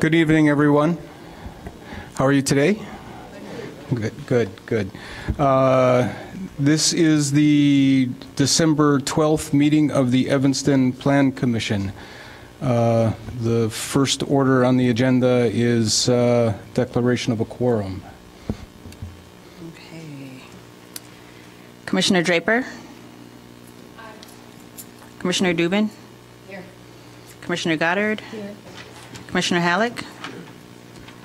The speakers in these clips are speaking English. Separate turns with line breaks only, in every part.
Good evening, everyone. How are you today? Good, good, good. Uh, This is the December 12th meeting of the Evanston Plan Commission. Uh, The first order on the agenda is uh, declaration of a quorum.
Okay. Commissioner Draper? Commissioner Dubin?
Here.
Commissioner Goddard?
Here.
Commissioner Halleck?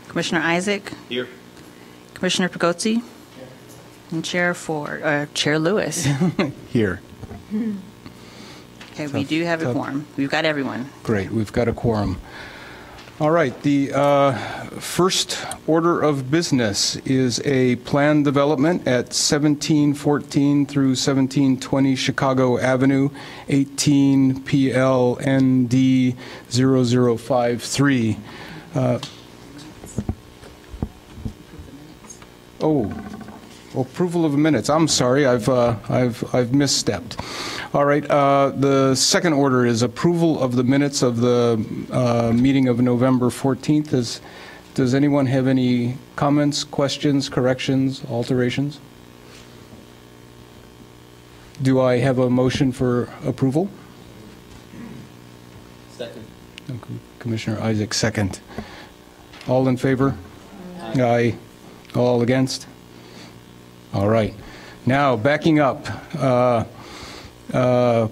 Commissioner Isaac?
Here.
Commissioner Pigozzi? And Chair Ford, uh, Chair Lewis.
Here.
Okay, we do have a
tough.
quorum. We've got everyone.
Great, we've got a quorum. All right, the uh, first order of business is a plan development at 1714 through 1720 Chicago Avenue, 18 PLND 0053. Uh, Oh, approval of the minutes. I'm sorry, I've, uh, I've, I've misstepped. All right, uh, the second order is approval of the minutes of the uh, meeting of November 14th. Is, does anyone have any comments, questions, corrections, alterations? Do I have a motion for approval?
Second.
Commissioner Isaac, second. All in favor? Aye. All against? All right. Now, backing up, uh, uh,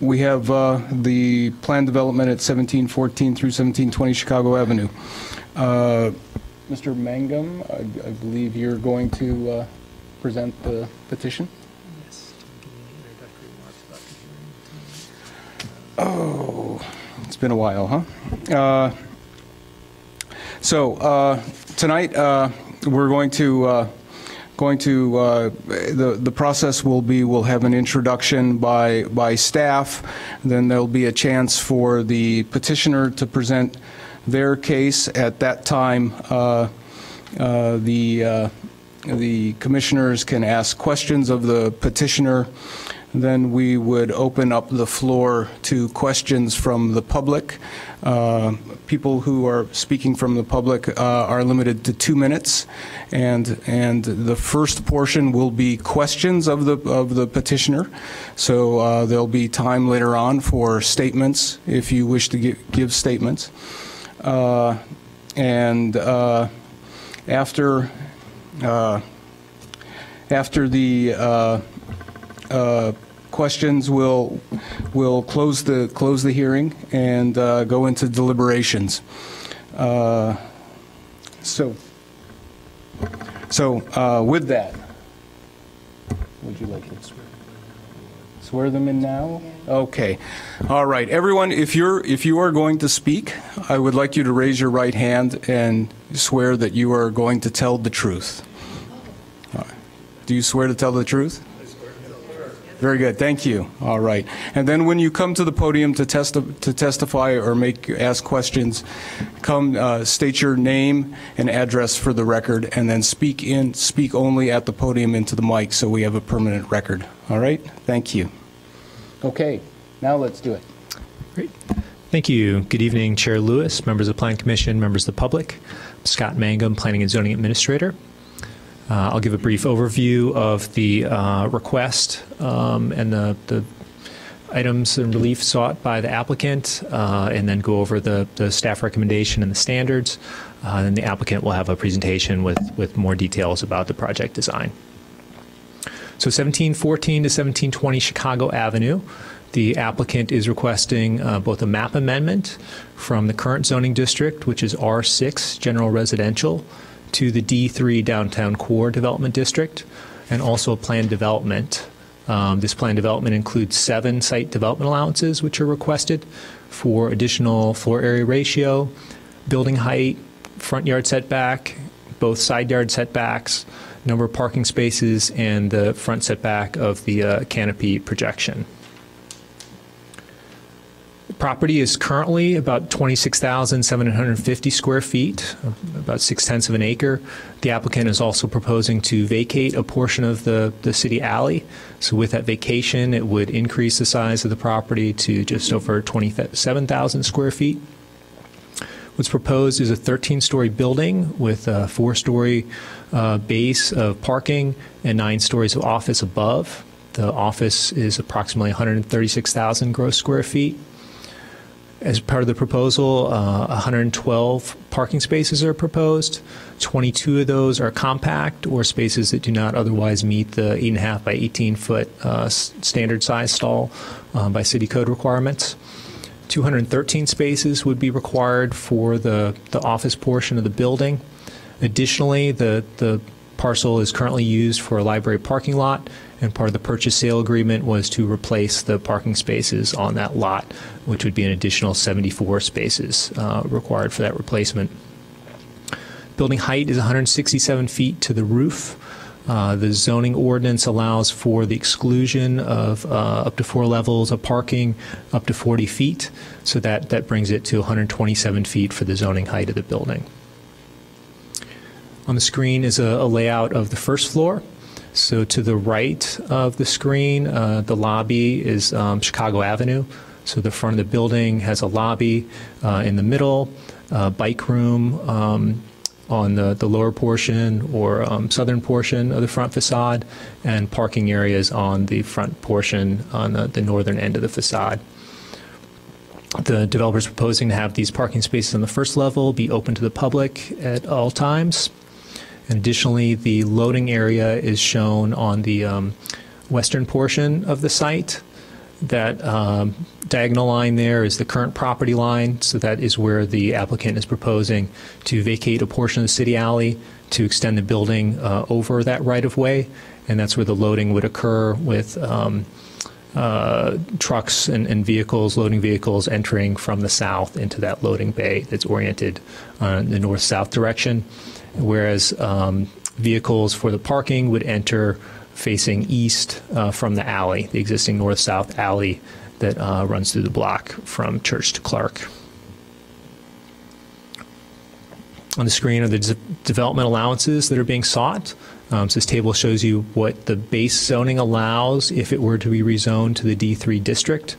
we have uh, the plan development at 1714 through 1720 Chicago Avenue. Uh, Mr. Mangum, I I believe you're going to uh, present the petition? Yes. Oh, it's been a while, huh? Uh, So, uh, tonight, uh, we're going to, uh, going to, uh, the, the process will be, we'll have an introduction by, by staff, then there'll be a chance for the petitioner to present their case. At that time, uh, uh, the, uh, the commissioners can ask questions of the petitioner. Then we would open up the floor to questions from the public. Uh, People who are speaking from the public uh, are limited to two minutes, and, and the first portion will be questions of the, of the petitioner. So uh, there'll be time later on for statements, if you wish to gi- give statements. Uh, And uh, after, uh, after the uh, questions, we'll, we'll close the, close the hearing and uh, go into deliberations. Uh, So, so uh, with that, would you like to swear Swear them in now? Okay. All right. Everyone, if you're, if you are going to speak, I would like you to raise your right hand and swear that you are going to tell the truth. Do you swear to tell the truth? Very good, thank you. All right. And then when you come to the podium to testi- to testify or make, ask questions, come, uh, state your name and address for the record, and then speak in, speak only at the podium into the mic so we have a permanent record. All right? Thank you. Okay, now let's do it.
Great. Thank you. Good evening, Chair Lewis, members of the Plan Commission, members of the public. I'm Scott Mangum, Planning and Zoning Administrator. Uh, I'll give a brief overview of the uh, request um, and the, the items and relief sought by the applicant, uh, and then go over the, the staff recommendation and the standards. Uh, then the applicant will have a presentation with, with more details about the project design. So 1714 to 1720 Chicago Avenue. The applicant is requesting uh, both a map amendment from the current zoning district, which is R6 General Residential, to the D3 Downtown Core Development District, and also a planned development. Um, This planned development includes seven site development allowances, which are requested for additional floor area ratio, building height, front yard setback, both side yard setbacks, number of parking spaces, and the front setback of the uh, canopy projection. Property is currently about 26,750 square feet, about six tenths of an acre. The applicant is also proposing to vacate a portion of the, the city alley. So with that vacation, it would increase the size of the property to just over 27,000 square feet. What's proposed is a 13-story building with a four-story uh, base of parking and nine stories of office above. The office is approximately 136,000 gross square feet. As part of the proposal, uh, 112 parking spaces are proposed. 22 of those are compact or spaces that do not otherwise meet the 8.5 by 18 foot uh, standard size stall uh, by city code requirements. 213 spaces would be required for the, the office portion of the building. Additionally, the, the parcel is currently used for a library parking lot, and part of the purchase sale agreement was to replace the parking spaces on that lot, which would be an additional 74 spaces uh, required for that replacement. Building height is 167 feet to the roof. Uh, the zoning ordinance allows for the exclusion of uh, up to four levels of parking up to 40 feet, so that, that brings it to 127 feet for the zoning height of the building. On the screen is a, a layout of the first floor. So to the right of the screen, uh, the lobby is um, Chicago Avenue. So the front of the building has a lobby uh, in the middle, uh, bike room um, on the, the lower portion or um, southern portion of the front facade, and parking areas on the front portion on the, the northern end of the facade. The developer is proposing to have these parking spaces on the first level be open to the public at all times. And additionally, the loading area is shown on the um, western portion of the site. That um, diagonal line there is the current property line, so that is where the applicant is proposing to vacate a portion of the city alley to extend the building uh, over that right of way, and that's where the loading would occur with um, uh, trucks and, and vehicles, loading vehicles entering from the south into that loading bay that's oriented uh, in the north south direction, whereas um, vehicles for the parking would enter facing east uh, from the alley, the existing north south alley that uh, runs through the block from Church to Clark. On the screen are the de- development allowances that are being sought. Um, so this table shows you what the base zoning allows if it were to be rezoned to the D3 district.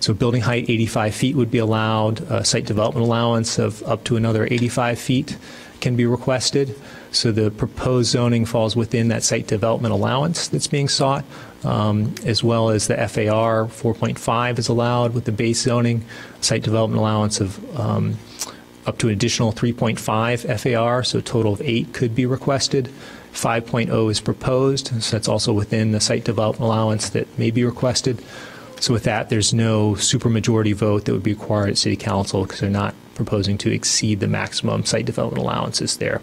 So building height 85 feet would be allowed. A site development allowance of up to another 85 feet can be requested. So the proposed zoning falls within that site development allowance that's being sought, um, as well as the FAR 4.5 is allowed with the base zoning site development allowance of um, up to an additional 3.5 FAR, so a total of eight could be requested. 5.0 is proposed, so that's also within the site development allowance that may be requested. So with that, there's no supermajority vote that would be required at City Council because they're not proposing to exceed the maximum site development allowances there.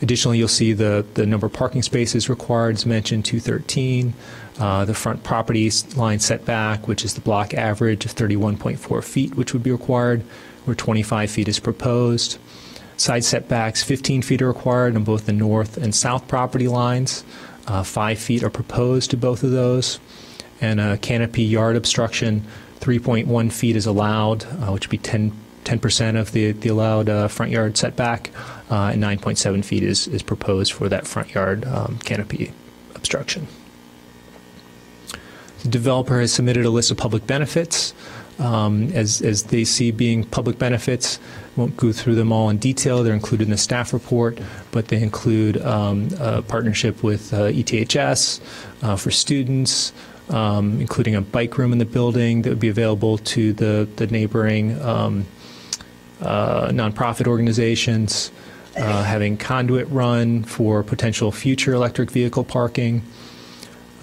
Additionally, you'll see the, the number of parking spaces required is mentioned, 213. Uh, the front property line setback, which is the block average of 31.4 feet, which would be required, where 25 feet is proposed. Side setbacks, 15 feet are required on both the north and south property lines. Uh, five feet are proposed to both of those. And a canopy yard obstruction, 3.1 feet is allowed, uh, which would be 10, 10% of the, the allowed uh, front yard setback, uh, and 9.7 feet is, is proposed for that front yard um, canopy obstruction. The developer has submitted a list of public benefits um, as, as they see being public benefits. Won't go through them all in detail. They're included in the staff report, but they include um, a partnership with uh, ETHS uh, for students, um, including a bike room in the building that would be available to the, the neighboring um, uh, nonprofit organizations, uh, having conduit run for potential future electric vehicle parking,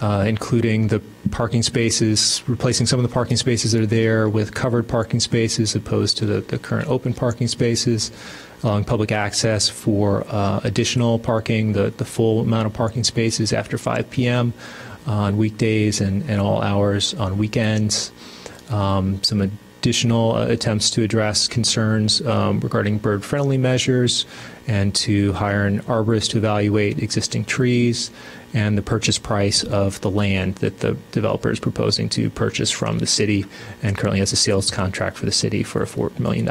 uh, including the parking spaces, replacing some of the parking spaces that are there with covered parking spaces opposed to the, the current open parking spaces, allowing public access for uh, additional parking, the, the full amount of parking spaces after 5 p.m. on weekdays and, and all hours on weekends. Um, some additional uh, attempts to address concerns um, regarding bird friendly measures and to hire an arborist to evaluate existing trees and the purchase price of the land that the developer is proposing to purchase from the city and currently has a sales contract for the city for $4 million.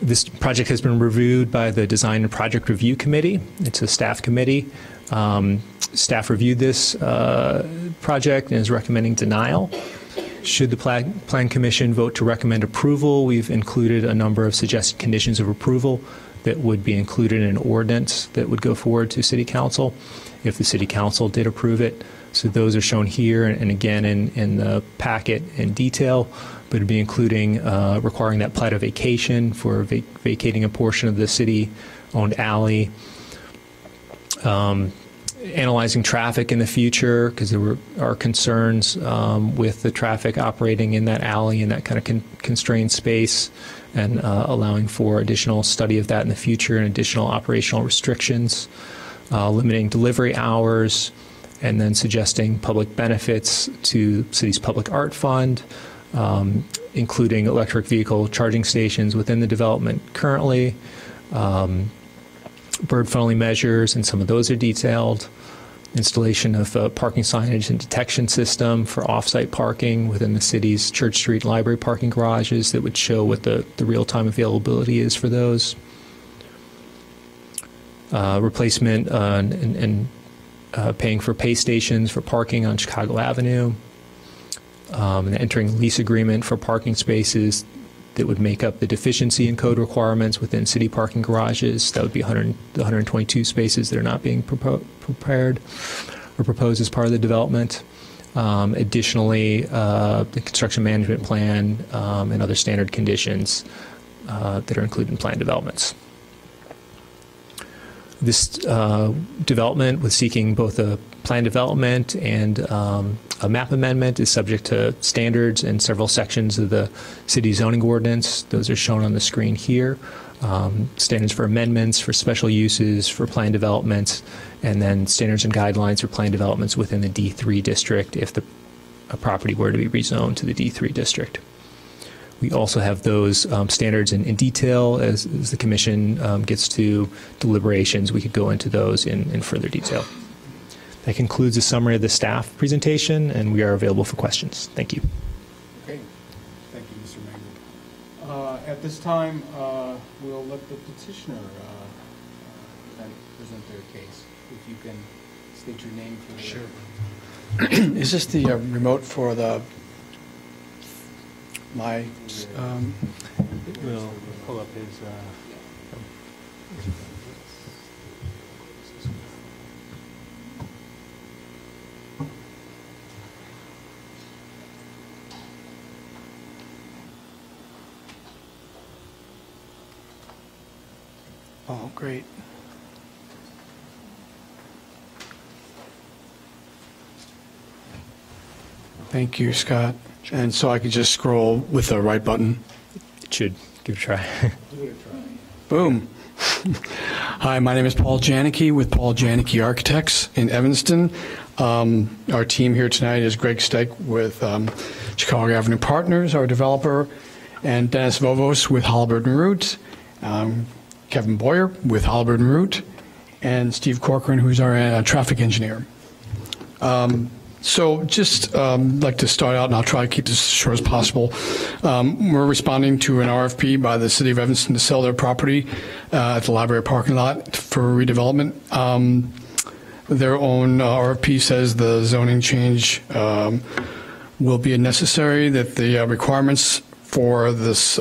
This project has been reviewed by the Design and Project Review Committee. It's a staff committee. Um, staff reviewed this uh, project and is recommending denial. Should the Plan Plan Commission vote to recommend approval, we've included a number of suggested conditions of approval that would be included in an ordinance that would go forward to City Council if the City Council did approve it. So those are shown here and again in, in the packet in detail, but it'd be including uh, requiring that plat of vacation for vac- vacating a portion of the city-owned alley, analyzing traffic in the future because there were are concerns um, with the traffic operating in that alley in that kind of con- constrained space, and uh, allowing for additional study of that in the future and additional operational restrictions, uh, limiting delivery hours, and then suggesting public benefits to city's public art fund. Um, including electric vehicle charging stations within the development currently, bird friendly measures, and some of those are detailed. Installation of uh, parking signage and detection system for off-site parking within the city's Church Street library parking garages that would show what the, the real-time availability is for those. Uh, replacement uh, and, and uh, paying for pay stations for parking on Chicago Avenue. Um, and entering lease agreement for parking spaces that would make up the deficiency in code requirements within city parking garages. That would be 100, the 122 spaces that are not being prepared or proposed as part of the development. Um, additionally, uh, the construction management plan um, and other standard conditions uh, that are included in plan developments. This uh, development was seeking both a plan development and um, a map amendment is subject to standards in several sections of the city zoning ordinance. Those are shown on the screen here. Um, standards for amendments, for special uses, for plan developments, and then standards and guidelines for plan developments within the D3 district if the a property were to be rezoned to the D3 district. We also have those um, standards in, in detail as, as the commission um, gets to deliberations. We could go into those in, in further detail. That concludes a summary of the staff presentation, and we are available for questions. Thank you.
Okay, thank you, Mr. Mangum. Uh, At this time, uh, we'll let the petitioner uh, uh, present present their case. If you can state your name for the...
Sure. Is this the uh, remote for the, my, um,
We'll pull up his.
Oh, great. Thank you, Scott. And so I can just scroll with the right button.
it should give it a try.
Boom. Hi, my name is Paul Janicki with Paul Janicki Architects in Evanston. Um, Our team here tonight is Greg Steik with um, Chicago Avenue Partners, our developer, and Dennis Vovos with Halliburton Root, um, Kevin Boyer with Halliburton Root, and Steve Corcoran, who's our uh, traffic engineer. So just um, like to start out, and I'll try to keep this as short as possible. Um, We're responding to an RFP by the city of Evanston to sell their property uh, at the library parking lot for redevelopment. Um, Their own uh, RFP says the zoning change um, will be necessary, that the uh, requirements for this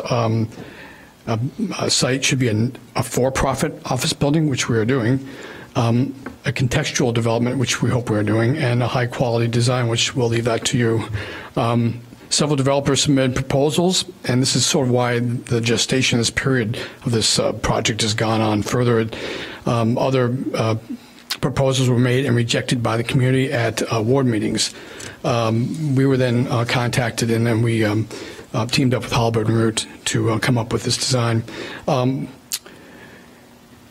um, uh, uh, site should be a for-profit office building, which we are doing, um, a contextual development, which we hope we're doing, and a high-quality design, which we'll leave that to you. Um, Several developers submitted proposals, and this is sort of why the gestation, this period of this uh, project has gone on further. Um, Other uh, proposals were made and rejected by the community at uh, ward meetings. Um, We were then uh, contacted, and then we um, uh, teamed up with Halliburton Root to uh, come up with this design. Um,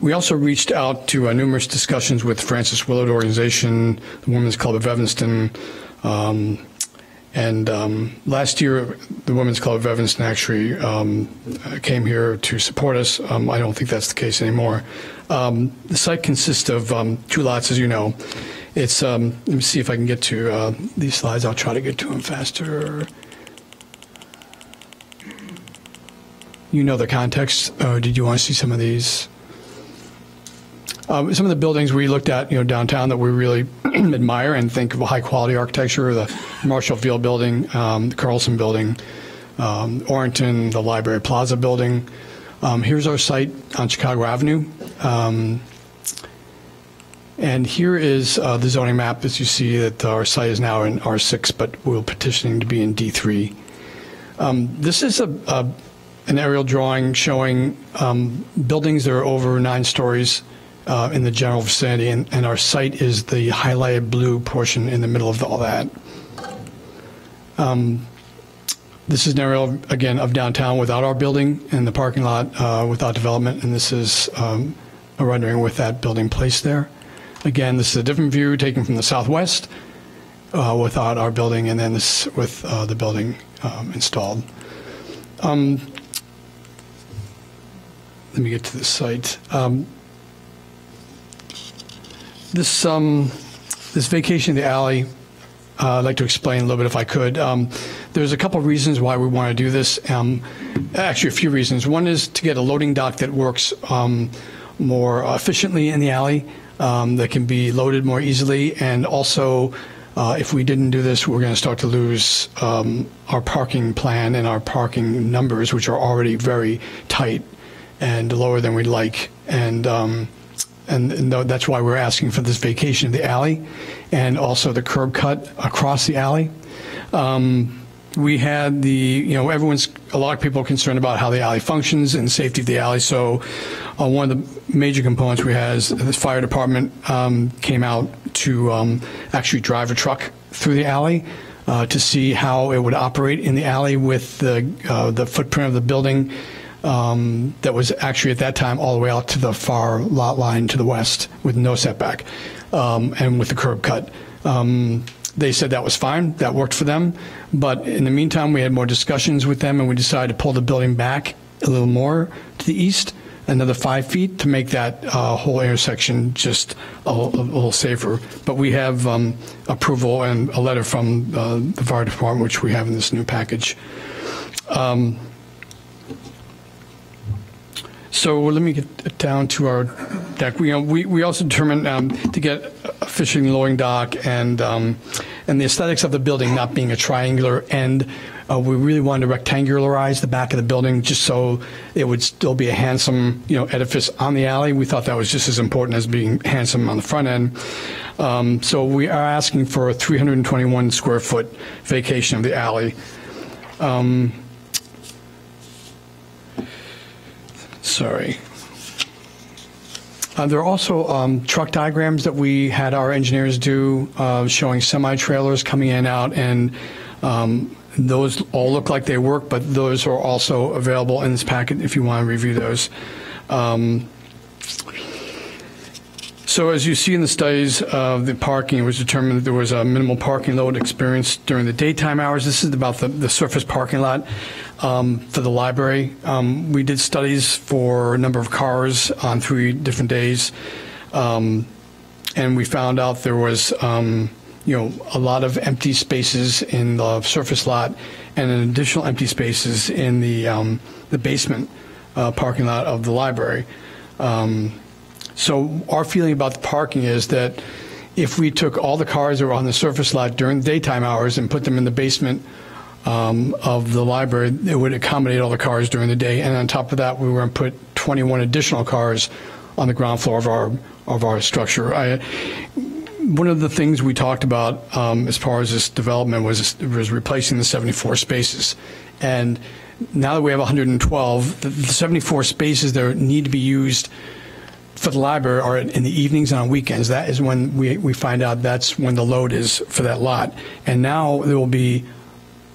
we also reached out to uh, numerous discussions with Frances Willard Organization, the Women's Club of Evanston, um, and um, last year the Women's Club of Evanston actually um, came here to support us. Um, I don't think that's the case anymore. Um, the site consists of um, two lots, as you know. It's um, let me see if I can get to uh, these slides. I'll try to get to them faster. You know the context. Uh, did you want to see some of these? Um, Some of the buildings we looked at, you know, downtown that we really admire and think of a high-quality architecture, the Marshall Field Building, um, the Carlson Building, um, Orrington, the Library Plaza Building. Um, Here's our site on Chicago Avenue. Um, And here is uh, the zoning map, as you see that our site is now in R6, but we're petitioning to be in D3. Um, This is a, a- an aerial drawing showing um, buildings that are over nine stories uh, in the general vicinity, and and our site is the highlighted blue portion in the middle of all that. Um, This is an aerial, again, of downtown without our building and the parking lot uh, without development, and this is um, a rendering with that building placed there. Again, this is a different view taken from the southwest uh, without our building, and then this with uh, the building um, installed. Um, Let me get to the site. Um, This, um, this vacation in the alley, uh, I'd like to explain a little bit if I could. Um, There's a couple reasons why we want to do this. Um, Actually, a few reasons. One is to get a loading dock that works um, more efficiently in the alley, um, that can be loaded more easily, and also, uh, if we didn't do this, we're going to start to lose um, our parking plan and our parking numbers, which are already very tight and lower than we'd like. And um, and, and that's why we're asking for this vacation of the alley and also the curb cut across the alley. Um, we had the, you know, everyone's, a lot of people are concerned about how the alley functions and safety of the alley. So uh, one of the major components we had is the fire department um, came out to um, actually drive a truck through the alley uh, to see how it would operate in the alley with the, uh, the footprint of the building um, that was actually at that time all the way out to the far lot line to the west with no setback um, and with the curb cut. Um, they said that was fine, that worked for them. But in the meantime, we had more discussions with them and we decided to pull the building back a little more to the east, another five feet to make that uh, whole intersection just a, a little safer. But we have um, approval and a letter from uh, the fire department, which we have in this new package. So let me get down to our deck. We, you know, we, we also determined um, to get a fishing loading dock and, um, and the aesthetics of the building not being a triangular end. Uh, we really wanted to rectangularize the back of the building just so it would still be a handsome, you know, edifice on the alley. We thought that was just as important as being handsome on the front end. Um, so we are asking for a 321 square foot vacation of the alley. Sorry. Uh, There are also um, truck diagrams that we had our engineers do uh, showing semi-trailers coming in and out, and um, those all look like they work, but those are also available in this packet if you want to review those. Um, So as you see in the studies of the parking, it was determined that there was a minimal parking load experienced during the daytime hours. This is about the, the surface parking lot um, for the library. Um, We did studies for a number of cars on three different days. Um, And we found out there was, um, you know, a lot of empty spaces in the surface lot and an additional empty spaces in the, um, the basement uh, parking lot of the library. Um, so our feeling about the parking is that if we took all the cars that were on the surface lot during the daytime hours and put them in the basement um, of the library, it would accommodate all the cars during the day. And on top of that, we were going to put 21 additional cars on the ground floor of our of our structure. I, one of the things we talked about um, as far as this development was was replacing the 74 spaces, and now that we have 112, the, the 74 spaces there need to be used for the library are in the evenings and on weekends. That is when we, we find out that's when the load is for that lot. And now there will be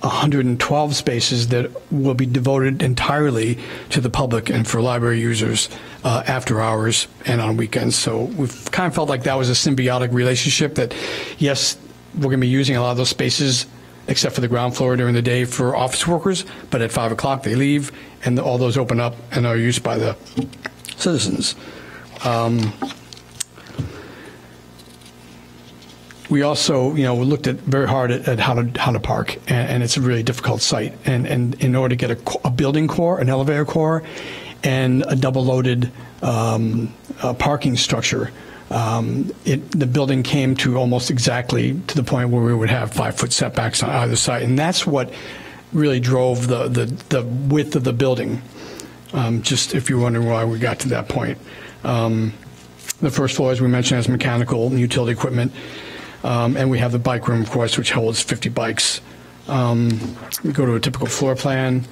112 spaces that will be devoted entirely to the public and for library users uh, after hours and on weekends. So we've kind of felt like that was a symbiotic relationship that, yes, we're going to be using a lot of those spaces except for the ground floor during the day for office workers, but at 5 o'clock they leave and all those open up and are used by the citizens. We also, you know, we looked at very hard at, at how to how to park, and, and it's a really difficult site. And and in order to get a, a building core, an elevator core, and a double-loaded um, uh, parking structure. Um, it, the building came to almost exactly to the point where we would have five-foot setbacks on either side, and that's what really drove the, the, the width of the building. Um, just if you're wondering why we got to that point. Um, the first floor, as we mentioned, has mechanical and utility equipment. Um, and we have the bike room, of course, which holds 50 bikes. Um, we go to a typical floor plan.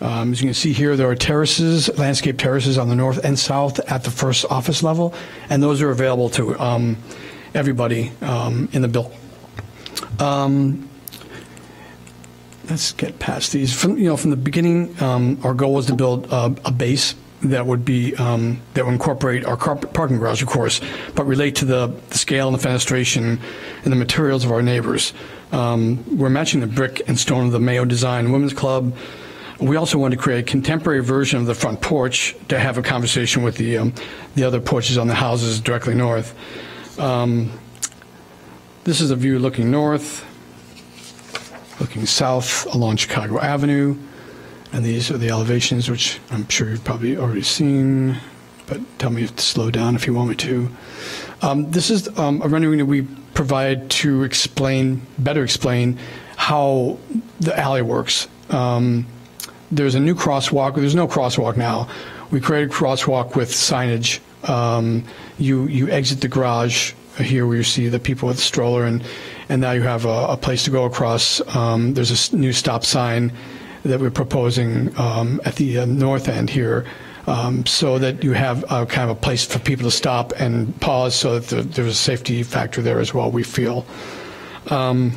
Um, as you can see here, there are terraces, landscape terraces on the north and south at the first office level, and those are available to um, everybody um, in the bill. Um, let's get past these. From you know, from the beginning, um, our goal was to build a base that would be um, that would incorporate our parking garage, of course, but relate to the, the scale and the fenestration and the materials of our neighbors. Um, we're matching the brick and stone of the Mayo Design Women's Club. We also wanted to create a contemporary version of the front porch to have a conversation with the um, the other porches on the houses directly north. Um, this is a view looking north, looking south along Chicago Avenue. And these are the elevations, which I'm sure you've probably already seen, but tell me to slow down if you want me to. Um, this is um, a rendering that we provide to explain, better explain how the alley works. Um, there's a new crosswalk. There's no crosswalk now. We created a crosswalk with signage. Um, you you exit the garage here where you see the people with the stroller, and and now you have a, a place to go across. Um, there's a new stop sign that we're proposing um, at the uh, north end here, um, so that you have uh, kind of a place for people to stop and pause, so that there- there's a safety factor there as well. We feel. Um,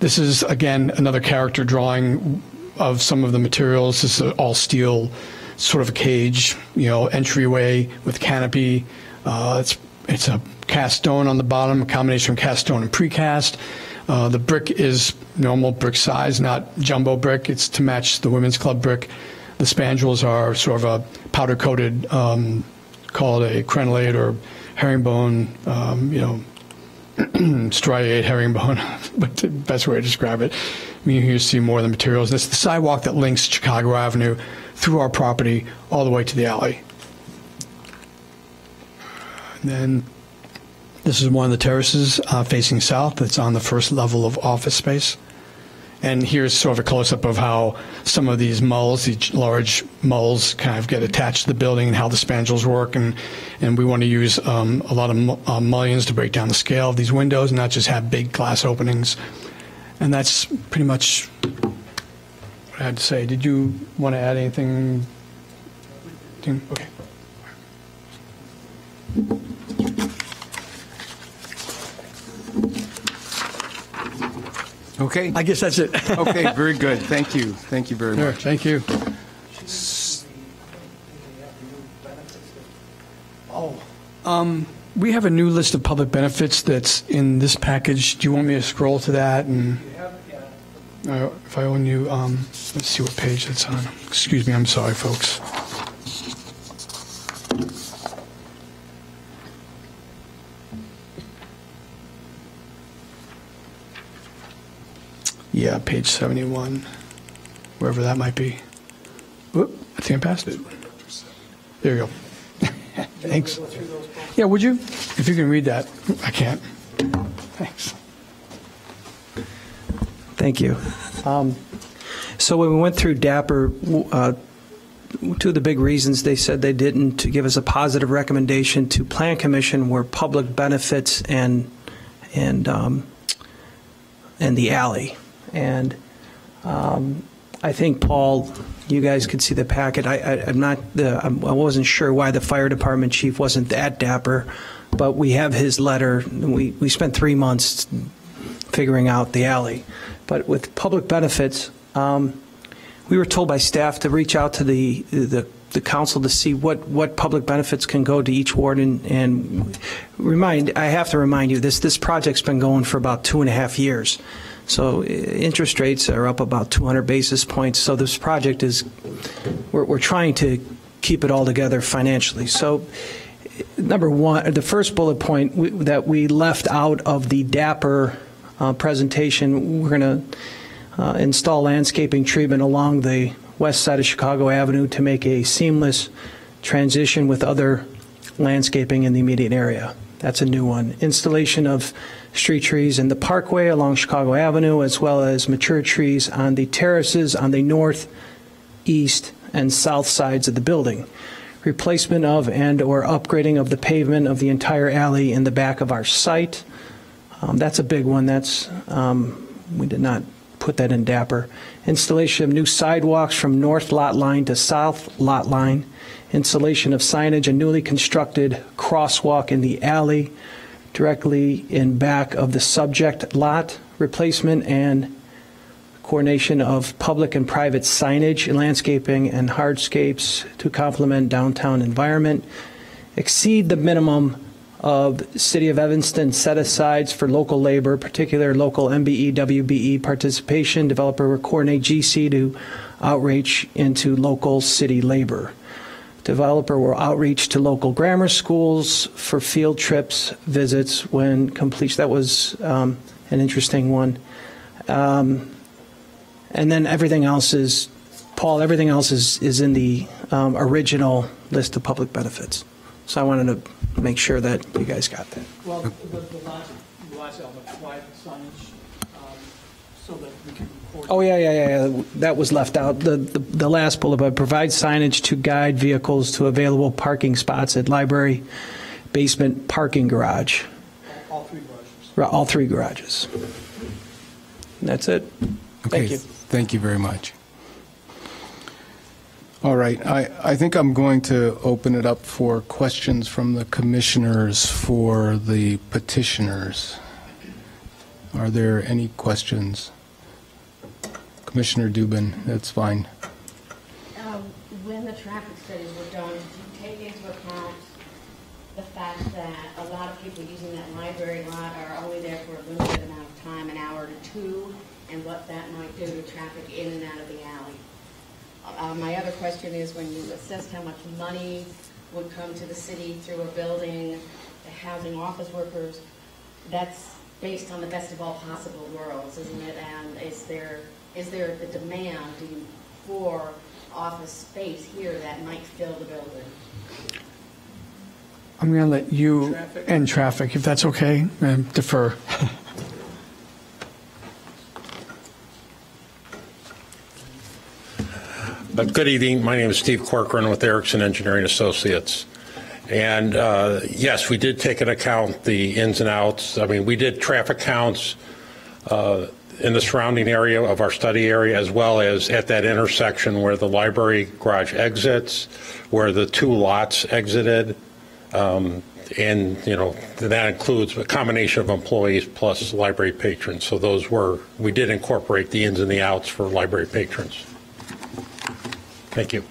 this is again another character drawing of some of the materials. This is all steel, sort of a cage, you know, entryway with canopy. Uh, it's it's a cast stone on the bottom, a combination of cast stone and precast. Uh, the brick is normal brick size, not jumbo brick. It's to match the women's club brick. The spandrels are sort of a powder coated, um, call it a crenellate or herringbone, um, you know, striate herringbone, but the best way to describe it. I mean, you see more of the materials. Is the sidewalk that links Chicago Avenue through our property all the way to the alley. And then this is one of the terraces uh, facing south that's on the first level of office space. And here's sort of a close-up of how some of these mulls, these large mulls, kind of get attached to the building and how the spandrels work. And, and we want to use um, a lot of uh, mullions to break down the scale of these windows and not just have big glass openings. And that's pretty much what I had to say. Did you want to add anything? Okay.
Okay,
I guess that's it.
okay, very good. Thank you. Thank you very
Sure,
much.
Thank you. Oh, um, we have a new list of public benefits that's in this package. Do you want me to scroll to that and? Uh, If I own you, um, let's see what page that's on. Excuse me, I'm sorry, folks. Yeah, page 71, wherever that might be. Whoop, I think I passed it. There you go. Thanks. Yeah, would you? If you can read that. I can't. Thanks.
Thank you. Um, So when we went through DAPR, uh, two of the big reasons they said they didn't to give us a positive recommendation to Plan Commission were public benefits and, and, um, and the alley. And um, I think, Paul, you guys could see the packet. I, I, I'm not, the, I'm- I wasn't sure why the fire department chief wasn't that DAPR, but we have his letter. We, we spent three months figuring out the alley. But with public benefits, um, we were told by staff to reach out to the, the, the council to see what, what public benefits can go to each ward and, and remind, I have to remind you, this, this project's been going for about two and a half years. So uh, interest rates are up about 200 basis points. So this project is, we're, we're trying to keep it all together financially. So number one, the first bullet point we- that we left out of the DAPR uh, presentation, we're going to install landscaping treatment along the west side of Chicago Avenue to make a seamless transition with other landscaping in the immediate area. That's a new one. Installation of street trees in the parkway along Chicago Avenue, as well as mature trees on the terraces on the north, east, and south sides of the building. Replacement of and/or upgrading of the pavement of the entire alley in the back of our site. Um, That's a big one. That's, um, we did not put that in DAPR. Installation of new sidewalks from north lot line to south lot line. Installation of signage, and newly constructed crosswalk in the alley directly in back of the subject lot. Replacement and coordination of public and private signage, landscaping, and hardscapes to complement downtown environment. Exceed the minimum of City of Evanston set-asides for local labor, particular local MBE, WBE participation. Developer will coordinate GC to outreach into local city labor. Developer will outreach to local grammar schools for field trips, visits when completion. That was um, an interesting one. Um, and then everything else is, Paul, everything else is, is in the um, original list of public benefits. So I wanted to make sure that you guys got that.
Well, the, the last, the last element, flag signage, um, so that we can record.
Oh, yeah, yeah, yeah, yeah, that was left out. The, the, the last bullet, but provide signage to guide vehicles to available parking spots at library, basement, parking garage,
All three garages.
All three garages. And That's it.
Okay,
Thank you.
Thank you very much. All right, I, I think I'm going to open it up for questions from the commissioners for the petitioners. Are there any questions? Commissioner Dubin, that's fine.
Um, When the traffic studies were done, did you take into account the fact that a lot of people using that library lot are only there for a limited amount of time, an hour to two, and what that might do to traffic in and out of the alley? Uh, My other question is, when you assessed how much money would come to the city through a building, the housing office workers, that's based on the best of all possible worlds, isn't it? And is there, is there the demand for office space here that might fill the building?
I'm going to let you end traffic, if that's okay, and defer.
Uh, Good evening. My name is Steve Corcoran with Eriksson Engineering Associates. And uh, yes, we did take into account the ins and outs. I mean, we did traffic counts uh, in the surrounding area of our study area, as well as at that intersection where the library garage exits, where the two lots exited. Um, And, you know, that includes a combination of employees plus library patrons. So those were, we did incorporate the ins and the outs for library patrons. Thank you.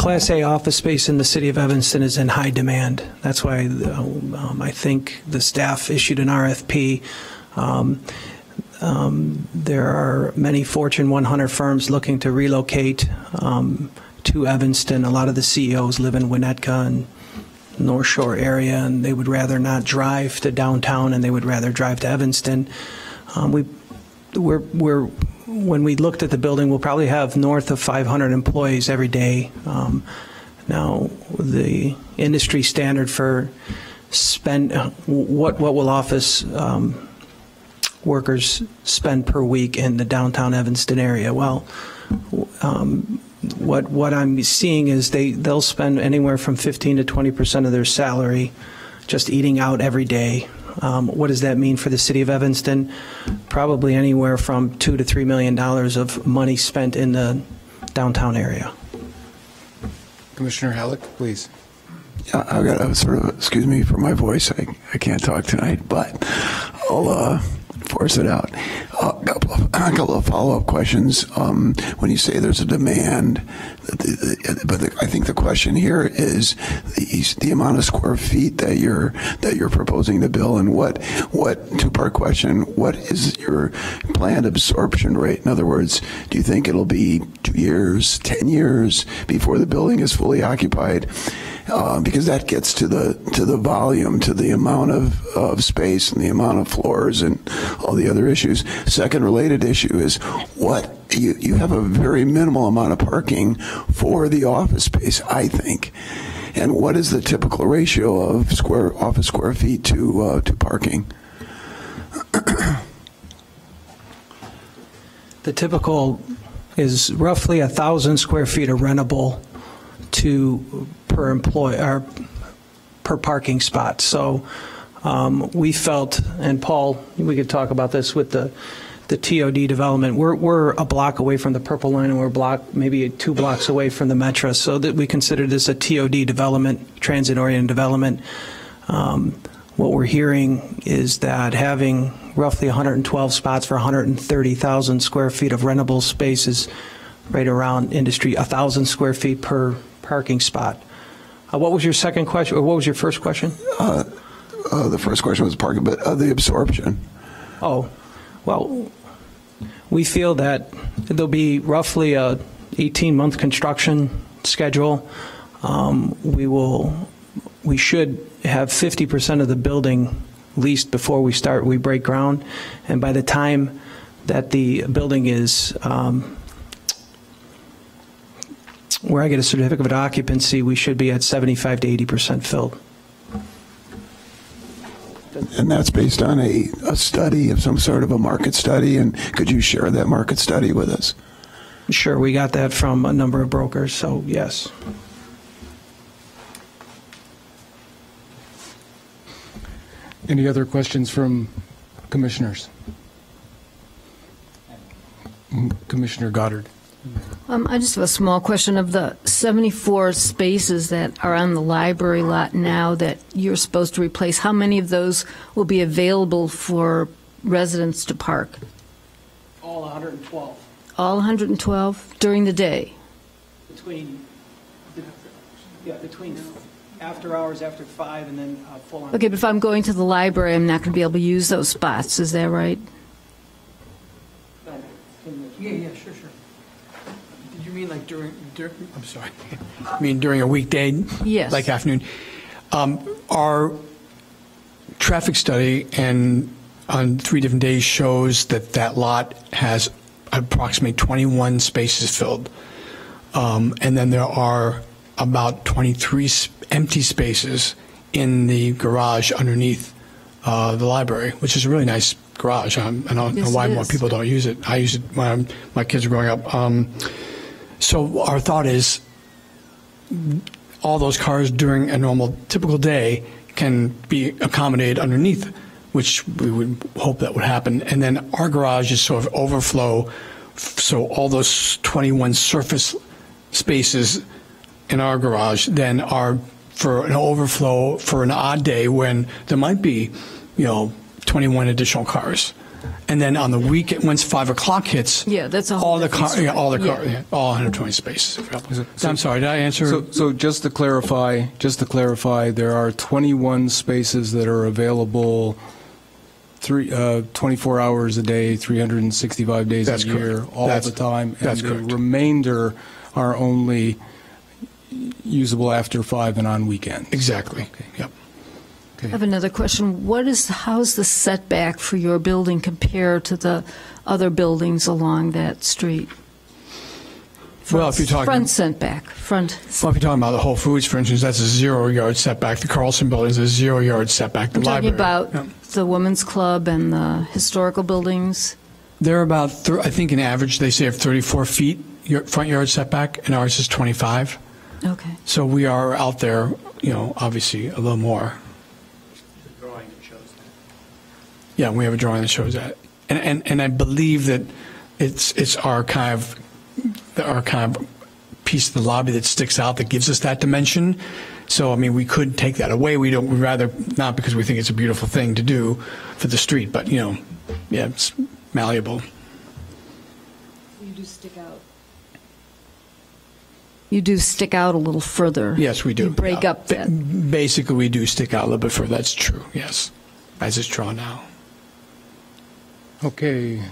Class A office space in the city of Evanston is in high demand. That's why um, I think the staff issued an RFP. Um, um, There are many Fortune 100 firms looking to relocate um, to Evanston. A lot of the CEOs live in Winnetka and North Shore area, and they would rather not drive to downtown, and they would rather drive to Evanston. Um, We we're, we're, when we looked at the building, we'll probably have north of 500 employees every day. Um, Now, the industry standard for spend, what, what will office um, workers spend per week in the downtown Evanston area? Well, um, what, what I'm seeing is they, they'll spend anywhere from 15 to 20% of their salary just eating out every day. Um, What does that mean for the city of Evanston? Probably anywhere from two to $3 million of money spent in the downtown area.
Commissioner Halleck, please.
Yeah, I've got a sort of, excuse me for my voice, I, I can't talk tonight, but I'll uh, force it out.
A couple of, a couple of follow-up questions. Um, when you say there's a demand, the, the, but the, I think the question here is the, amount of square feet that you're that you're proposing to build, and what what two-part question: What is your planned absorption rate? In other words, do you think it'll be two years, ten years before the building is fully occupied? Uh, because that gets to the to the volume, to the amount of, of space and the amount of floors and all the other issues. Second related issue is what you, you have a very minimal amount of parking for the office space, I think. And what is the typical ratio of square office square feet to uh, to parking?
The typical is roughly a thousand square feet of rentable to per employee or per parking spot. So um, we felt, and Paul, we could talk about this with the the TOD development. We're we're a block away from the Purple Line, and we're block maybe two blocks away from the Metro. So that we consider this a TOD development, transit-oriented development. Um, what we're hearing is that having roughly 112 spots for 130,000 square feet of rentable space is right around industry, 1,000 square feet per parking spot. Uh, what was your second question, or what was your first question?
Uh, the first question was parking, but uh, the absorption.
Oh, well, we feel that there'll be roughly a 18-month construction schedule. Um, We will, we should have 50% of the building leased before we start, we break ground. And by the time that the building is, um, where I get a certificate of occupancy, we should be at 75 to 80% filled.
And that's based on a, a study of some sort of a market study. And could you share that market study with us?
Sure, we got that from a number of brokers, so yes.
Any other questions from commissioners? Mm, Commissioner Goddard.
Um, I just have a small question of the 74 spaces that are on the library lot now that you're supposed to replace. How many of those will be available for residents to park?
All 112.
All 112 during the day?
Between, yeah, between after hours, after five, and then uh, full on.
Okay, but if I'm going to the library, I'm not going to be able to use those spots, is that right?
Yeah, yeah, sure, sure. Mean like during, during, I'm sorry. I mean during a weekday?
Yes.
Like afternoon. Um, Our traffic study and on three different days shows that that lot has approximately 21 spaces filled. Um, And then there are about 23 s- empty spaces in the garage underneath uh, the library, which is a really nice garage. Um, I don't know
Yes,
why
it
more
is.
people don't use it. I use it when I'm- my kids were growing up. Um, So our thought is all those cars during a normal, typical day can be accommodated underneath, which we would hope that would happen. And then our garage is sort of overflow, so all those 21 surface spaces in our garage then are for an overflow for an odd day when there might be, you know, 21 additional cars. And then on the weekend, once 5 o'clock hits.
Yeah, that's a whole
All the car, yeah, all the car,
Yeah.
yeah, all 120 spaces available.
So-
I'm sorry, did I answer?
So, so just to clarify, just to clarify, there are 21 spaces that are available three, uh, 24 hours a day, 365 days
That's
a year, all
That's-
the time.
that's
And
correct.
the remainder are only usable after five and on weekends.
Exactly, yep.
I have another question. What is, how's the setback for your building compared to the other buildings along that street?
Well, if you're talking-
Front setback, front,
Well, if you're talking about the Whole Foods, for instance, that's a zero-yard setback. The Carlson Building is a zero-yard setback. The
I'm talking
library-
about
Yeah.
the Women's Club and the historical buildings.
They're about, I think in average, they say of 34 feet, front yard setback, and ours is 25.
Okay.
So we are out there, you know, obviously a little more. Yeah, we have a drawing that shows that. And, and, and I believe that it's, it's our kind of, the- our kind of piece of the lobby that sticks out that gives us that dimension. So, I mean, we could take that away. We don't, we'd rather not because we think it's a beautiful thing to do for the street, but, you know, yeah, it's malleable.
You do stick out. You do stick out a little further.
Yes, we do.
You break
Yeah.
up that.
Basically, we do stick out a little bit further. That's true, yes, as it's drawn now.
Okay,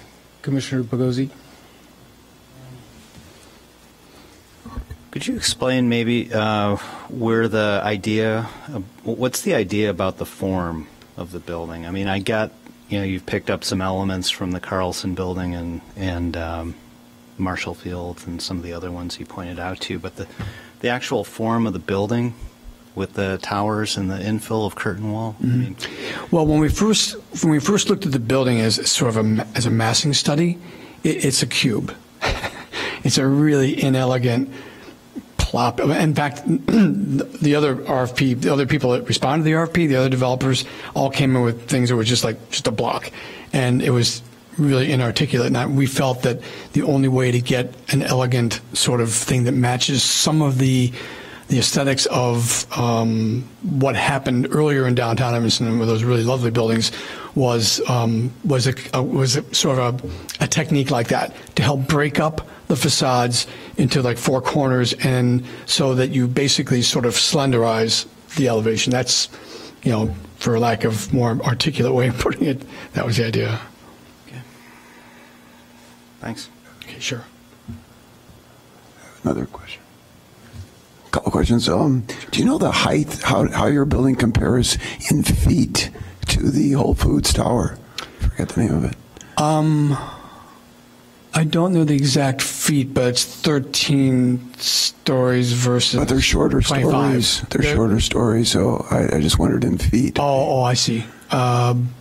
Commissioner Pigozzi?
Could you explain maybe uh, where the idea, of- what's the idea about the form of the building? I mean, I get, you know, you've picked up some elements from the Carlson Building and, and um, Marshall Field and some of the other ones you pointed out to, but the, the actual form of the building with the towers and the infill of curtain wall? I mm-hmm. mean,
Well, when we first when we first looked at the building as sort of a as a massing study, it, it's a cube. it's a really inelegant plop. In fact, the other RFP, the other people that responded to the RFP, the other developers, all came in with things that were just like just a block, and it was really inarticulate. And we felt that the only way to get an elegant sort of thing that matches some of the the aesthetics of um, what happened earlier in downtown Evanston with those really lovely buildings was um, was a, a was a, sort of a, a technique like that to help break up the facades into like four corners and so that you basically sort of slenderize the elevation. That's you know for lack of more articulate way of putting it, that was the idea. Okay.
thanks.
Okay, sure.
Another question. Couple questions. Um, do you know the height, how, how your building compares in feet to the Whole Foods Tower? I Forget the name of it.
I don't know the exact feet, but it's 13 stories versus.
But they're shorter
25.
stories. They're, shorter stories, so I, I just wondered in feet.
Oh, oh, I see. Um,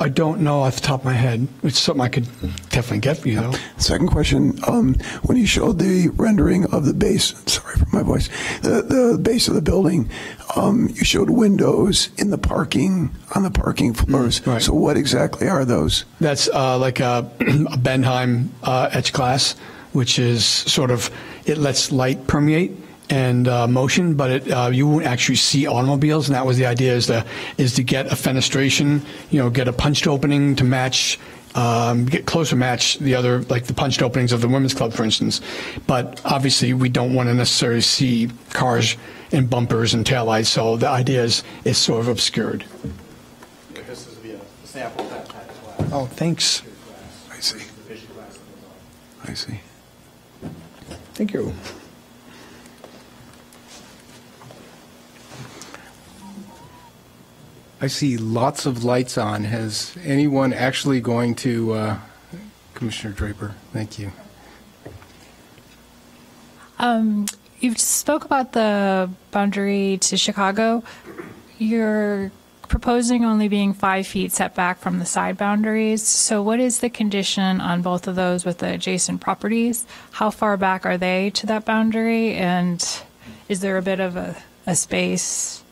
I don't know off the top of my head. It's something I could definitely get for you, though.
Second question, um, when you showed the rendering of the base, sorry for my voice, the, the base of the building, um, you showed windows in the parking, on the parking floors.
right.
So what exactly are those?
That's uh, like a, a Benheim uh, etch glass, which is sort of, it lets light permeate and uh, motion, but it, uh, you won't actually see automobiles. And that was the idea is to, is to get a fenestration, you know, get a punched opening to match um, get closer match the other, like the punched openings of the women's club, for instance. But obviously, we don't want to necessarily see cars and bumpers and taillights. So the idea is it's sort of obscured. Oh, thanks.
I see. I see.
Thank you.
I see lots of lights on. Has anyone actually going to, uh, Commissioner Draper, thank you.
Um, you spoke about the boundary to Chicago. You're proposing only being five feet setback from the side boundaries. So, what is the condition on both of those with the adjacent properties? How far back are they to that boundary? And is there a bit of a, a space?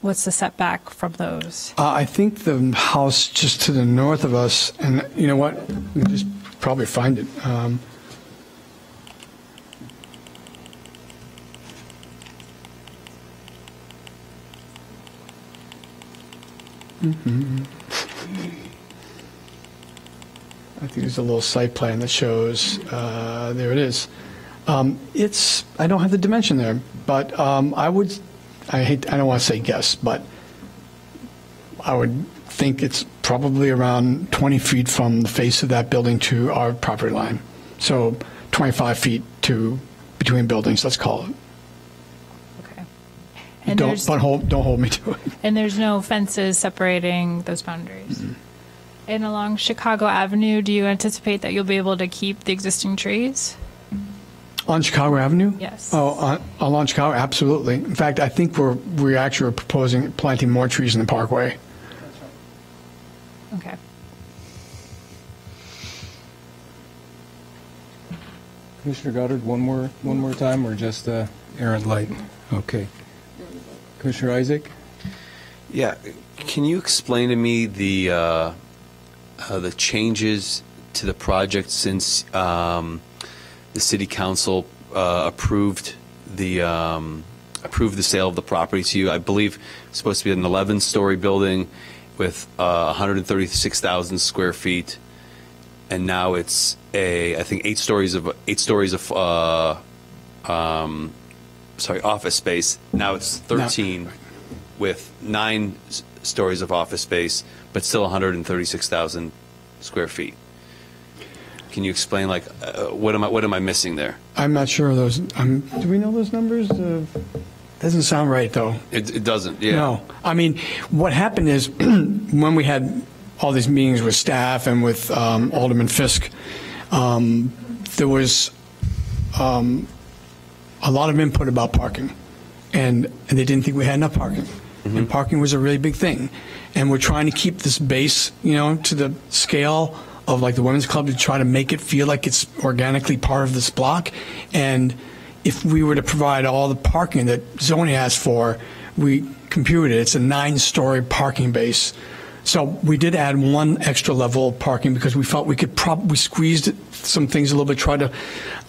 What's the setback from those?
Uh, I think the house just to the north of us, and you know what? We just probably find it. Um, Mhm. I think there's a little site plan that shows. Uh, there it is. Um, it's. I don't have the dimension there, but um, I would. I hate. I don't want to say guess, but I would think it's probably around 20 feet from the face of that building to our property line. So 25 feet to between buildings, let's call it.
Okay. And
Don't, but hold, don't hold me to it.
and there's no fences separating those boundaries. And along Chicago Avenue, do you anticipate that you'll be able to keep the existing trees?
On Chicago Avenue?
Yes.
Oh, on, along Chicago, absolutely. In fact, I think we're, we actually are proposing planting more trees in the parkway.
Okay.
Commissioner Goddard, one more, one more time, or just uh, errant light? Okay. Commissioner Isaac?
Yeah, can you explain to me the uh, uh, the changes to the project since um, the city council uh, approved the um, approved the sale of the property to you? I believe it's supposed to be an 11-story building with uh, 136,000 square feet, and now it's a I think eight stories of eight stories of uh, um, sorry office space. Now it's 13 with nine s- stories of office space, but still 136,000 square feet. Can you explain like uh, what am I what am I missing there?
I'm not sure of those, um, do we know those numbers? Uh, Doesn't sound right, though.
It, it doesn't. Yeah.
No. I mean, what happened is when we had all these meetings with staff and with um, Alderman Fiske, um, there was um, a lot of input about parking. And, and they didn't think we had enough parking. And parking was a really big thing. And we're trying to keep this base, you know, to the scale of like the women's club to try to make it feel like it's organically part of this block. And if we were to provide all the parking that zoning asks for, we computed it. It's a nine-story parking base. So we did add one extra level of parking because we felt we could prob, we squeezed some things a little bit, tried to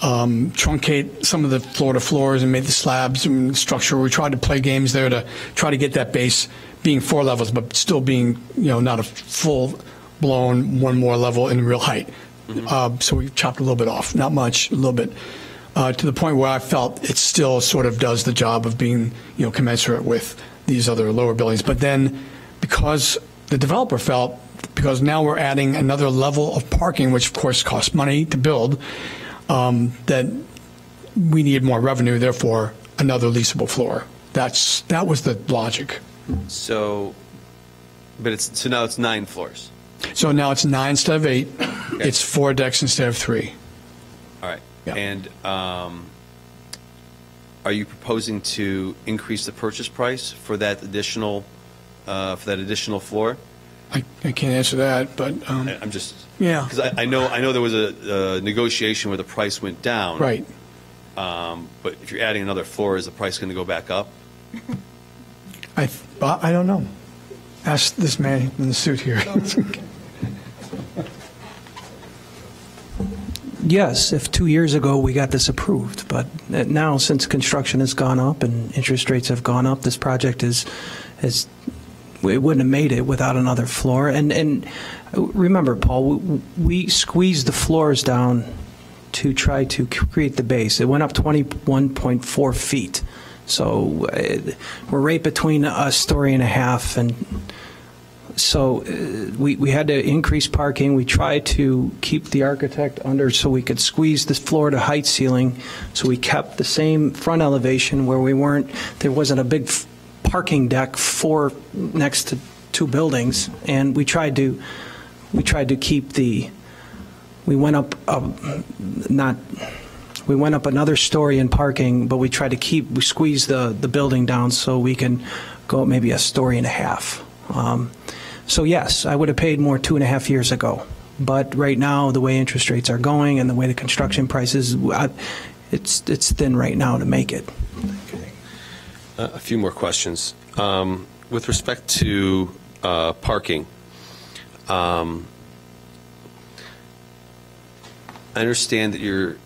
um, truncate some of the floor to floors and made the slabs and structure. We tried to play games there to try to get that base being four levels, but still being, you know, not a full blown one more level in real height. Uh, so we chopped a little bit off, not much, a little bit, uh, to the point where I felt it still sort of does the job of being, you know, commensurate with these other lower buildings. But then, because the developer felt, because now we're adding another level of parking, which of course costs money to build, um, that we need more revenue, therefore another leasable floor. That's that was the logic.
So, but it's so now it's nine floors.
So now it's nine instead of eight. It's four decks instead of three.
All right.
Yeah.
And um, are you proposing to increase the purchase price for that additional uh, for that additional floor?
I, I can't answer that, but um,
I- I'm just
Yeah.
because I, I know I know there was a, a negotiation where the price went down.
right.
Um, but if you're adding another floor, is the price going to go back up?
I I don't know. Ask this man in the suit here.
Yes, if two years ago we got this approved, but now since construction has gone up and interest rates have gone up, this project is, is, we wouldn't have made it without another floor. And, and remember, Paul, we, we squeezed the floors down to try to create the base. It went up 21.4 feet. So uh, we're right between a story and a half and so uh, we, we had to increase parking. We tried to keep the architect under so we could squeeze the floor to height ceiling. So we kept the same front elevation where we weren't, there wasn't a big parking deck for, next to two buildings. And we tried to, we tried to keep the, we went up, uh, not, we went up another story in parking, but we tried to keep, we squeezed the, the building down so we can go maybe a story and a half. Um, So yes, I would have paid more two and a half years ago. But right now, the way interest rates are going and the way the construction prices, I- it's, it's thin right now to make it.
Uh, a few more questions. Um, with respect to uh, parking, um, I understand that you're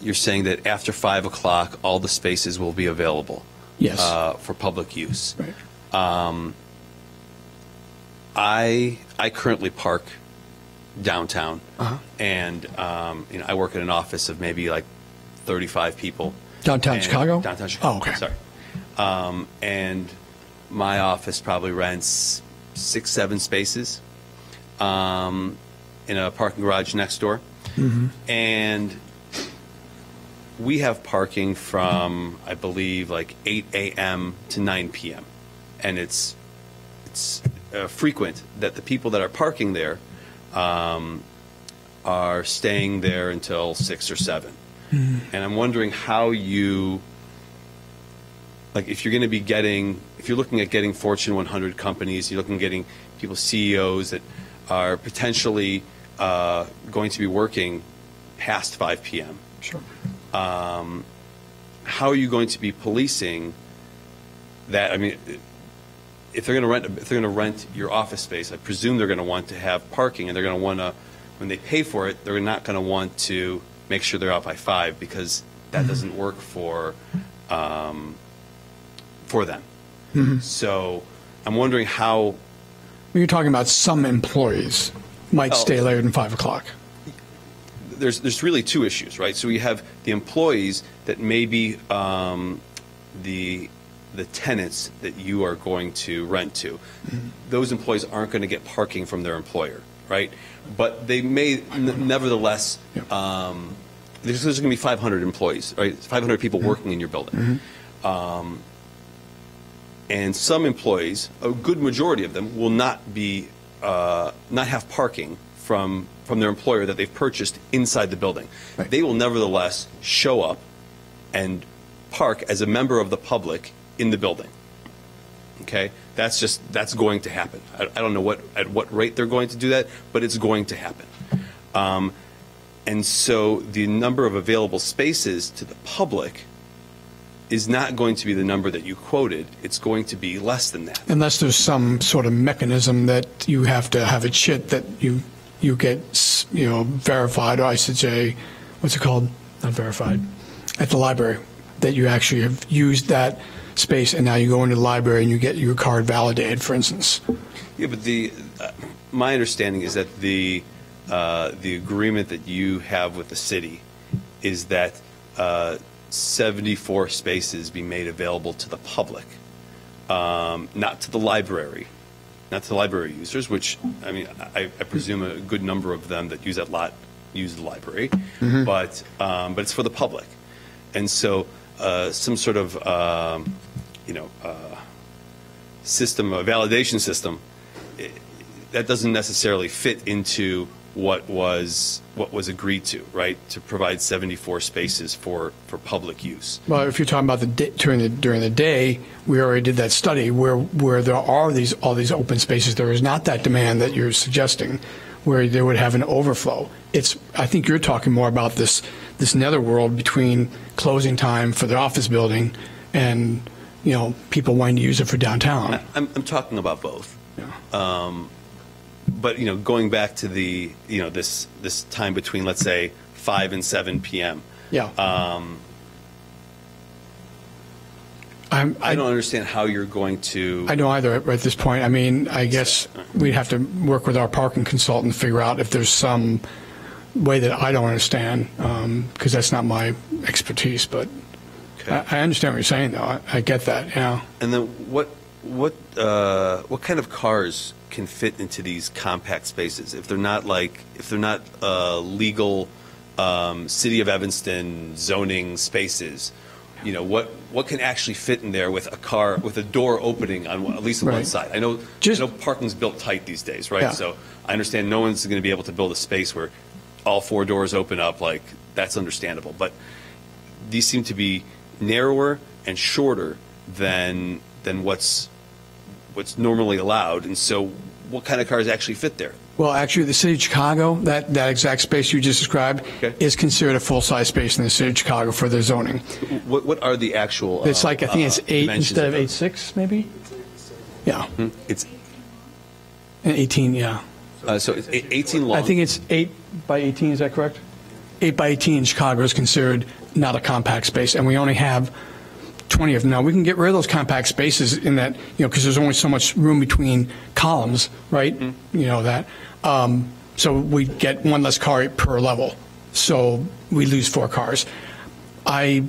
you're saying that after five o'clock, all the spaces will be available.
Yes.
Uh, for public use.
Right.
Um, I I currently park downtown,
Uh-huh.
and um, you know I work in an office of maybe like thirty-five people.
Downtown
And-
Chicago?
Downtown Chicago.
Oh, okay.
Sorry. Um, and my office probably rents six, seven spaces um, in a parking garage next door. And we have parking from, I believe, like 8 a.m. to 9 p.m. And it's, it's uh, frequent that the people that are parking there um, are staying there until 6 or 7. And I'm wondering how you, like, if you're going to be getting, if you're looking at getting Fortune 100 companies, you're looking at getting people, CEOs that are potentially uh, going to be working past 5 p.m.
Sure.
Um, how are you going to be policing that? I mean, if they're going to rent, if they're going to rent your office space, I presume they're going to want to have parking, and they're going to want to, when they pay for it, they're not going to want to make sure they're out by five because that doesn't work for um, for them. So I'm wondering how.
You're talking about some employees might
Oh.
stay later than five o'clock.
there's there's really two issues, right? So we have the employees that maybe um, the the tenants that you are going to rent to. Those employees aren't going to get parking from their employer, right? But they may n- nevertheless. Um, there's, there's going to be 500 employees, right? 500 people working in your building. Um, and some employees, a good majority of them, will not be uh, not have parking from from their employer that they've purchased inside the building. They will nevertheless show up and park as a member of the public in the building. Okay, that's just that's going to happen. I, I don't know what at what rate they're going to do that, but it's going to happen. Um, and so the number of available spaces to the public is not going to be the number that you quoted. It's going to be less than that.
Unless there's some sort of mechanism that you have to have a shit that you, you get, you know, verified, or I should say, what's it called? Not verified, at the library, that you actually have used that space and now you go into the library and you get your card validated, for instance.
Yeah, but the uh, my understanding is that the uh, the agreement that you have with the city is that uh, 74 spaces be made available to the public, um, not to the library, not to the library users. Which I mean, I, I presume a good number of them that use that lot use the library, but um, but it's for the public, and so uh, some sort of um, you know. Uh, system, a validation system, i- that doesn't necessarily fit into what was what was agreed to, right? To provide 74 spaces for for public use.
Well, if you're talking about the day, during the during the day, we already did that study where where there are these all these open spaces. There is not that demand that you're suggesting, where they would have an overflow. It's I think you're talking more about this this netherworld between closing time for the office building and you know people wanting to use it for downtown.
I'm, I'm talking about both. Um, but you know, going back to the you know this this time between let's say 5 and 7 p.m.
Yeah.
Um,
I'm,
I don't understand how you're going to.
I don't either at this point. I mean, I guess we'd have to work with our parking consultant to figure out if there's some way that I don't understand, because that's not my expertise. But I, I understand what you're saying, though. I, I get that. Yeah.
And then what what uh, what kind of cars can fit into these compact spaces if they're not like if they're not uh, legal um, city of Evanston zoning spaces? You know what what can actually fit in there with a car with a door opening on one- at least on one side? I know
Just-
I know parking's built tight these days, right?
Yeah.
So I understand no one's going to be able to build a space where all four doors open up. Like that's understandable, but these seem to be narrower and shorter than than what's what's normally allowed. And so, what kind of cars actually fit there?
Well, actually, the city of Chicago, that, that exact space you just described,
Okay.
is considered a full-size space in the city of Chicago for their zoning.
What what are the actual?
It's
uh,
like I think
uh,
it's eight instead of eight six, maybe. Yeah,
It's
eighteen. Yeah.
uh, so it's 18 long.
I think it's eight by 18, is that correct? Eight by 18 in Chicago is considered not a compact space, and we only have 20 of them. Now, we can get rid of those compact spaces in that, you know, because there's only so much room between columns, right? You know that. Um, So we get one less car per level, so we lose four cars. I,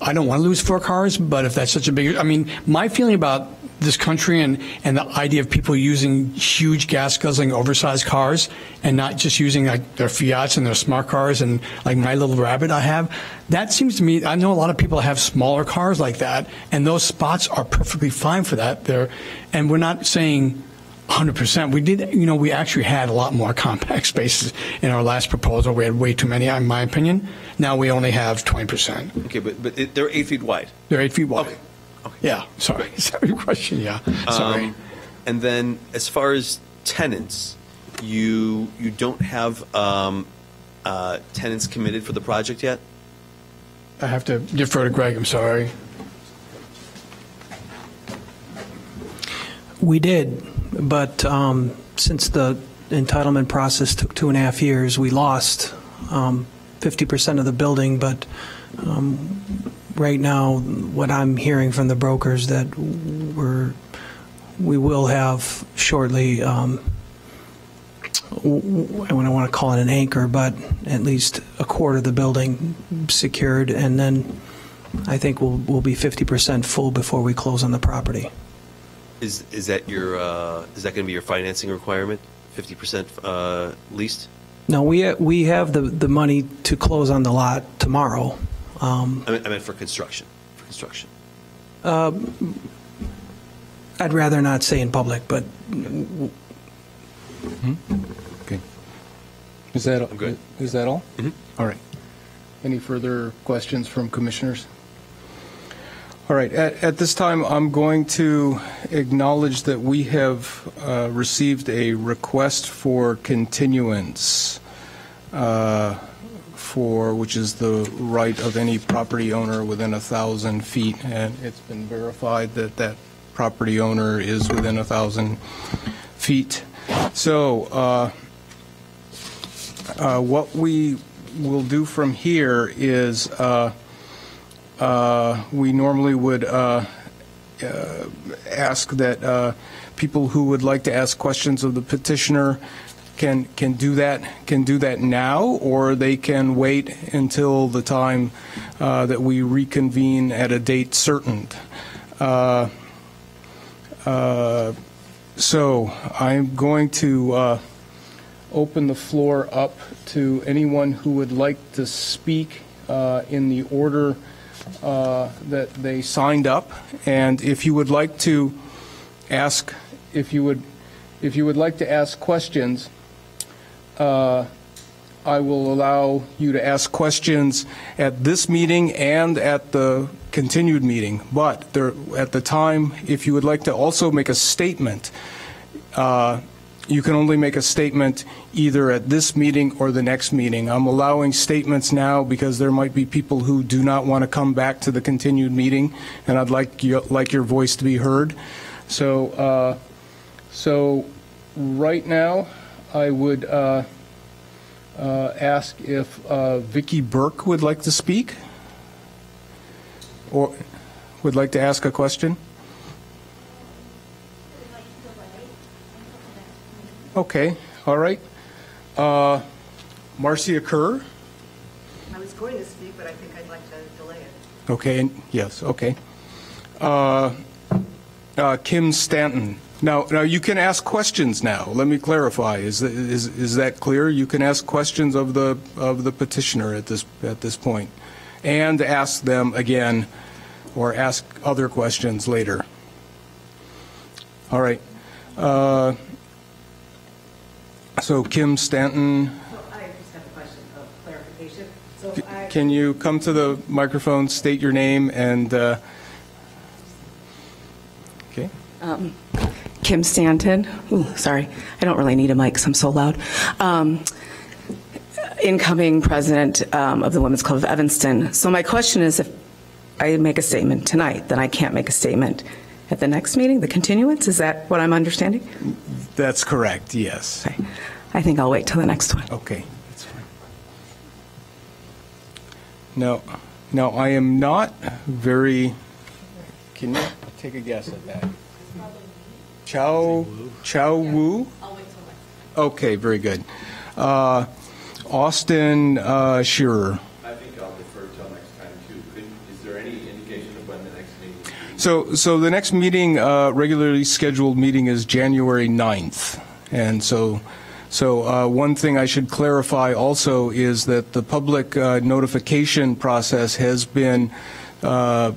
I don't want to lose four cars, but if that's such a big, I mean, my feeling about this country and, and the idea of people using huge gas guzzling oversized cars and not just using like their Fiats and their smart cars and like my little rabbit I have, that seems to me, I know a lot of people have smaller cars like that and those spots are perfectly fine for that. They're, and we're not saying 100%. We did, you know, we actually had a lot more compact spaces in our last proposal. We had way too many, in my opinion. Now we only have 20%.
okay, but but it, they're eight feet wide.
They're eight feet wide.
Okay. Okay.
Yeah, sorry. Sorry, your question, yeah. Sorry.
Um, and then as far as tenants, you you don't have um, uh, tenants committed for the project yet.
I have to defer to Greg, I'm sorry.
We did, but um, since the entitlement process took two and a half years, we lost um, 50% of the building, but um, right now, what I'm hearing from the brokers that we're, we will have shortly um, I don't want to call it an anchor, but at least a quarter of the building secured, and then I think we'll, we'll be 50% full before we close on the property.
Is, is that your, uh, is that going to be your financing requirement? 50% uh, leased?
No, we, we have the, the money to close on the lot tomorrow. Um,
I meant, I meant for construction, for construction.
I'd rather not say in public, but
Okay. Is that,
I'm good.
is that all?
Mhm.
All right. Any further questions from commissioners? All right, at, at this time, I'm going to acknowledge that we have uh, received a request for continuance uh, which is the right of any property owner within a 1,000 feet, and it's been verified that that property owner is within a 1,000 feet. So, uh, uh, what we will do from here is, uh, uh, we normally would uh, uh, ask that people who would like to ask questions of the petitioner can, can do that, can do that now, or they can wait until the time uh, that we reconvene at a date certain. Uh, uh, So I'm going to uh, open the floor up to anyone who would like to speak uh, in the order uh, that they signed up. And if you would like to ask, if you would, if you would like to ask questions, uh, I will allow you to ask questions at this meeting and at the continued meeting. But there, at the time, if you would like to also make a statement, uh, you can only make a statement either at this meeting or the next meeting. I'm allowing statements now because there might be people who do not want to come back to the continued meeting, and I'd like you, like your voice to be heard. So, uh, so right now, I would uh, uh, ask if uh, Vicky Burke would like to speak, or would like to ask a question. Okay, all right. Uh, Marcia Kerr?
I was going to speak, but I think I'd like to delay it.
Okay, and- yes, okay. Uh, uh, Kim Stanton. Now, now you can ask questions now. Let me clarify. Is, that- is, is that clear? You can ask questions of the, of the petitioner at this, at this point, and ask them again, or ask other questions later. All right. Uh, So Kim Stanton,
So I just have a question of clarification. So I,
can you come to the microphone, state your name, and, uh, okay?
Kim Stanton, ooh, sorry, I don't really need a mic because I'm so loud. Um, Incoming president um, of the Women's Club of Evanston. So my question is, if I make a statement tonight, then I can't make a statement at the next meeting, the continuance? Is that what I'm understanding?
That's correct, yes.
Okay. I think I'll wait till the next one.
Okay, that's fine. No, no, I am not very, can you take a guess at that? Chow, Chow Wu? Okay, very good. Uh, Austin uh, Shearer.
I think I'll defer till next time, too. Is there any indication of when the next meeting?
So, so the next meeting, uh, regularly scheduled meeting is January 9th. And so, so uh, one thing I should clarify also is that the public uh, notification process has been, uh,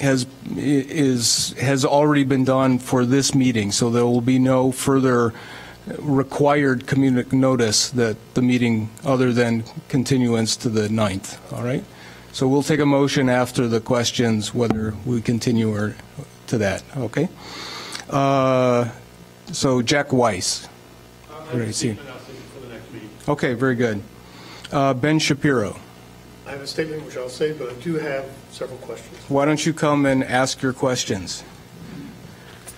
has, is, has already been done for this meeting. So there will be no further required notice that the meeting, other than continuance to the 9th, all right? So we'll take a motion after the questions, whether we continue or to that, okay? Uh, So Jack Weiss. What do I see? Okay, very good. Uh, Ben Shapiro,
I have a statement which I'll say, but I do have several questions.
why don't you come and ask your questions?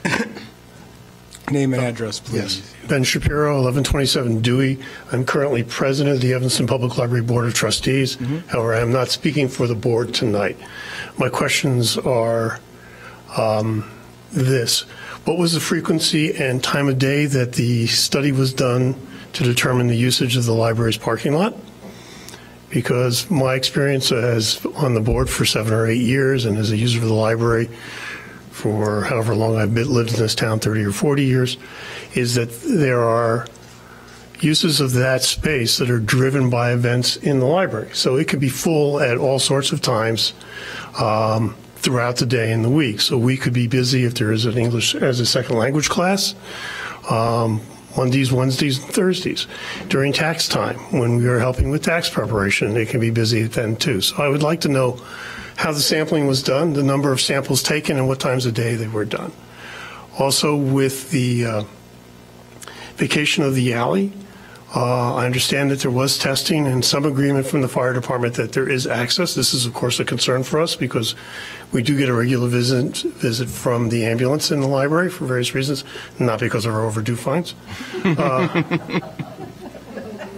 Name and address, please.
Yes. Ben Shapiro, 1127 Dewey. I'm currently president of the Evanston Public Library Board of Trustees. However, I am not speaking for the board tonight. My questions are um, this. What was the frequency and time of day that the study was done to determine the usage of the library's parking lot. Because my experience as on the board for seven or eight years and as a user of the library for however long I've been, lived in this town, 30 or 40 years, is that there are uses of that space that are driven by events in the library. So it could be full at all sorts of times um, throughout the day and the week. So we could be busy if there is an English as a second language class. Um, Mondays, Wednesdays, and Thursdays. During tax time, when we are helping with tax preparation, it can be busy then too. So I would like to know how the sampling was done, the number of samples taken, and what times of day they were done. Also, with the uh, vacation of the alley, uh, I understand that there was testing and some agreement from the fire department that there is access. This is, of course, a concern for us because we do get a regular visit visit from the ambulance in the library for various reasons, not because of our overdue fines, uh,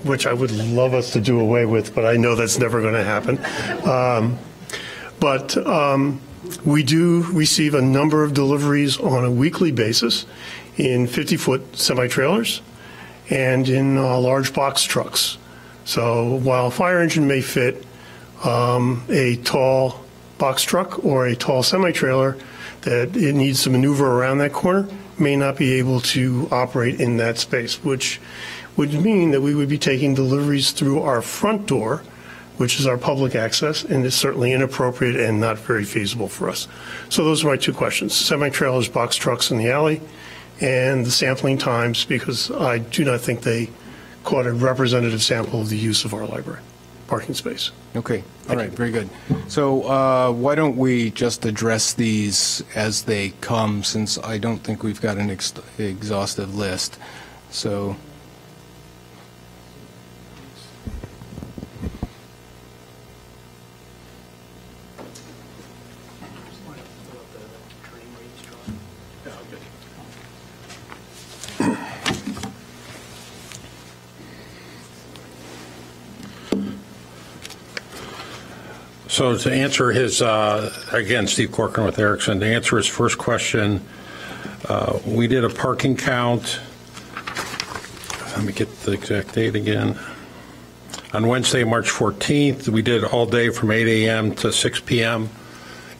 which I would love us to do away with, but I know that's never going to happen. Um, but um, we do receive a number of deliveries on a weekly basis in 50 foot semi trailers and in uh, large box trucks. So while a fire engine may fit um, a tall box truck or a tall semi trailer that it needs to maneuver around that corner, may not be able to operate in that space, which would mean that we would be taking deliveries through our front door, which is our public access, and is certainly inappropriate and not very feasible for us. So those are my two questions semi trailers, box trucks in the alley, and the sampling times, because I do not think they caught a representative sample of the use of our library parking space.
Okay, all right, very good. So uh, why don't we just address these as they come, since I don't think we've got an ex- exhaustive list. So,
So to answer his, uh, again, Steve Corcoran with Eriksson, to answer his first question, uh, we did a parking count. Let me get the exact date again. On Wednesday, March 14th, we did all day from 8 a.m. to 6 p.m.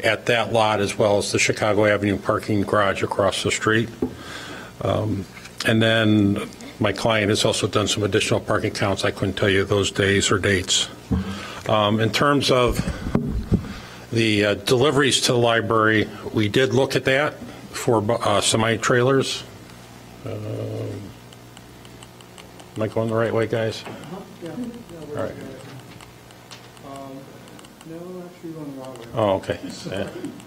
at that lot, as well as the Chicago Avenue parking garage across the street. Um, And then my client has also done some additional parking counts. I couldn't tell you those days or dates. Um, In terms of the uh, deliveries to the library, we did look at that for uh, semi-trailers. Um, Am I going the right way, guys? Yeah. All right. Um, no, actually, going the wrong way. Oh, okay.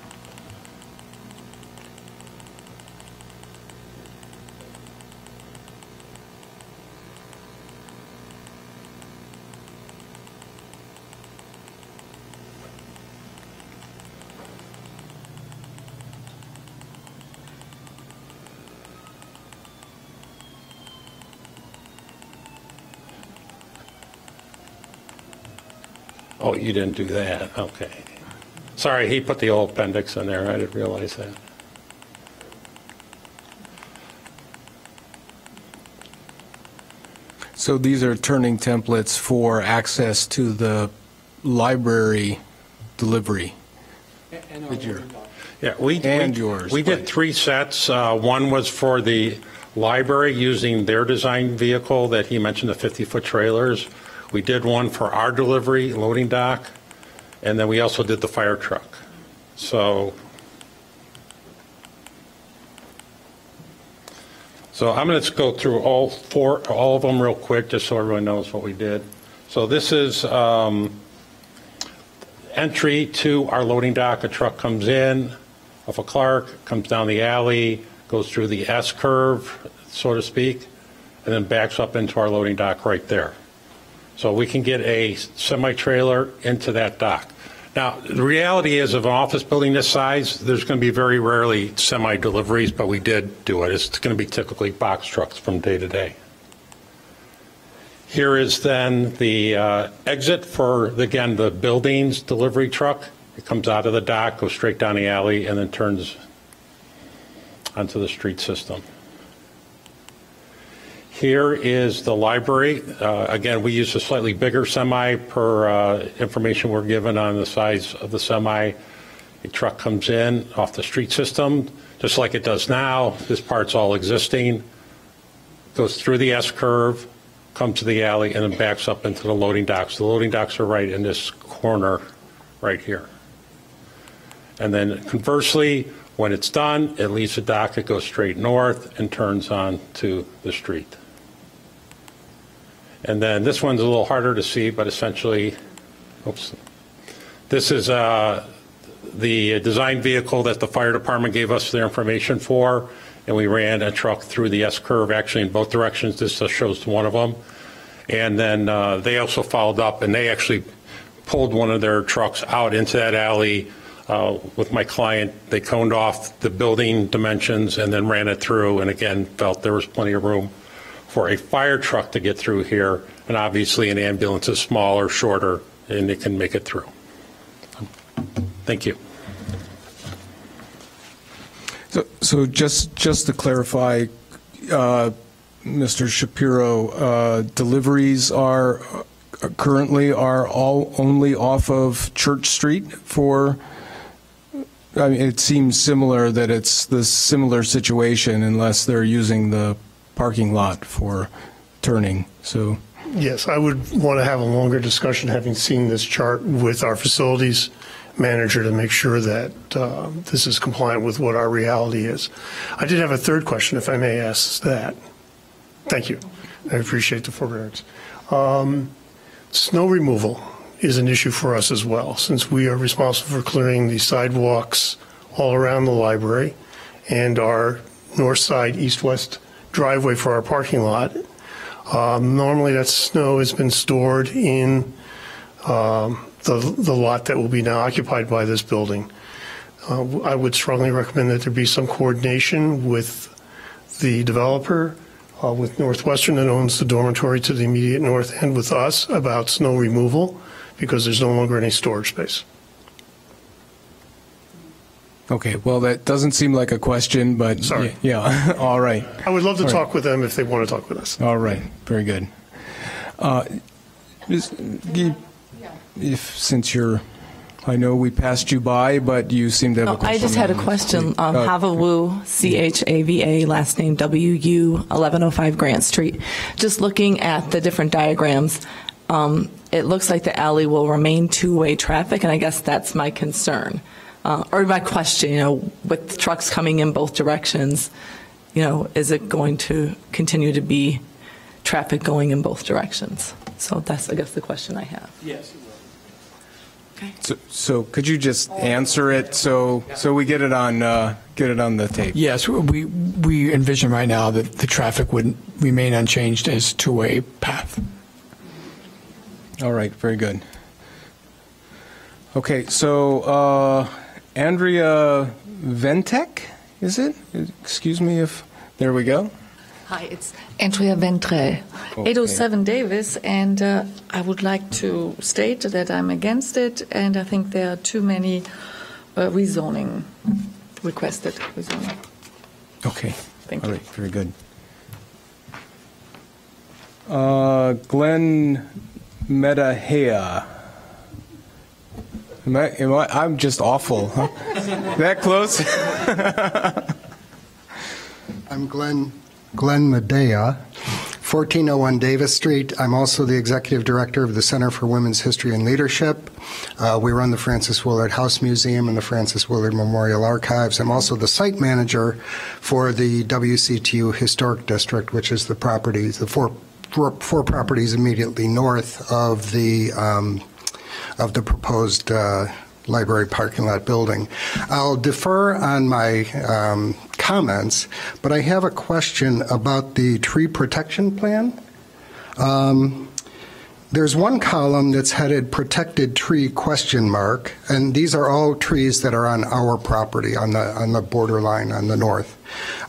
Oh, you didn't do that, okay. Sorry, he put the old appendix in there, I didn't realize that.
so these are turning templates for access to the library delivery. Did your-
Yeah, we.
And
we-
yours,
We did three sets. Uh, One was for the library using their design vehicle that he mentioned, the 50-foot trailers. We did one for our delivery loading dock, and then we also did the fire truck. So, so I'm going to go through all four, all of them real quick, just so everyone knows what we did. So this is um, entry to our loading dock. A truck comes in off of Clark, comes down the alley, goes through the S curve, so to speak, and then backs up into our loading dock right there. So we can get a semi-trailer into that dock. Now, the reality is of an office building this size, there's going to be very rarely semi-deliveries, but we did do it. It's going to be typically box trucks from day to day. Here is then the uh, exit for, again, the building's delivery truck. It comes out of the dock, goes straight down the alley, and then turns onto the street system. Here is the library. Uh, Again, we use a slightly bigger semi per uh, information we're given on the size of the semi. A truck comes in off the street system, just like it does now. This part's all existing, goes through the S-curve, comes to the alley, and then backs up into the loading docks. The loading docks are right in this corner right here. And then conversely, when it's done, it leaves the dock, it goes straight north and turns on to the street. And then this one's a little harder to see, but essentially, oops. This is uh, the design vehicle that the fire department gave us their information for, and we ran a truck through the S-curve, actually in both directions. This just shows one of them. And then uh, they also followed up, and they actually pulled one of their trucks out into that alley uh, with my client. They coned off the building dimensions and then ran it through, and again, felt there was plenty of room for a fire truck to get through here, and obviously an ambulance is smaller, shorter, and it can make it through. Thank you.
So, so just, just to clarify, uh, Mr. Shapiro, uh, deliveries are, currently are all only off of Church Street for, I mean, it seems similar that it's the similar situation unless they're using the parking lot for turning, so.
Yes, I would want to have a longer discussion, having seen this chart with our facilities manager to make sure that uh, this is compliant with what our reality is. I did have a third question, if I may ask that. Thank you. I appreciate the forbearance. Um, Snow removal is an issue for us as well, since we are responsible for clearing the sidewalks all around the library and our north side, east-west driveway for our parking lot. Um, Normally, that snow has been stored in um, the the lot that will be now occupied by this building. Uh, I would strongly recommend that there be some coordination with the developer, uh, with Northwestern that owns the dormitory to the immediate north, and with us about snow removal, because there's no longer any storage space.
Okay, well, that doesn't seem like a question, but.
Sorry.
Yeah, all right.
I would love to
All right.
talk with them if they want to talk with us.
All right, very good. Uh, Ms. If, since you're, I know we passed you by, but you seem to have a
Oh,
question.
I just had a question. Um,
Uh,
Chava Wu, C H A V A, last name W U, 1105 Grant Street. Just looking at the different diagrams, um, it looks like the alley will remain two-way traffic, and I guess that's my concern. Uh, or my question, you know, with trucks coming in both directions, you know, is it going to continue to be traffic going in both directions? So that's, I guess, the question I have.
Yes.
So, so could you just answer it so, so we get it on, uh, get it on the tape?
Yes, we, we envision right now that the traffic would remain unchanged as two-way path.
All right, very good. Okay, so uh, Andrea Ventek, is it? Excuse me if, there we go.
Hi, it's Andrea Ventre,
Okay.
807 Davis, and uh, I would like to state that I'm against it, and I think there are too many uh, rezoning requested rezoning.
Okay.
Thank
All
you.
right, very good. Uh, Glenn Madeja. Am I, am I, I'm just awful, huh? that close?
I'm Glenn, Glenn Madeja, 1401 Davis Street. I'm also the executive director of the Center for Women's History and Leadership. Uh, we run the Frances Willard House Museum and the Frances Willard Memorial Archives. I'm also the site manager for the WCTU Historic District, which is the properties, the four, four, four properties immediately north of the um, of the proposed uh, library parking lot building. I'll defer on my um, comments, but I have a question about the tree protection plan. Um, there's one column that's headed protected tree question mark, and these are all trees that are on our property on the on the borderline on the north.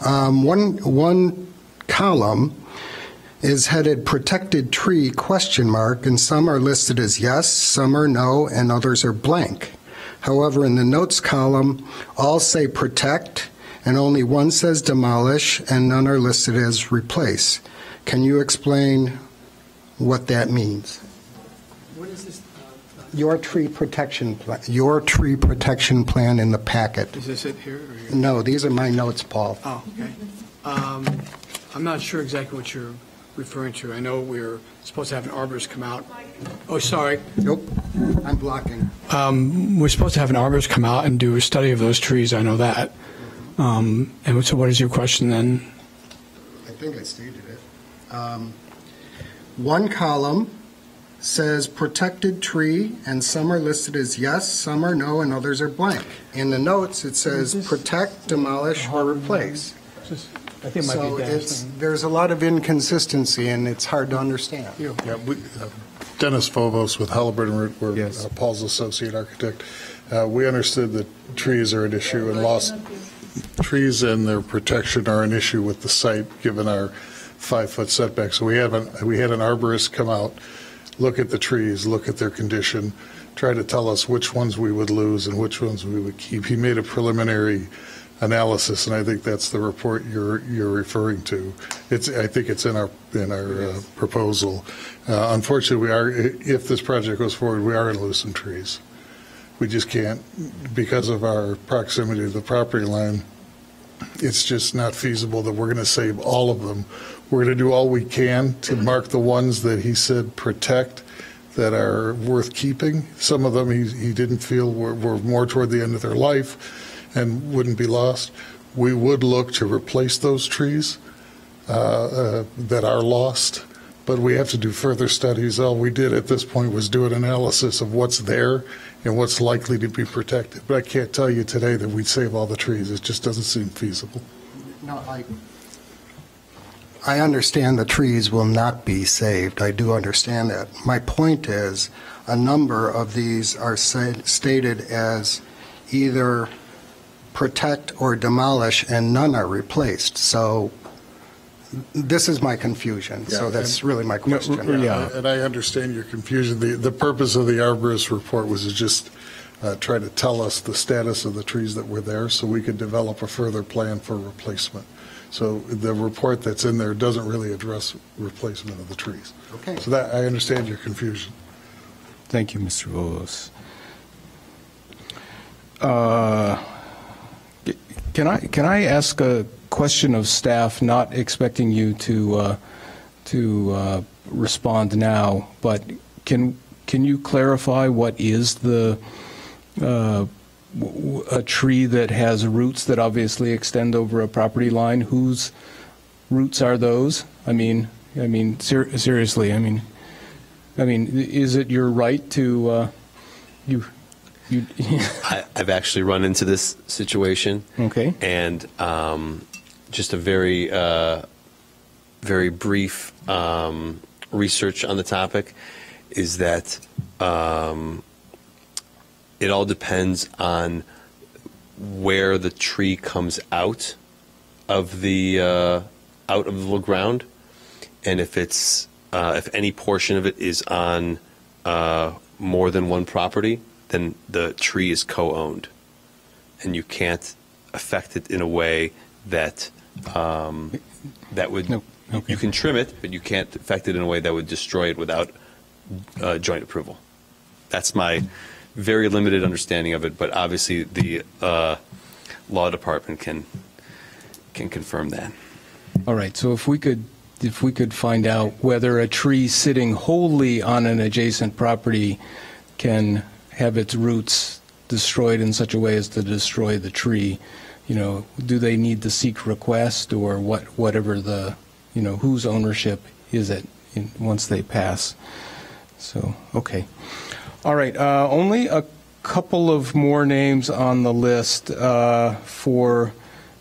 Um, one one column is headed protected tree question mark, and some are listed as yes, some are no, and others are blank. However, in the notes column, all say protect, and only one says demolish, and none are listed as replace. Can you explain what that means?
What is this?
Your tree protection plan, your tree protection plan in the packet.
Is this it here? or-
No, these are my notes, Paul.
Oh, okay. Um, I'm not sure exactly what you're referring to. I know we're supposed to have an arborist come out. Oh, sorry.
Nope, I'm blocking.
Um, We're supposed to have an arborist come out and do a study of those trees, I know that. Um, And so what is your question then?
I think I stated it. Um, One column says protected tree, and some are listed as yes, some are no, and others are blank. In the notes, it says protect, demolish, or replace.
I think it might
So
be
it's,
Dennis.
there's a lot of inconsistency, and it's hard to understand.
Yeah, we, uh, Dennis Fovos with Holabird and Root, we're uh, Paul's associate architect. Uh, We understood that trees are an issue and lost, trees and their protection are an issue with the site, given our five-foot setback. So we haven't, we had an arborist come out, look at the trees, look at their condition, try to tell us which ones we would lose and which ones we would keep. He made a preliminary analysis, and I think that's the report you're, you're referring to. It's, I think it's in our, in our uh, proposal. Uh, Unfortunately, we are, if this project goes forward, we are going to lose some trees. We just can't, because of our proximity to the property line, it's just not feasible that we're going to save all of them. We're going to do all we can to mark the ones that he said protect, that are worth keeping. Some of them he, he didn't feel were, were more toward the end of their life and wouldn't be lost. We would look to replace those trees uh, uh, that are lost, but we have to do further studies. All we did at this point was do an analysis of what's there and what's likely to be protected. But I can't tell you today that we'd save all the trees. It just doesn't seem feasible.
No, I, I understand the trees will not be saved. I do understand that. My point is, a number of these are stated as either protect or demolish, and none are replaced. So this is my confusion. So that's
and-
really my question.
Yeah, And I understand your confusion. The, the purpose of the arborist report was to just uh, try to tell us the status of the trees that were there so we could develop a further plan for replacement. So the report that's in there doesn't really address replacement of the trees.
Okay.
So that, I understand your confusion.
Thank you, Mr. Volos. Uh, Can I, can I ask a question of staff, not expecting you to, uh, to uh, respond now, but can, can you clarify what is the, uh, a tree that has roots that obviously extend over a property line? Whose roots are those? I mean, I mean, ser- seriously, I mean, I mean, is it your right to, uh, you, you,
I, I've actually run into this situation.
Okay.
And um, just a very, uh, very brief um, research on the topic is that um, it all depends on where the tree comes out of the uh, out of the ground, and if it's uh, if any portion of it is on uh, more than one property, then the tree is co-owned, and you can't affect it in a way that um, that would you can trim it, but you can't affect it in a way that would destroy it without uh, joint approval. That's my very limited understanding of it, but obviously the uh, law department can can confirm that.
All right, so if we could, if we could find out whether a tree sitting wholly on an adjacent property can have its roots destroyed in such a way as to destroy the tree, you know, do they need to seek request or what, whatever the, you know, whose ownership is it in, once they pass? So, okay. All right, uh, only a couple of more names on the list uh, for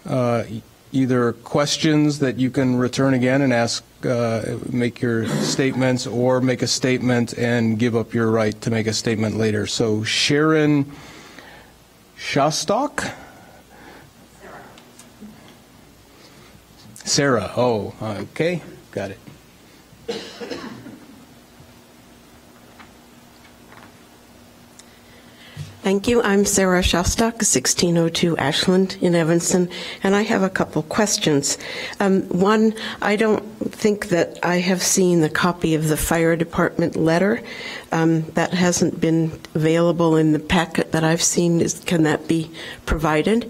uh, either questions that you can return again and ask, uh, make your statements, or make a statement and give up your right to make a statement later. So Sharon Shostak? Sarah, oh, okay, got it.
Thank you. I'm Sarah Shostak, 1602 Ashland in Evanston, and I have a couple questions. Um, one, I don't think that I have seen the copy of the fire department letter. Um, that hasn't been available in the packet that I've seen. Is, can that be provided?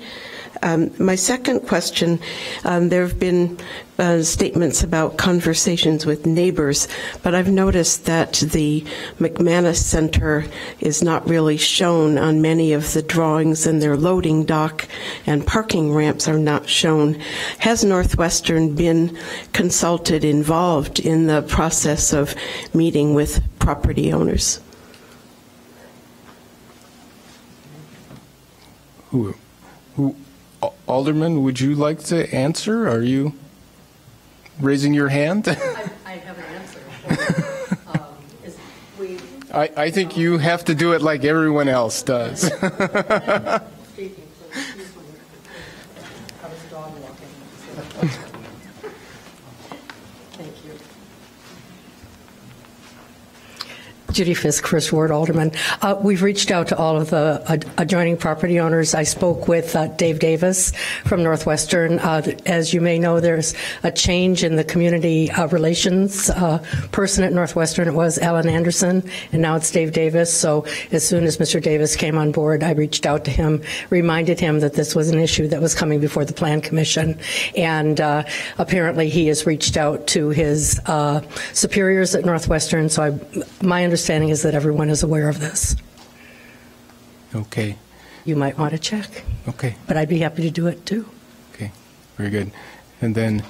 Um, my second question um, there have been uh, statements about conversations with neighbors, but I've noticed that the McManus Center is not really shown on many of the drawings, and their loading dock and parking ramps are not shown. Has Northwestern been consulted, involved in the process of meeting with property owners?
Who, who, Alderman, would you like to answer? Are you raising your hand?
I, I have an answer. um, is we,
I, I think you have to do it like everyone else does.
speaking, so excuse me. I was dog walking. so- Thank you.
Judy Fiske, First Ward Alderman. Uh, we've reached out to all of the ad- adjoining property owners. I spoke with uh, Dave Davis from Northwestern. Uh, as you may know, there's a change in the community uh, relations uh, person at Northwestern. It was Alan Anderson, and now it's Dave Davis. So as soon as Mr. Davis came on board, I reached out to him, reminded him that this was an issue that was coming before the Plan Commission, and apparently he has reached out to his superiors at Northwestern. So I, my understanding is that everyone is aware of this.
okay,
You might want to check,
okay,
but I'd be happy to do it too.
okay, very good. And then,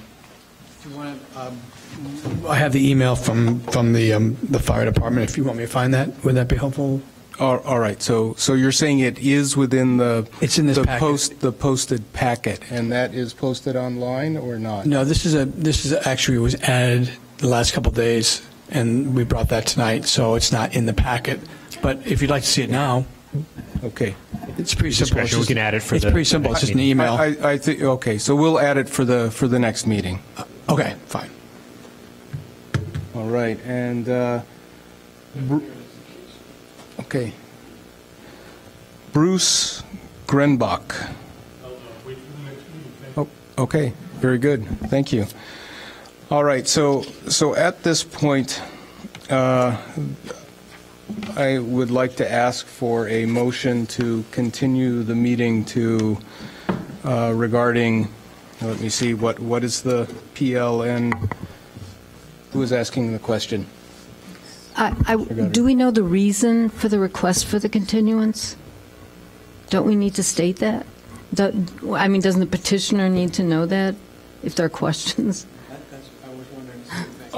I have the email from, from the, um, the fire department. If you want me to find that, would that be helpful?
all all right, so, so you're saying it is within the.
It's in this
the
packet.
post The posted packet, and that is posted online or not?
No, this is a, this is actually was added the last couple of days, and we brought that tonight, so it's not in the packet. But if you'd like to see it now,
Okay.
it's pretty simple. It's
Discretion, we
just-
can add it for
It's
the-
pretty simple, it's just an email.
I, I think, okay, so we'll add it for the, for the next meeting.
Okay, fine.
All right, and, uh, Bru- okay. Bruce Grenbach. Oh, okay, very good, thank you. All right, so, so at this point, uh, I would like to ask for a motion to continue the meeting to, uh, regarding, let me see, what, what is the PLN? Who is asking the question?
I, I, do we know the reason for the request for the continuance? Don't we need to state that? Do- I mean, doesn't the petitioner need to know that if there are questions?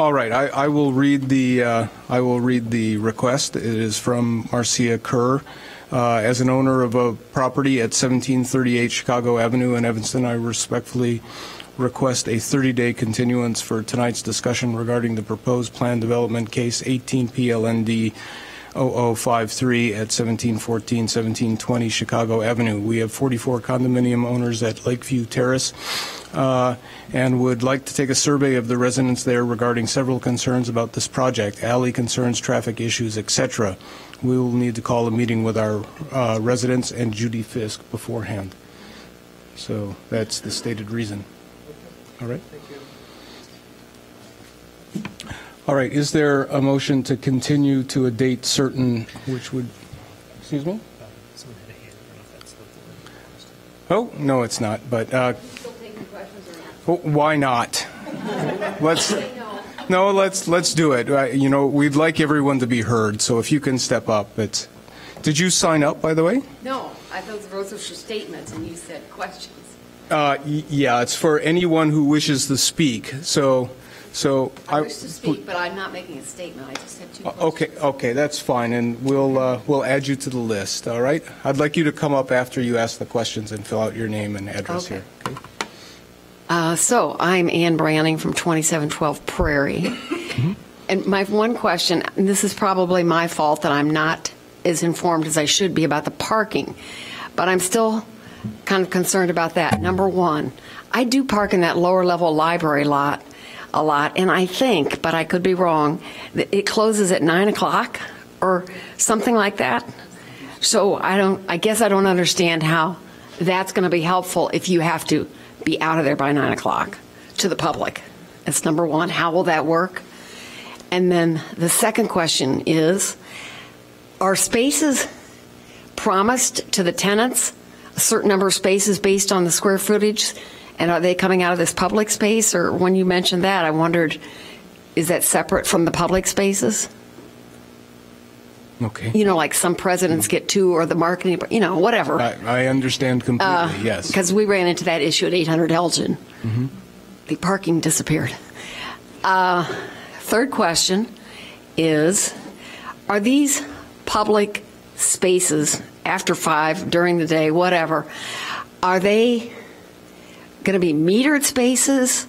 All right, I, I will read the, uh, I will read the request. It is from Marcia Kerr. Uh, As an owner of a property at 1738 Chicago Avenue in Evanston, I respectfully request a 30-day continuance for tonight's discussion regarding the proposed plan development case 18 PLND 0053 at 1714, 1720 Chicago Avenue. We have 44 condominium owners at Lakeview Terrace uh, and would like to take a survey of the residents there regarding several concerns about this project, alley concerns, traffic issues, etc. We will need to call a meeting with our uh, residents and Judy Fiske beforehand. So that's the stated reason. All right? All right, is there a motion to continue to a date certain, which would, excuse me? Oh, no, it's not, but, uh, oh, why not? Let's, no, let's, let's do it. Uh, You know, we'd like everyone to be heard, so if you can step up, it's, did you sign up, by the way?
No, I thought those were statements, and you said questions.
Uh, y- Yeah, it's for anyone who wishes to speak, so, so.
I wish to speak, but I'm not making a statement. I just had two questions.
Okay, okay, that's fine, and we'll, uh, we'll add you to the list, all right? I'd like you to come up after you ask the questions and fill out your name and address
Okay.
here.
Uh, So I'm Ann Branning from 2712 Prairie. And my one question, and this is probably my fault that I'm not as informed as I should be about the parking, but I'm still kind of concerned about that. Number one, I do park in that lower level library lot a lot, and I think, but I could be wrong, it closes at 9 o'clock or something like that.
So I don't, I guess I don't understand how that's going to be helpful if you have to be out of there by nine o'clock to the public. That's number one. How will that work? And then the second question is, are spaces promised to the tenants, a certain number of spaces based on the square footage? And are they coming out of this public space? Or when you mentioned that, I wondered, is that separate from the public spaces?
Okay.
You know, like some presidents get two or the marketing, you know, whatever.
I, I understand completely, yes.
Because we ran into that issue at 800 Elgin.
Mm -hmm.
The parking disappeared. Uh, third question is Are these public spaces after five, during the day, whatever, are they going to be metered spaces,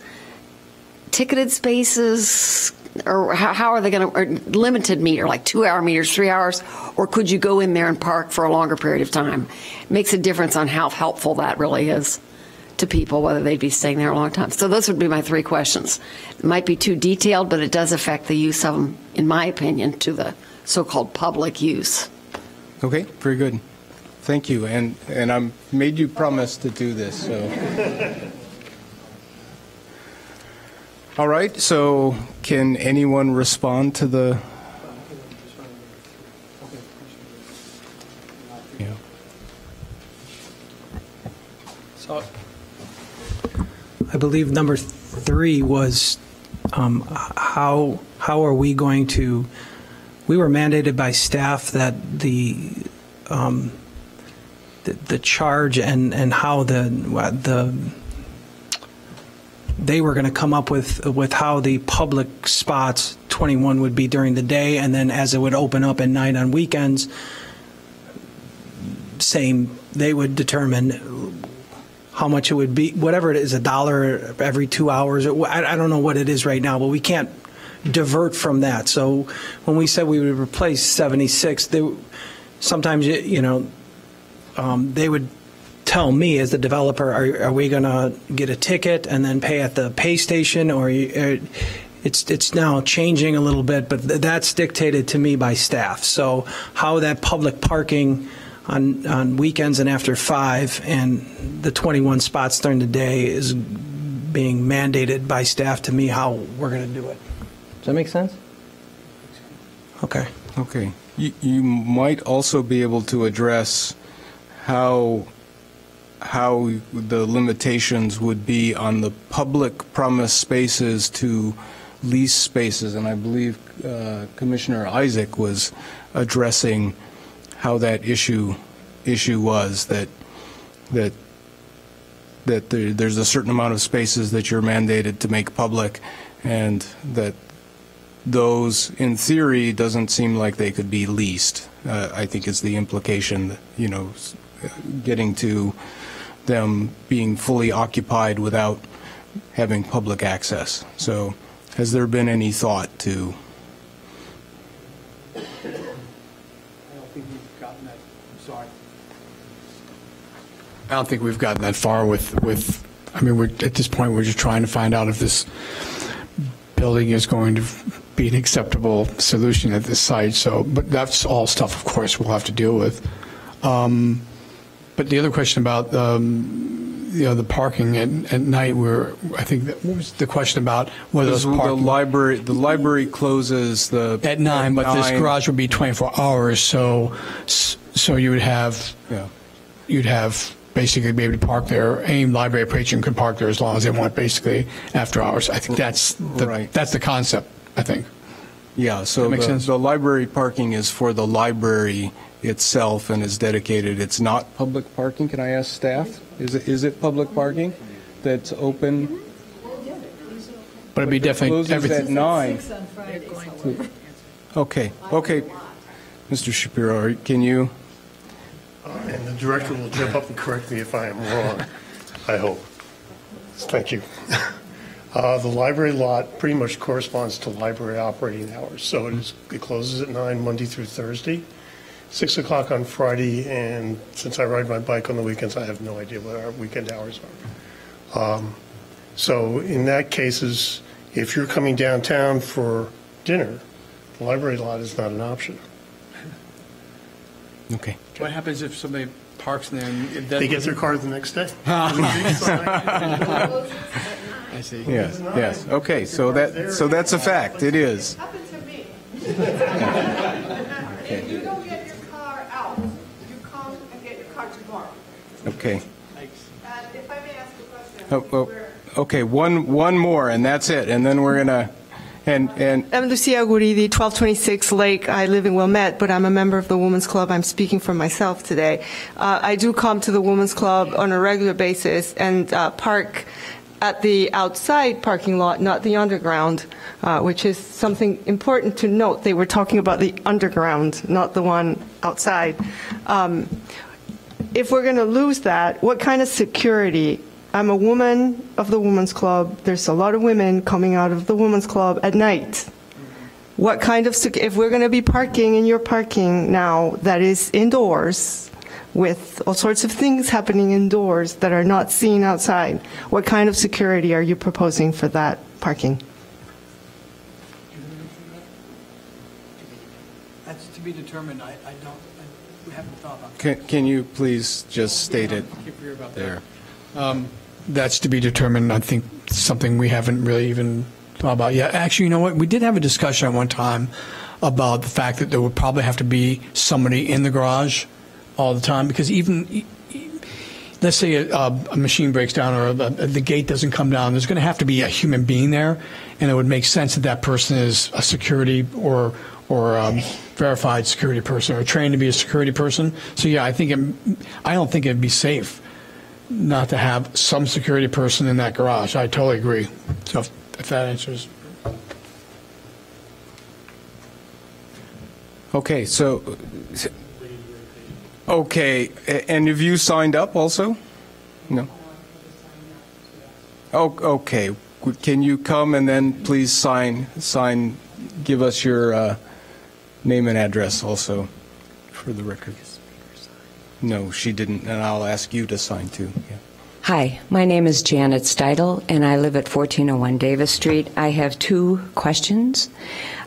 ticketed spaces, or how, how are they going to, limited meter, like two hour meters, three hours, or could you go in there and park for a longer period of time? Makes a difference on how helpful that really is to people, whether they'd be staying there a long time. So those would be my three questions. It might be too detailed, but it does affect the use of them, in my opinion, to the so-called public use.
Okay, very good. Thank you, and, and I'm, made you promise to do this, so. All right, so can anyone respond to the? Yeah.
So I believe number three was um, how how are we going to? We were mandated by staff that the um, the, charge and and how the the they were going to come up with with how the public spots 21 would be during the day and then as it would open up at night on weekends same they would determine how much it would be whatever it is a dollar every two hours I, I don't know what it is right now but we can't divert from that. So when we said we would replace 76 they, sometimes you know um, they would tell me as the developer, are, are we going to get a ticket and then pay at the pay station, or uh, it's it's now changing a little bit, but th- that's dictated to me by staff. So how that public parking on on weekends and after five, and the 21 spots during the day is being mandated by staff to me how we're going to do it. Does that make sense? Okay.
Okay. You, you might also be able to address how how the limitations would be on the public premise spaces to lease spaces, and I believe uh, Commissioner Isaac was addressing how that issue issue was that that that there, there's a certain amount of spaces that you're mandated to make public, and that those, in theory, doesn't seem like they could be leased. Uh, I think is the implication. You know, getting to them being fully occupied without having public access. So, has there been any thought to?
I don't think we've gotten that far with, with, I mean, we're, at this point, we're just trying to find out if this building is going to be an acceptable solution at this site, so, but that's all stuff, of course, we'll have to deal with. Um, But the other question about, um, you know, the parking at, at night, where, I think, that- what was the question about whether those
the library, the library closes the
At nine, but this garage would be 24 hours, so, so you would have,
Yeah.
you'd have basically be able to park there, any library patron could park there as long as they want, basically, after hours. I think that's, the that's the concept, I think.
Yeah, so
That makes
the,
sense.
the library parking is for the library itself and is dedicated. It's not public parking. Can I ask staff? Is it, is it public parking that's open?
But it'd be definitely
Closes at
everything.
nine. Okay, okay. Mr. Shapiro, are- can you?
And the director will jump up and correct me if I am wrong, I hope. Thank you. Uh, The library lot pretty much corresponds to library operating hours, so it is, it closes at nine Monday through Thursday, 6 o'clock on Friday, and since I ride my bike on the weekends, I have no idea what our weekend hours are. Um, So in that cases, if you're coming downtown for dinner, the library lot is not an option.
Okay.
What happens if somebody parks there and it
They get their car the next day.
I see.
Yes, yes. Okay, so that, so that's a fact. It is.
Happened to me. If
Okay.
And if I may ask a question.
Oh, oh, Okay, one, one more, and that's it, and then we're gonna, and, and,
I'm Lucia Guridi, 1226 Lake. I live in Wilmette, but I'm a member of the Women's Club. I'm speaking for myself today. Uh, I do come to the Women's Club on a regular basis and uh, park at the outside parking lot, not the underground, uh, which is something important to note. They were talking about the underground, not the one outside. Um, if we're going to lose that, what kind of security? I'm a woman of the Women's Club. There's a lot of women coming out of the Women's Club at night. What kind of, if we're going to be parking in your parking now that is indoors with all sorts of things happening indoors that are not seen outside, what kind of security are you proposing for that parking?
That's to be determined. I, I don't, I, we haven't thought about
can, can you please just state it there?
Um, That's to be determined. I think something we haven't really even thought about yet. Actually, you know what? We did have a discussion at one time about the fact that there would probably have to be somebody in the garage all the time because even let's say a, a machine breaks down or the, the gate doesn't come down, there's going to have to be a human being there, and it would make sense that that person is a security or or um, verified security person or trained to be a security person. So yeah, I think it, I don't think it'd be safe not to have some security person in that garage. I totally agree. So if, if that answers.
Okay, so, okay, and have you signed up also? No? Oh, okay, can you come and then please sign, sign, give us your uh, name and address also for the record? No, she didn't, and I'll ask you to sign too. yeah.
Hi, my name is Janet Steidel, and I live at 1401 Davis Street. I have two questions.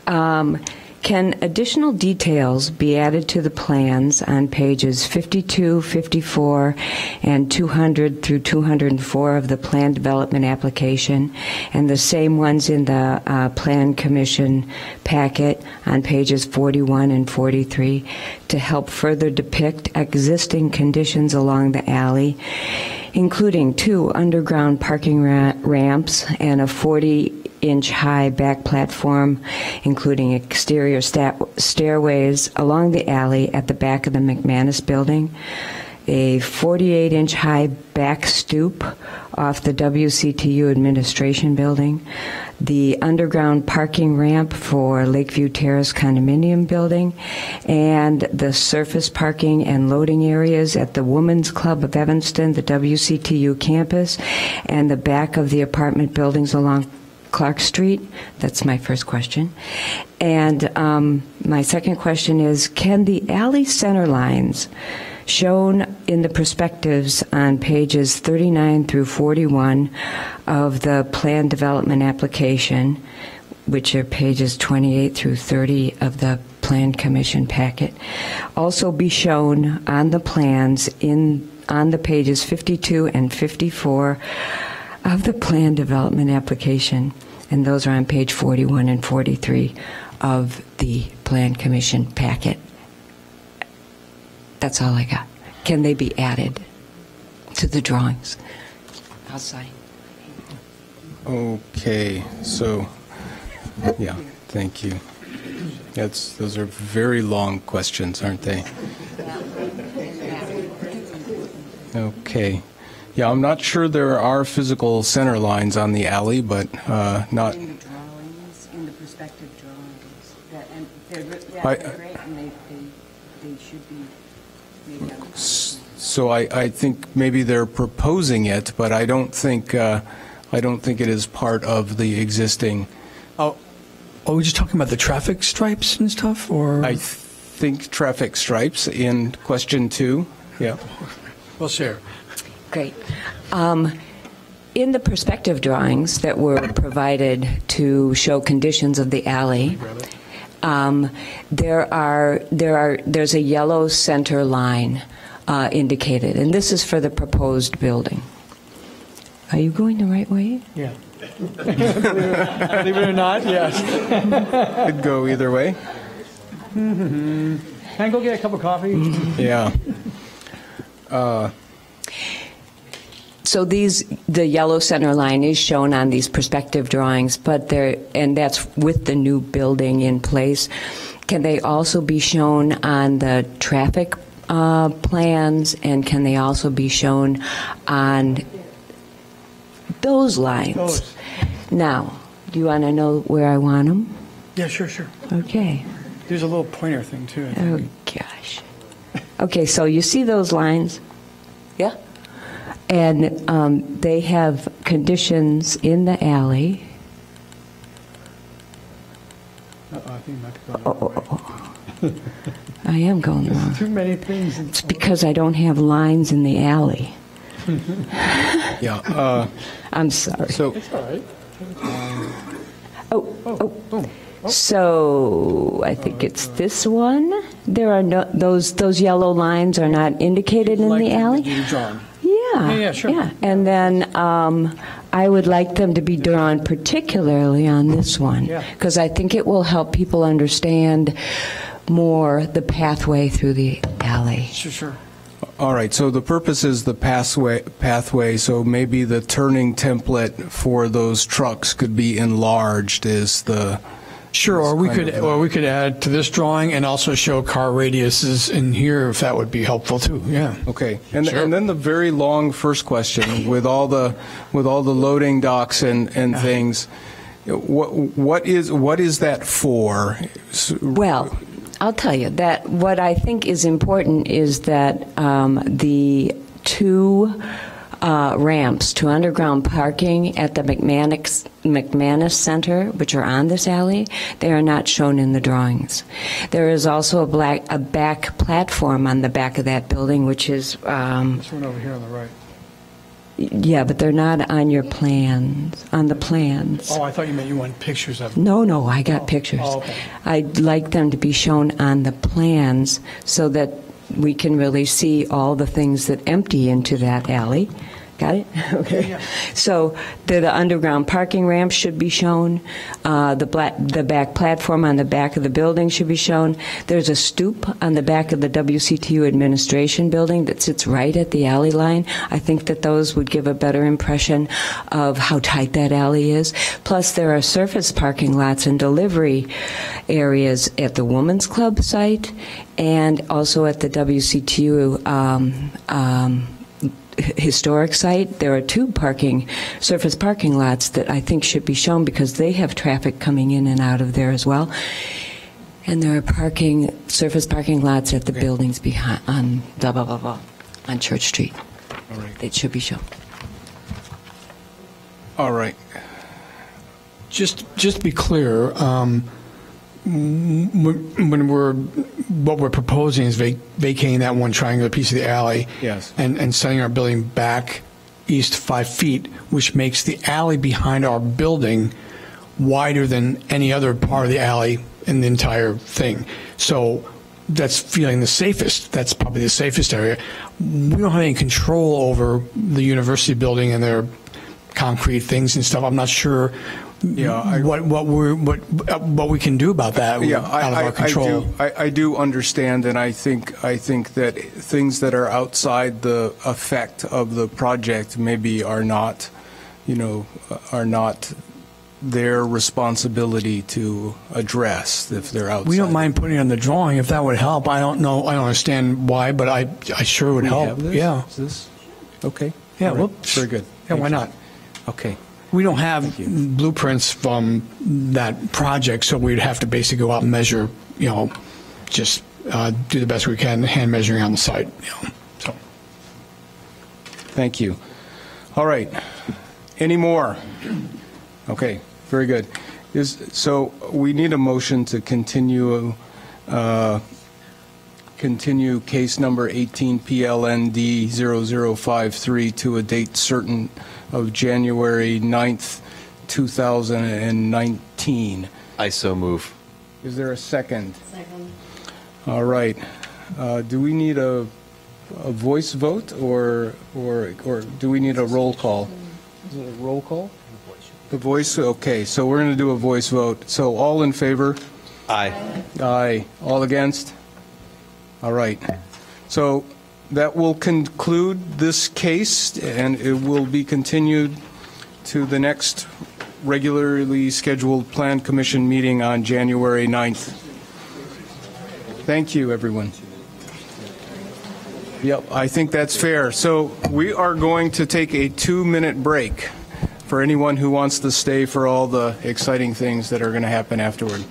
Um, can additional details be added to the plans on pages 52, 54, and 200 through 204 of the Plan Development Application, and the same ones in the uh, Plan Commission packet on pages 41 and 43 to help further depict existing conditions along the alley? including two underground parking ra- ramps and a 40 inch high back platform, including exterior sta- stairways along the alley at the back of the McManus building, a 48 inch high back stoop off the WCTU administration building, the underground parking ramp for Lakeview Terrace condominium building, and the surface parking and loading areas at the Women's Club of Evanston, the WCTU campus, and the back of the apartment buildings along Clark Street? That's my first question. And um, my second question is Can the alley center lines shown in the perspectives on pages 39 through 41 of the plan development application, which are pages 28 through 30 of the Plan Commission packet, also be shown on the plans in on the pages 52 and 54 of the plan development application, and those are on page 41 and 43 of the Plan Commission packet. That's all I got. Can they be added to the drawings? I'll sign.
Okay, so, yeah, thank you. That's, those are very long questions, aren't they? Okay. Yeah, I'm not sure there are physical center lines on the alley, but uh, not,
In the drawings, in the perspective drawings, that, and they're, yeah,
I-
they're great, and they, they, they should be made out of
so I, I think maybe they're proposing it, but I don't think, uh, I don't think it is part of the existing.
Oh, are we just talking about the traffic stripes and stuff, or?
I think traffic stripes in question two, yeah.
Well, share.
Great. Um, In the perspective drawings that were provided to show conditions of the alley, um, there are there are there's a yellow center line uh, indicated, and this is for the proposed building. Are you going the right way?
Yeah. Believe it or not, yes.
Could go either way.
Can I go get a cup of coffee?
Yeah. Uh,
So these, the yellow center line is shown on these perspective drawings, but they're, and that's with the new building in place. Can they also be shown on the traffic uh, plans, and can they also be shown on those lines?
Those.
Now, do you want to know where I want them?
Yeah, sure, sure.
Okay.
There's a little pointer thing too. I think.
Oh, gosh. Okay, so you see those lines? Yeah. And um, they have conditions in the alley.
Uh-oh, I think I might going
Oh, oh, oh. I am going wrong.
Too many things.
It's because I don't have lines in the alley.
Yeah. uh,
I'm sorry.
So,
It's all right.
Oh, oh. So I think it's this one. There are no those those yellow lines are not indicated in the alley.
Drawn.
Yeah.
Yeah, yeah, sure.
Yeah, and then um, I would like them to be drawn particularly on this one
Yeah.
because I think it will help people understand more the pathway through the alley.
Sure, sure.
all right, so the purpose is the pathway, pathway, so maybe the turning template for those trucks could be enlarged is the...
Sure, or we could, or we could add to this drawing and also show car radiuses in here if that would be helpful too, yeah.
Okay, and, and then the very long first question, with all the, with all the loading docks and, and things, what, what is, what is that for? S-
Well, I'll tell you that what I think is important is that um, the two uh, ramps to underground parking at the McManus, McManus Center, which are on this alley, they are not shown in the drawings. There is also a black a back platform on the back of that building, which is um,
This one over here on the right.
yeah, but they're not on your plans on the plans.
Oh, I thought you meant you wanted pictures of them.
No, no, I got pictures.
Oh, okay.
I'd like them to be shown on the plans so that we can really see all the things that empty into that alley. Got it? Okay. So the, the underground parking ramp should be shown. Uh, the black, the back platform on the back of the building should be shown. There's a stoop on the back of the WCTU administration building that sits right at the alley line. I think that those would give a better impression of how tight that alley is. Plus, there are surface parking lots and delivery areas at the Women's Club site and also at the WCTU um, um, historic site, there are two parking, surface parking lots that I think should be shown because they have traffic coming in and out of there as well. And there are parking, surface parking lots at the buildings behind, on blah, blah, blah, blah, on Church Street.
All right.
They should be shown.
All right.
Just, just to be clear, um, when we're, what we're proposing is vac- vacating that one triangular piece of the alley.
Yes.
And, and setting our building back east five feet, which makes the alley behind our building wider than any other part of the alley in the entire thing. So that's feeling the safest. That's probably the safest area. We don't have any control over the university building and their concrete things and stuff. I'm not sure
Yeah, I-
what what we what what we can do about that.
Yeah,
out
I,
of our control.
I do. I, I do understand, and I think I think that things that are outside the effect of the project maybe are not, you know, are not their responsibility to address if they're outside.
We don't mind putting it on the drawing if that would help. I don't know. I don't understand why, but I I sure would
We
help. Yeah.
Is this okay?
Yeah.
Right.
Well,
very good.
Yeah.
Thank
why
you.
not?
Okay.
We don't have blueprints from that project, so we'd have to basically go out and measure. You know, just uh, do the best we can, hand measuring on the site. You know, so.
Thank you. All right. Any more? Okay, very good. Is, so we need a motion to continue, uh, continue case number 18 PLND 0053 to a date certain of January 9th, 2019.
I so move.
Is there a second?
Second.
All right. Uh, Do we need a, a voice vote, or, or, or do we need a roll call? Is it a roll call? The voice, okay, so we're going to do a voice vote. So all in favor?
Aye.
Aye. All against? All right. So that will conclude this case, and it will be continued to the next regularly scheduled Plan Commission meeting on January 9th. Thank you, everyone. Yep, I think that's fair. So we are going to take a two-minute break for anyone who wants to stay for all the exciting things that are going to happen afterward.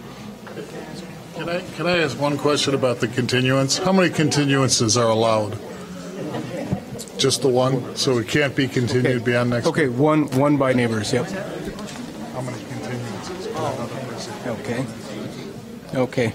Can I, can I ask one question about the continuance? How many continuances are allowed? Just the one? So it can't be continued beyond next?
Okay, one, one by neighbors, yep.
How many continuances?
Okay. Okay.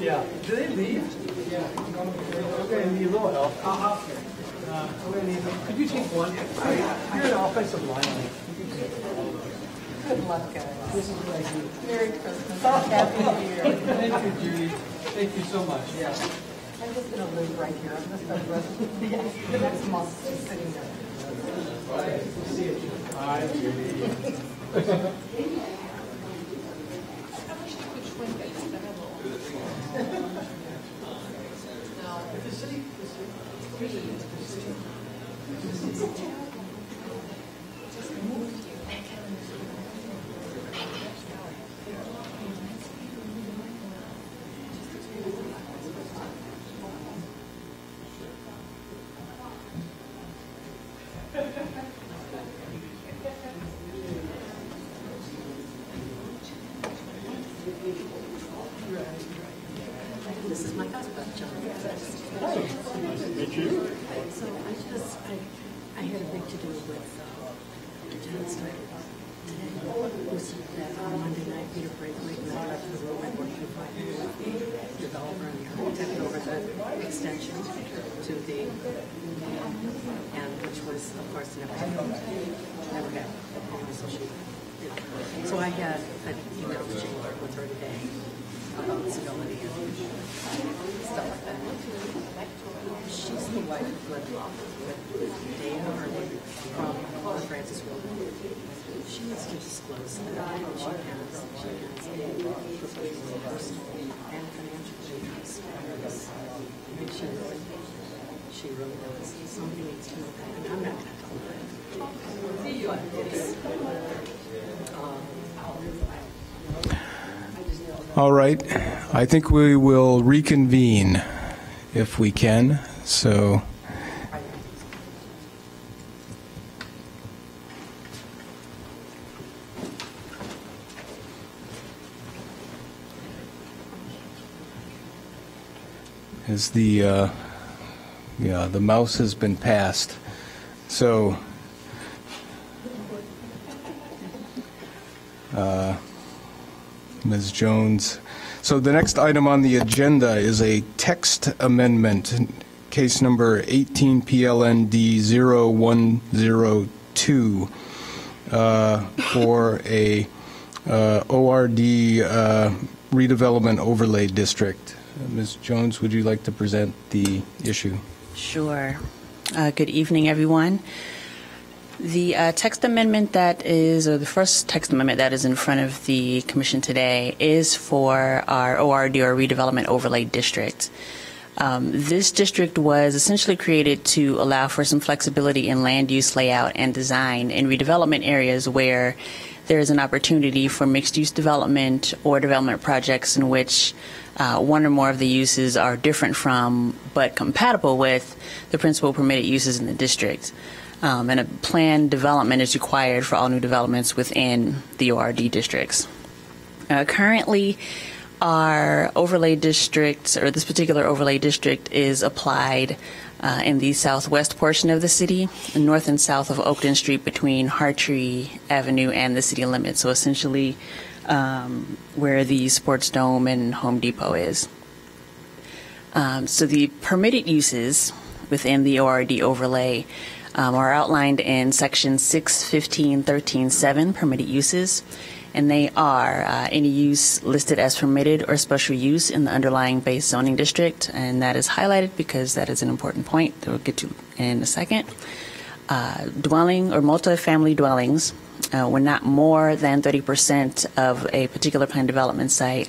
Yeah. Do they leave? Yeah. I'm going to need a little help. Uh, I'm going to need, could you take one? You're an offensive lineman. Good luck, guys. This is what I do. Merry Christmas. Happy New Year. Thank you, Judy. Thank you so much. Yeah.
I'm just going to live right here. I'm going to spend the rest of the, the next month just sitting there. Bye.
See you. Hi, Judy.
This is my husband, John.
Meet you.
So I just, I, I had a big to-do with uh, John Stein today. Was that on Monday night, Peter Braithwaite and I left the room at working with the developer and the architect over the extension to the, and which was, of course, never happened. Never happened. And so she, so I had an email exchange with her today. about civility and stuff like that. She's the wife of Glenn Love, with Dana Harmon from the Frances Willard. She needs to disclose that she has, she has a professional personal and financial interest in this. And she really, she really does. Somebody needs to know that, and I'm not gonna tell her. But it's, um,
All right. I think we will reconvene if we can. So. As the, uh, yeah, the mouse has been passed. So, uh, Ms. Jones. So the next item on the agenda is a text amendment, case number 18 PLND 0102, uh, for a uh, ORD uh, redevelopment overlay district. Ms. Jones, would you like to present the issue?
Sure. Uh, Good evening, everyone. The uh, text amendment that is, or the first text amendment that is in front of the commission today is for our ORD or redevelopment overlay district. Um, This district was essentially created to allow for some flexibility in land use layout and design in redevelopment areas where there is an opportunity for mixed-use development or development projects in which uh, one or more of the uses are different from but compatible with the principal permitted uses in the district. Um, and a planned development is required for all new developments within the ORD districts. Uh, currently, our overlay district, or this particular overlay district, is applied uh, in the southwest portion of the city, north and south of Oakton Street between Hartrey Avenue and the city limit. So essentially, um, where the Sports Dome and Home Depot is. Um, so the permitted uses within the ORD overlay um, are outlined in section 615.13.7 permitted uses, and they are uh, any use listed as permitted or special use in the underlying base zoning district, and that is highlighted because that is an important point that we'll get to in a second. Uh, dwelling or multifamily dwellings uh, were not more than 30% of a particular planned development site,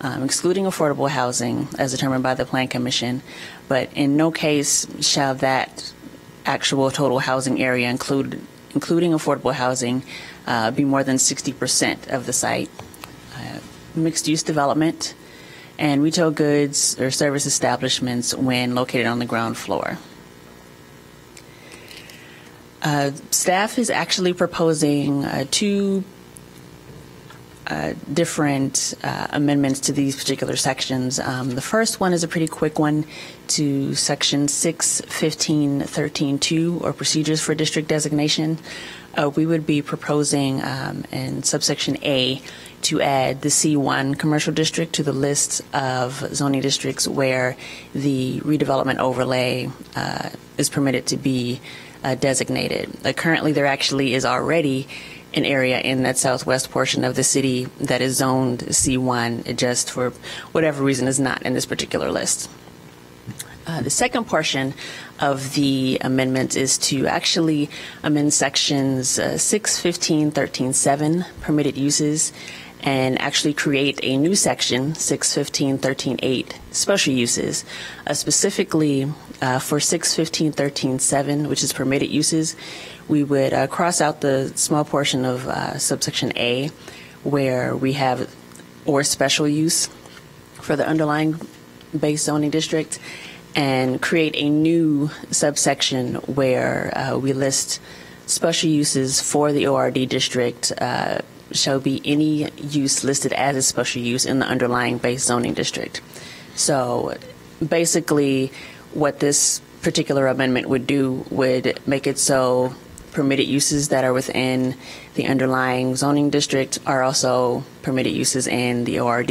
um, excluding affordable housing as determined by the Plan Commission, but in no case shall that actual total housing area, include, including affordable housing, uh, be more than 60% of the site. Uh, Mixed-use development and retail goods or service establishments when located on the ground floor. Uh, Staff is actually proposing uh, two uh, different uh, amendments to these particular sections. Um, The first one is a pretty quick one to Section 615.13.2, or Procedures for District Designation. Uh, We would be proposing um, in subsection A to add the C1 Commercial District to the list of zoning districts where the redevelopment overlay uh, is permitted to be uh, designated. Uh, Currently, there actually is already an area in that southwest portion of the city that is zoned C1, it just for whatever reason is not in this particular list. Uh, The second portion of the amendment is to actually amend sections uh, 615.13.7, permitted uses, and actually create a new section, 615.13.8, special uses, uh, specifically uh, for 615.13.7, which is permitted uses. We would uh, cross out the small portion of uh, subsection A where we have or special use for the underlying base zoning district and create a new subsection where uh, we list special uses for the ORD district uh, shall be any use listed as a special use in the underlying base zoning district. So basically, what this particular amendment would do would make it so permitted uses that are within the underlying zoning district are also permitted uses in the ORD.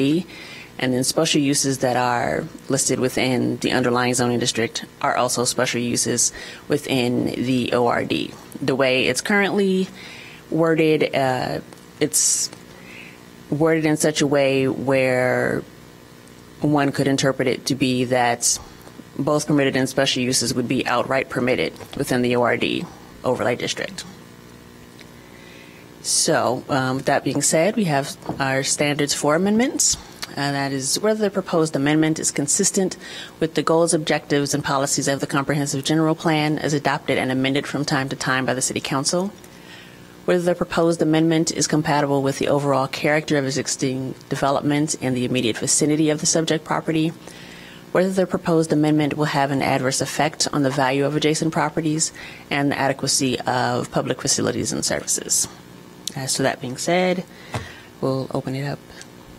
And then special uses that are listed within the underlying zoning district are also special uses within the ORD. The way it's currently worded, uh, it's worded in such a way where one could interpret it to be that both permitted and special uses would be outright permitted within the ORD overlay district. So, um, with that being said, we have our standards for amendments. And that is whether the proposed amendment is consistent with the goals, objectives, and policies of the Comprehensive General Plan as adopted and amended from time to time by the City Council. Whether the proposed amendment is compatible with the overall character of existing development in the immediate vicinity of the subject property. Whether the proposed amendment will have an adverse effect on the value of adjacent properties and the adequacy of public facilities and services. Uh, so that being said, we'll open it up.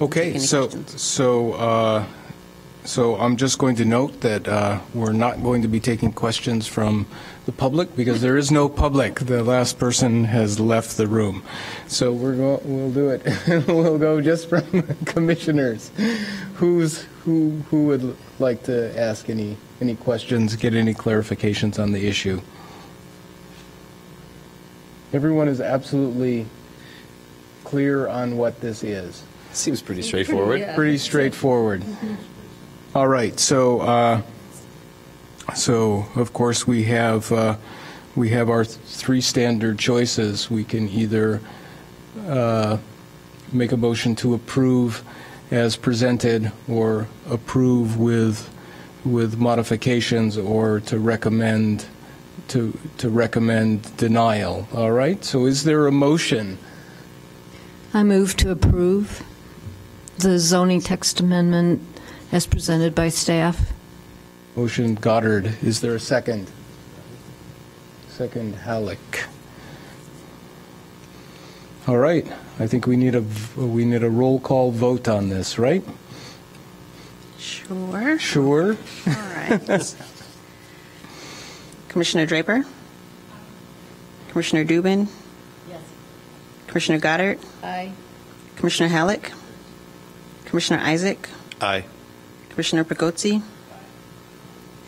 Okay, so, so, uh, so I'm just going to note that uh, we're not going to be taking questions from the public because there is no public. The last person has left the room. So we're go, we'll do it. we'll go just from commissioners. Who's, who, who would like to ask any, any questions, get any clarifications on the issue? Everyone is absolutely clear on what this is.
Seems pretty straightforward.
Pretty straightforward. All right, so, uh, so of course, we have, uh, we have our th- three standard choices. We can either uh, make a motion to approve as presented, or approve with, with modifications, or to recommend, to, to recommend denial. All right, so is there a motion?
I move to approve the zoning text amendment as presented by staff.
Motion Goddard. Is there a second? Second Halleck. All right. I think we need a v- we need a roll call vote on this, right?
Sure.
Sure.
All right. Commissioner Draper? Commissioner Dubin?
Yes.
Commissioner Goddard?
Aye.
Commissioner Halleck? Commissioner Isaac?
Aye.
Commissioner Pigozzi?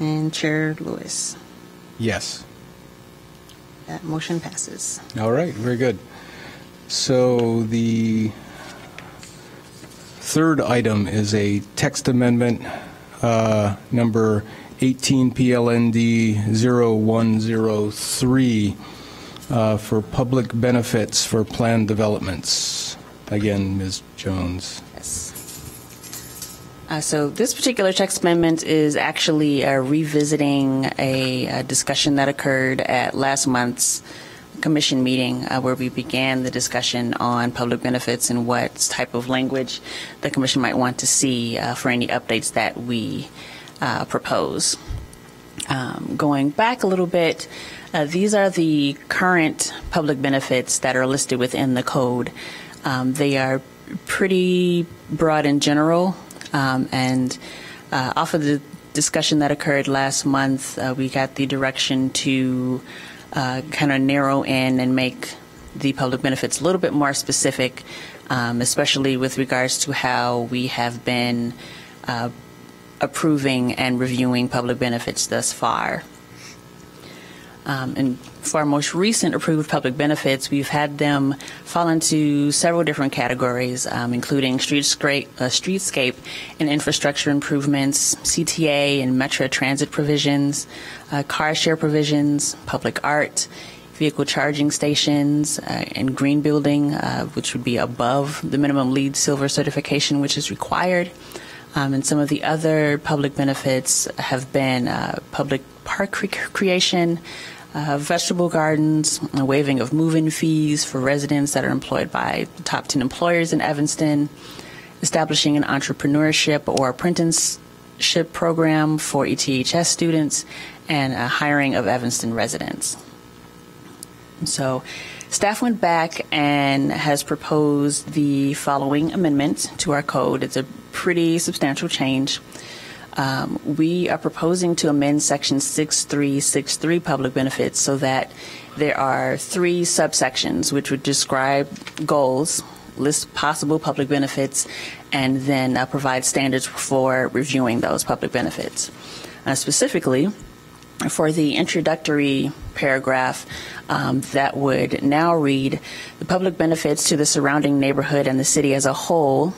And Chair Lewis.
Yes.
That motion passes.
All right. Very good. So the third item is a text amendment uh, number 18 PLND 0103 uh, for public benefits for planned developments. Again, Ms. Jones.
Uh, so this particular text amendment is actually uh, revisiting a, a discussion that occurred at last month's commission meeting uh, where we began the discussion on public benefits and what type of language the commission might want to see uh, for any updates that we uh, propose. Um, going back a little bit, uh, these are the current public benefits that are listed within the code. Um, they are pretty broad in general, um, and uh, off of the discussion that occurred last month, uh, we got the direction to uh, kind of narrow in and make the public benefits a little bit more specific, um, especially with regards to how we have been uh, approving and reviewing public benefits thus far. Um, and for our most recent approved public benefits, we've had them fall into several different categories, um, including streetscape, uh, streetscape and infrastructure improvements, CTA and Metra transit provisions, uh, car share provisions, public art, vehicle charging stations, uh, and green building, uh, which would be above the minimum LEED silver certification, which is required. Um, and some of the other public benefits have been uh, public park cre- creation, uh, vegetable gardens, a waiving of move-in fees for residents that are employed by top 10 employers in Evanston, establishing an entrepreneurship or apprenticeship program for ETHS students, and uh, hiring of Evanston residents. So staff went back and has proposed the following amendment to our code. It's a pretty substantial change. Um, we are proposing to amend section 6363 public benefits so that there are three subsections which would describe goals, list possible public benefits, and then uh, provide standards for reviewing those public benefits. Uh, specifically, for the introductory paragraph um, that would now read the public benefits to the surrounding neighborhood and the city as a whole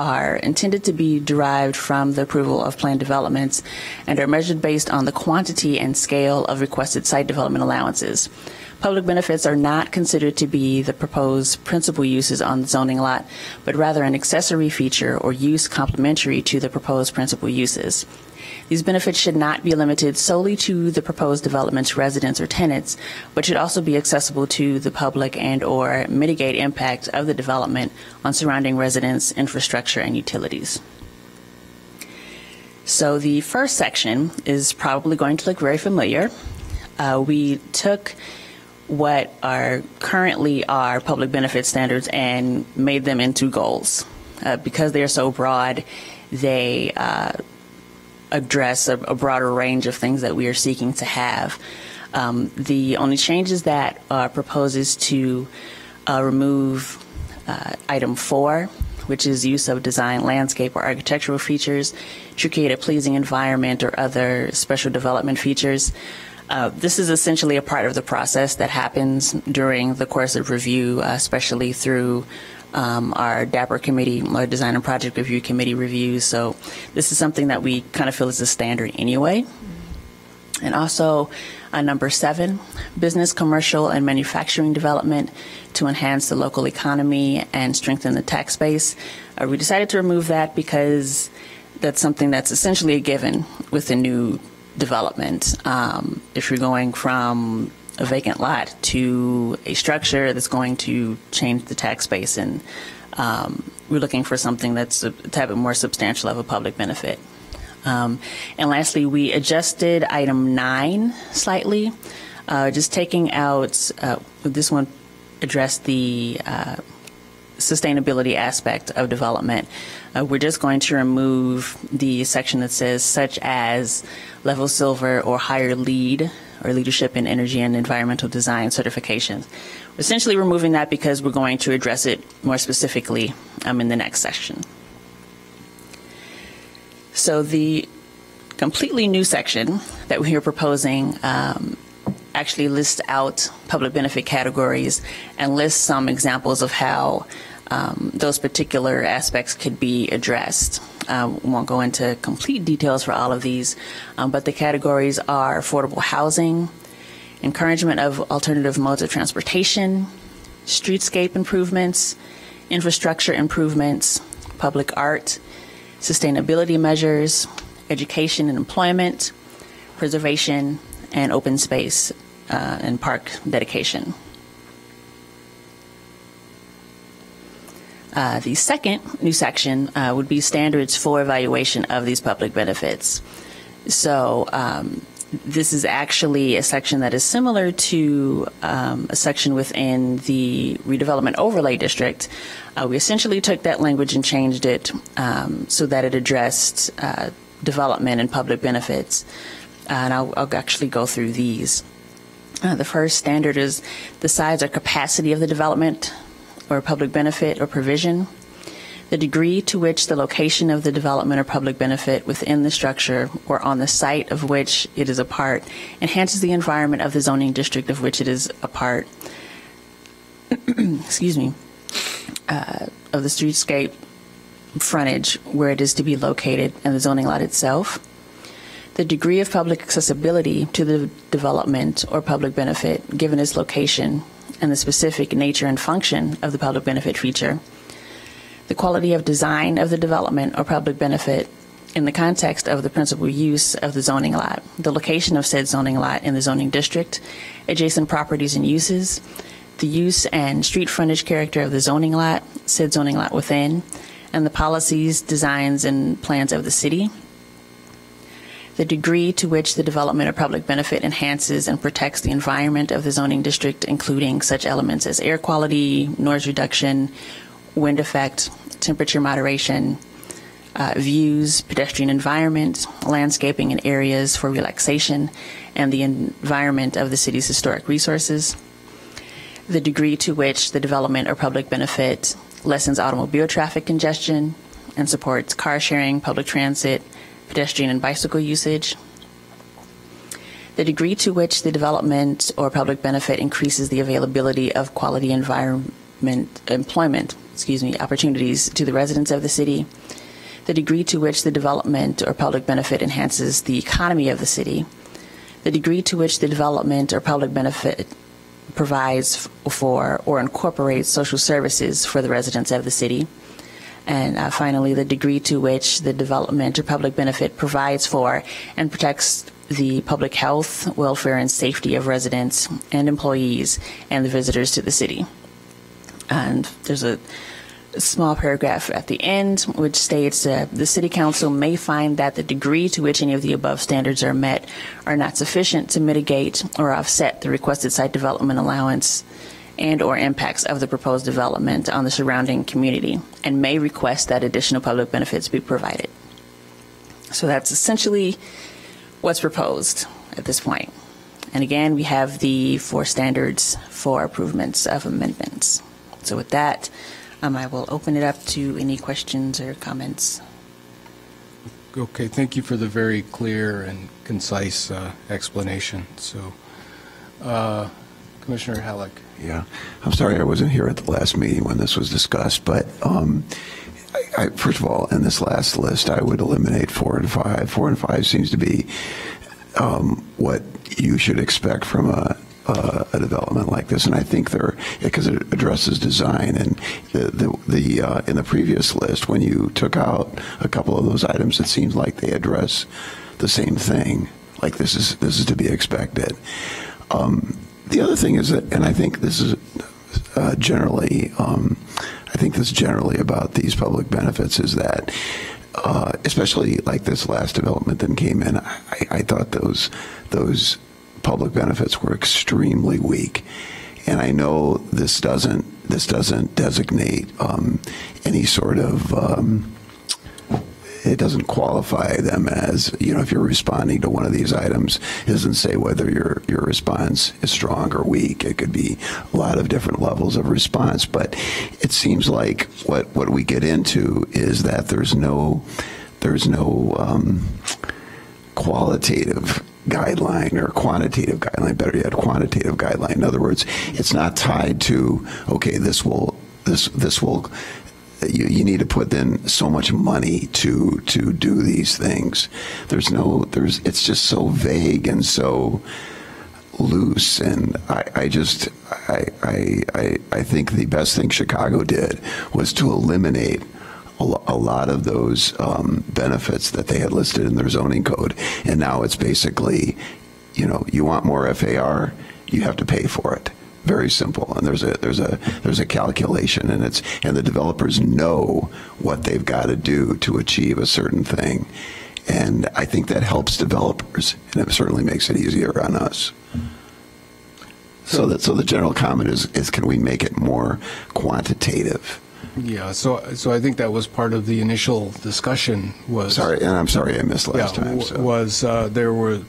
are intended to be derived from the approval of planned developments and are measured based on the quantity and scale of requested site development allowances. Public benefits are not considered to be the proposed principal uses on the zoning lot, but rather an accessory feature or use complementary to the proposed principal uses. These benefits should not be limited solely to the proposed development's residents or tenants, but should also be accessible to the public and or mitigate impact of the development on surrounding residents, infrastructure, and utilities. So the first section is probably going to look very familiar. Uh, we took what are currently our public benefit standards and made them into goals. Uh, because they are so broad, they uh, address a, a, broader range of things that we are seeking to have. Um, the only changes that are proposed is to uh, remove uh, item four, which is use of design, landscape, or architectural features to create a pleasing environment or other special development features. Uh, this is essentially a part of the process that happens during the course of review, uh, especially through um, our DAPR committee, our design and project review committee reviews. So this is something that we kind of feel is a standard anyway. And also, uh, number seven, business, commercial, and manufacturing development to enhance the local economy and strengthen the tax base. Uh, we decided to remove that because that's something that's essentially a given with the new development. Um, if you're going from a vacant lot to a structure that's going to change the tax base, and um, we're looking for something that's a type of more substantial of a public benefit. Um, and lastly, we adjusted item nine slightly, uh, just taking out uh, this one addressed the uh, sustainability aspect of development. Uh, we're just going to remove the section that says such as level silver or higher LEED or leadership in energy and environmental design certifications. We're essentially removing that because we're going to address it more specifically um, in the next section. So the completely new section that we are proposing um, actually lists out public benefit categories and lists some examples of how um, those particular aspects could be addressed. Uh, won't go into complete details for all of these, um, but the categories are affordable housing, encouragement of alternative modes of transportation, streetscape improvements, infrastructure improvements, public art, sustainability measures, education and employment, preservation, and open space uh, and park dedication. Uh, the second new section uh, would be standards for evaluation of these public benefits. So um, this is actually a section that is similar to um, a section within the redevelopment overlay district. Uh, we essentially took that language and changed it um, so that it addressed uh, development and public benefits. and I'll, I'll, actually go through these. Uh, the first standard is the size or capacity of the development or public benefit or provision, the degree to which the location of the development or public benefit within the structure or on the site of which it is a part enhances the environment of the zoning district of which it is a part, excuse me, uh, of the streetscape frontage where it is to be located and the zoning lot itself, the degree of public accessibility to the development or public benefit given its location and the specific nature and function of the public benefit feature, the quality of design of the development or public benefit in the context of the principal use of the zoning lot, the location of said zoning lot in the zoning district, adjacent properties and uses, the use and street frontage character of the zoning lot, said zoning lot within, and the policies, designs, and plans of the city, the degree to which the development of public benefit enhances and protects the environment of the zoning district, including such elements as air quality, noise reduction, wind effect, temperature moderation, uh, views, pedestrian environment, landscaping and areas for relaxation, and the environment of the city's historic resources. The degree to which the development or public benefit lessens automobile traffic congestion and supports car sharing, public transit, pedestrian and bicycle usage, the degree to which the development or public benefit increases the availability of quality environment employment, excuse me, opportunities to the residents of the city, the degree to which the development or public benefit enhances the economy of the city, the degree to which the development or public benefit provides for or incorporates social services for the residents of the city, and uh, finally, the degree to which the development or public benefit provides for and protects the public health, welfare, and safety of residents and employees and the visitors to the city. And there's a small paragraph at the end which states the city council may find that the degree to which any of the above standards are met are not sufficient to mitigate or offset the requested site development allowance and or impacts of the proposed development on the surrounding community and may request that additional public benefits be provided. So that's essentially what's proposed at this point. And again, we have the four standards for improvements of amendments. So with that, um, I will open it up to any questions or comments.
Okay, thank you for the very clear and concise uh, explanation. So, uh, Commissioner Halleck.
Yeah, I'm sorry I wasn't here at the last meeting when this was discussed, but um, I, I, first of all, in this last list, I would eliminate four and five. Four and five seems to be um, what you should expect from a, a, development like this, and I think they're because it addresses design. And the the, the uh, in the previous list, when you took out a couple of those items, it seems like they address the same thing. Like this is this is to be expected. Um, the other thing is that, and I think this is uh, generally, um, I think this generally about these public benefits is that, uh, especially like this last development that came in, I, I thought those those public benefits were extremely weak, and I know this doesn't this doesn't designate um, any sort of um, it doesn't qualify them as you know if you're responding to one of these items it doesn't say whether your your response is strong or weak. It could be a lot of different levels of response but it seems like what what we get into is that there's no there's no um, qualitative guideline or quantitative guideline better yet quantitative guideline. In other words it's not tied to okay this will this this will you, you need to put in so much money to to do these things. There's no there's it's just so vague and so loose and I, I just I, I I think the best thing Chicago did was to eliminate a, a lot of those um, benefits that they had listed in their zoning code and now it's basically you know you want more FAR you have to pay for it very simple and there's a there's a there's a calculation and it's and the developers know what they've got to do to achieve a certain thing and i think that helps developers and it certainly makes it easier on us so that so the general comment is is can we make it more quantitative
Yeah, so so I think that was part of the initial discussion was.
sorry and i'm sorry i missed last
yeah,
time so.
Was uh, there were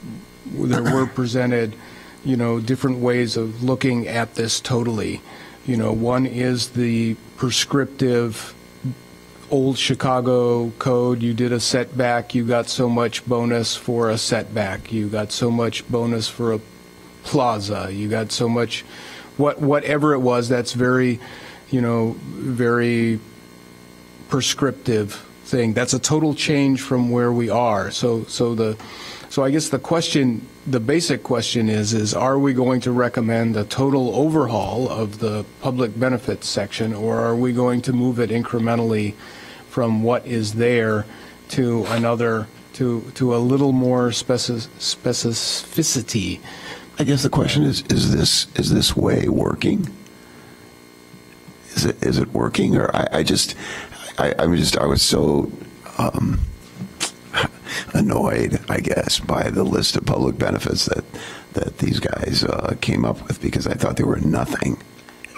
there were presented, you know, different ways of looking at this totally. You know, one is the prescriptive old Chicago code. You did a setback, you got so much bonus for a setback. You got so much bonus for a plaza. You got so much, what whatever it was. That's very, you know, very prescriptive thing. That's a total change from where we are. So so the so I guess the question, the basic question is is are we going to recommend a total overhaul of the public benefits section or are we going to move it incrementally from what is there to another to to a little more speci- specificity?
I guess the question is: Is this is this way working? Is it is it working, or I, I just I, I'm just I was so um, annoyed, I guess, by the list of public benefits that that these guys uh, came up with because I thought they were nothing,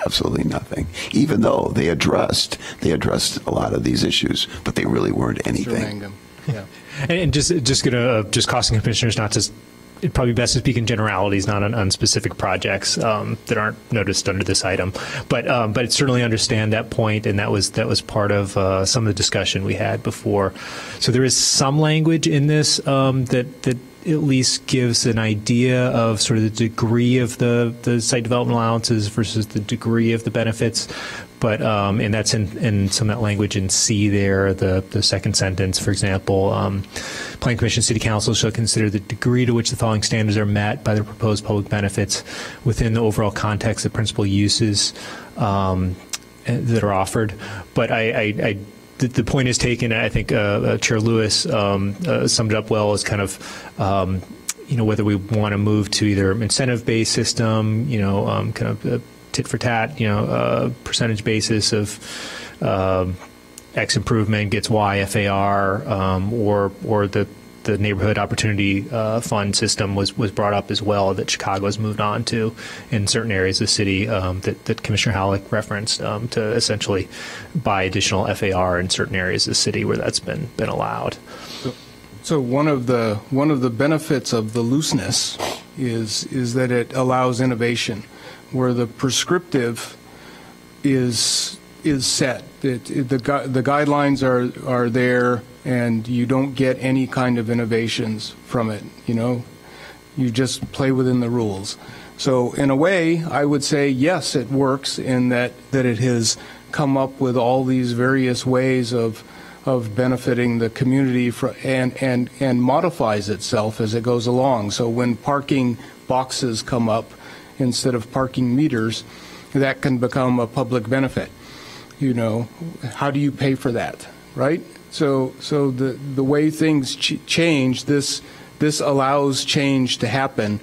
absolutely nothing. Even though they addressed they addressed a lot of these issues, but they really weren't anything.
Yeah.
And, just just gonna uh, just costing commissioners not to. It'd probably best to speak in generalities, not on, on specific projects um, that aren't noticed under this item. But um, but certainly understand that point, and that was that was part of uh, some of the discussion we had before. So there is some language in this um, that that at least gives an idea of sort of the degree of the the site development allowances versus the degree of the benefits. But um, and that's in, in some of that language in C there, the the second sentence, for example. Um, Plan Commission, City Council shall consider the degree to which the following standards are met by the proposed public benefits within the overall context of principal uses um, that are offered. But I, I, I the, the point is taken. I think uh, uh, Chair Lewis um, uh, summed it up well as kind of. Um, you know whether we want to move to either incentive-based system, you know, um, kind of uh, tit for tat, you know, uh, percentage basis of um X improvement gets Y FAR, um, or or the the neighborhood opportunity uh, fund system was was brought up as well that Chicago has moved on to in certain areas of the city um, that, that Commissioner Halleck referenced um, to essentially buy additional FAR in certain areas of the city where that's been been allowed.
So one of the one of the benefits of the looseness is is that it allows innovation, where the prescriptive is is set. It, it- the gui- the guidelines are are there, and you don't get any kind of innovations from it. You know, you just play within the rules. So in a way, I would say yes, it works in that that it has come up with all these various ways of of benefiting the community fr- and and and modifies itself as it goes along. So when parking boxes come up instead of parking meters, that can become a public benefit. You know, how do you pay for that, right? So so the the way things ch- change, this this allows change to happen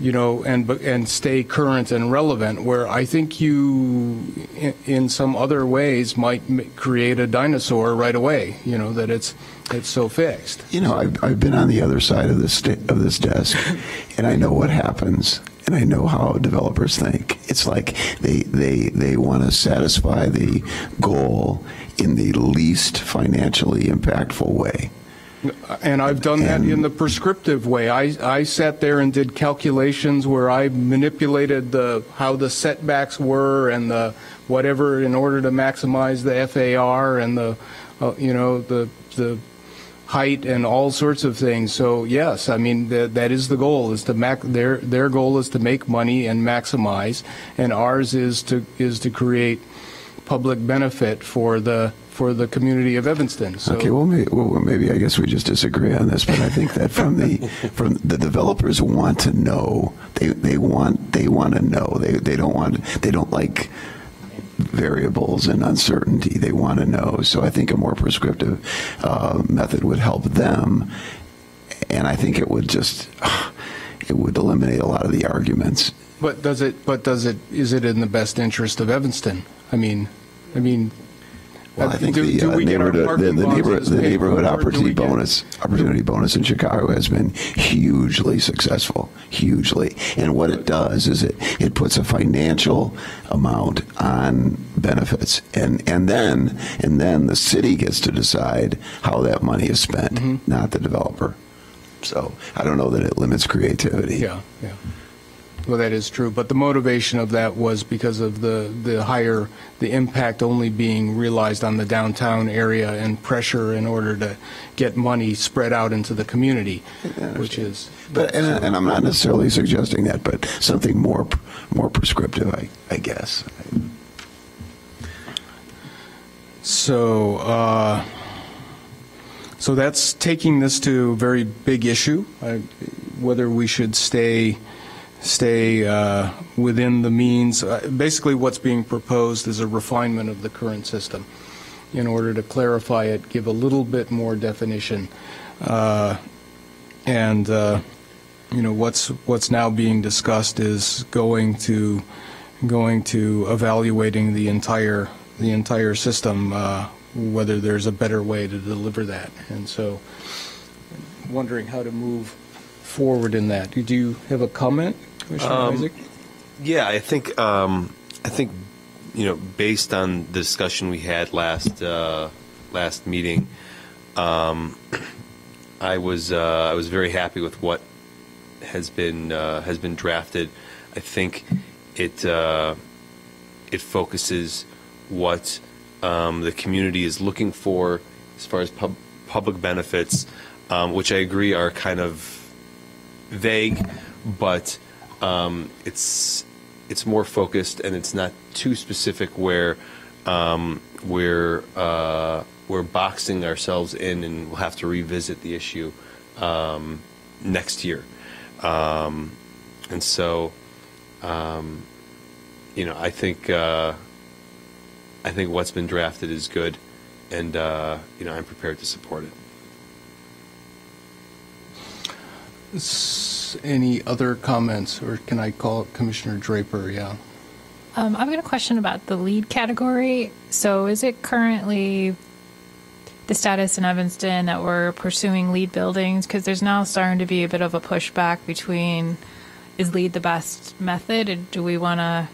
you know, and and stay current and relevant. Where I think you, in, in some other ways, might m- create a dinosaur right away. You know that it's it's so fixed.
You know, I've, I've been on the other side of this sta- of this desk, and I know what happens, and I know how developers think. It's like they they they want to satisfy the goal in the least financially impactful way.
And I've done that in the prescriptive way. I, I sat there and did calculations where I manipulated the how the setbacks were and the whatever in order to maximize the FAR and the uh, you know the the height and all sorts of things. So yes, I mean that that is the goal is to mac their their goal is to make money and maximize, and ours is to is to create public benefit for the for the community of Evanston. So
Okay, well maybe, well, maybe I guess we just disagree on this, but I think that from the from the developers want to know they they want they want to know they they don't want they don't like variables and uncertainty. They want to know. So I think a more prescriptive uh, method would help them, and I think it would just it would eliminate a lot of the arguments.
But does it, but does it, is it in the best interest of Evanston? I mean, I mean.
Well, I think
do-
the,
do
uh,
we get our
neighborhood, the, the, neighbor, the neighborhood
for, or do
opportunity bonus, opportunity bonus in Chicago has been hugely successful, hugely. And what it does is it, it puts a financial amount on benefits, and and then and then the city gets to decide how that money is spent,
Mm-hmm.
not the developer. So I don't know that it limits creativity.
Yeah, yeah. Well, that is true, but the motivation of that was because of the, the higher, the impact only being realized on the downtown area and pressure in order to get money spread out into the community, which is.
But and, and I'm not necessarily suggesting that, but something more more prescriptive, I, I guess.
So, uh, so that's taking this to a very big issue, uh, whether we should stay, stay uh, within the means. Uh, Basically, what's being proposed is a refinement of the current system in order to clarify it, give a little bit more definition. Uh, And, uh, you know, what's, what's now being discussed is going to, going to evaluating the entire, the entire system, uh, whether there's a better way to deliver that. And so, wondering how to move forward in that. Do you have a comment, Commissioner
Um,
Isaac?
Yeah, I think um, I think you know based on the discussion we had last uh, last meeting, um, I was uh, I was very happy with what has been uh, has been drafted. I think it uh, it focuses what um, the community is looking for as far as pub- public benefits, um, which I agree are kind of vague, but um, it's it's more focused and it's not too specific where um, we're uh, we're boxing ourselves in and we'll have to revisit the issue um, next year. Um, and so, um, you know, I think uh, I think what's been drafted is good, and uh, you know, I'm prepared to support it.
S- Any other comments, or can I call Commissioner Draper? Yeah.
Um, I've got a question about the LEED category. So, is it currently the status in Evanston that we're pursuing LEED buildings? Because there's now starting to be a bit of a pushback between is LEED the best method, and do we want to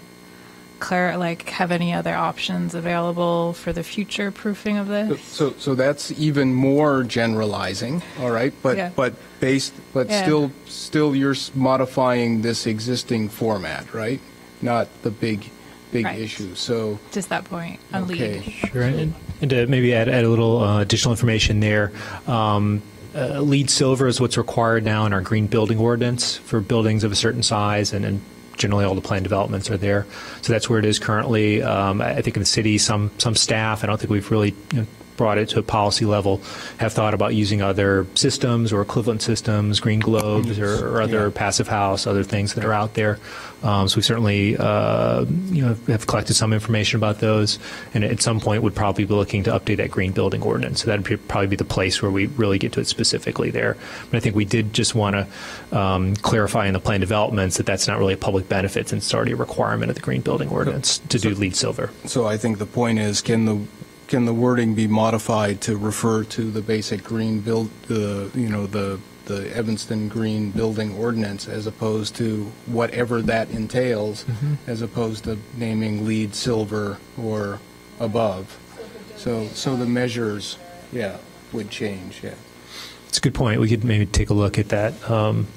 clar- like have any other options available for the future proofing of this?
So, so that's even more generalizing, all right? But,
Yeah.
but based, but
Yeah.
still, still you're modifying this existing format, right? Not the big, big
Right.
issue. So,
Just that point on
Okay.
LEED.
Sure. And, and to maybe add, add a little uh, additional information there. Um, uh, LEED silver is what's required now in our green building ordinance for buildings of a certain size, and, and generally all the planned developments are there. So that's where it is currently. Um, I think in the city, some some staff, I don't think we've really you know, brought it to a policy level, have thought about using other systems or equivalent systems, green globes or, or other passive house, other things that are out there. Um, so we certainly, uh, you know, have collected some information about those, and at some point would probably be looking to update that green building ordinance. So that'd be, probably be the place where we really get to it specifically there. But I think we did just want to um, clarify in the plan developments that that's not really a public benefit since it's already a requirement of the green building ordinance to do LEED silver.
so I think the point is, can the, can the wording be modified to refer to the basic green build, the, you know, the, the Evanston Green Building Ordinance as opposed to whatever that entails,
Mhm.
as opposed to naming LEED, silver, or above? So, so the measures, yeah, would change, yeah.
It's a good point. We could maybe take a look at that. Um,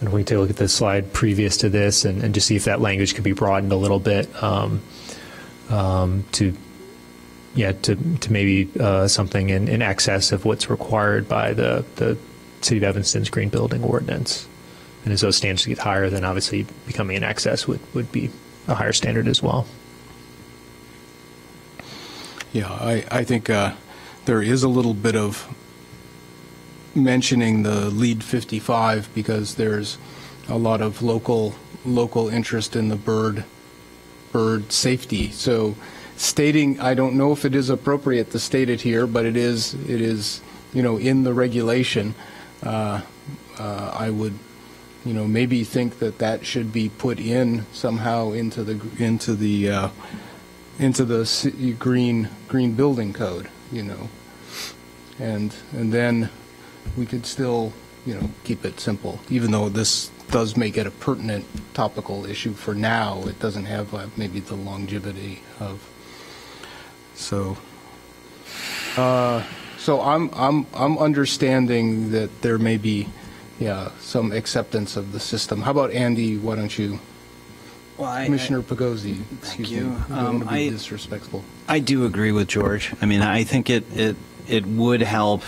and we can take a look at the slide previous to this and, and just see if that language could be broadened a little bit um, um, to, yeah, to, to maybe uh, something in, in excess of what's required by the, the City of Evanston's Green Building Ordinance. And as those standards get higher, then obviously becoming in excess would, would be a higher standard as well.
Yeah, I, I think uh, there is a little bit of mentioning the LEED 55 because there's a lot of local local interest in the bird bird safety. So stating, I don't know if it is appropriate to state it here, but it is it is you know in the regulation. Uh, uh, I would you know maybe think that that should be put in somehow into the into the uh, into the green green building code, you know, and and then we could still you know keep it simple, even though this does make it a pertinent topical issue for now. It doesn't have uh, maybe the longevity of so. Uh, so I'm I'm I'm understanding that there may be, yeah, some acceptance of the system. How about Andy? Why don't you?
Well, I-
Commissioner Pigozzi,
Thank you.
me. I
Um,
want to be
I-
disrespectful.
I do agree with George. I mean, I think it it it would help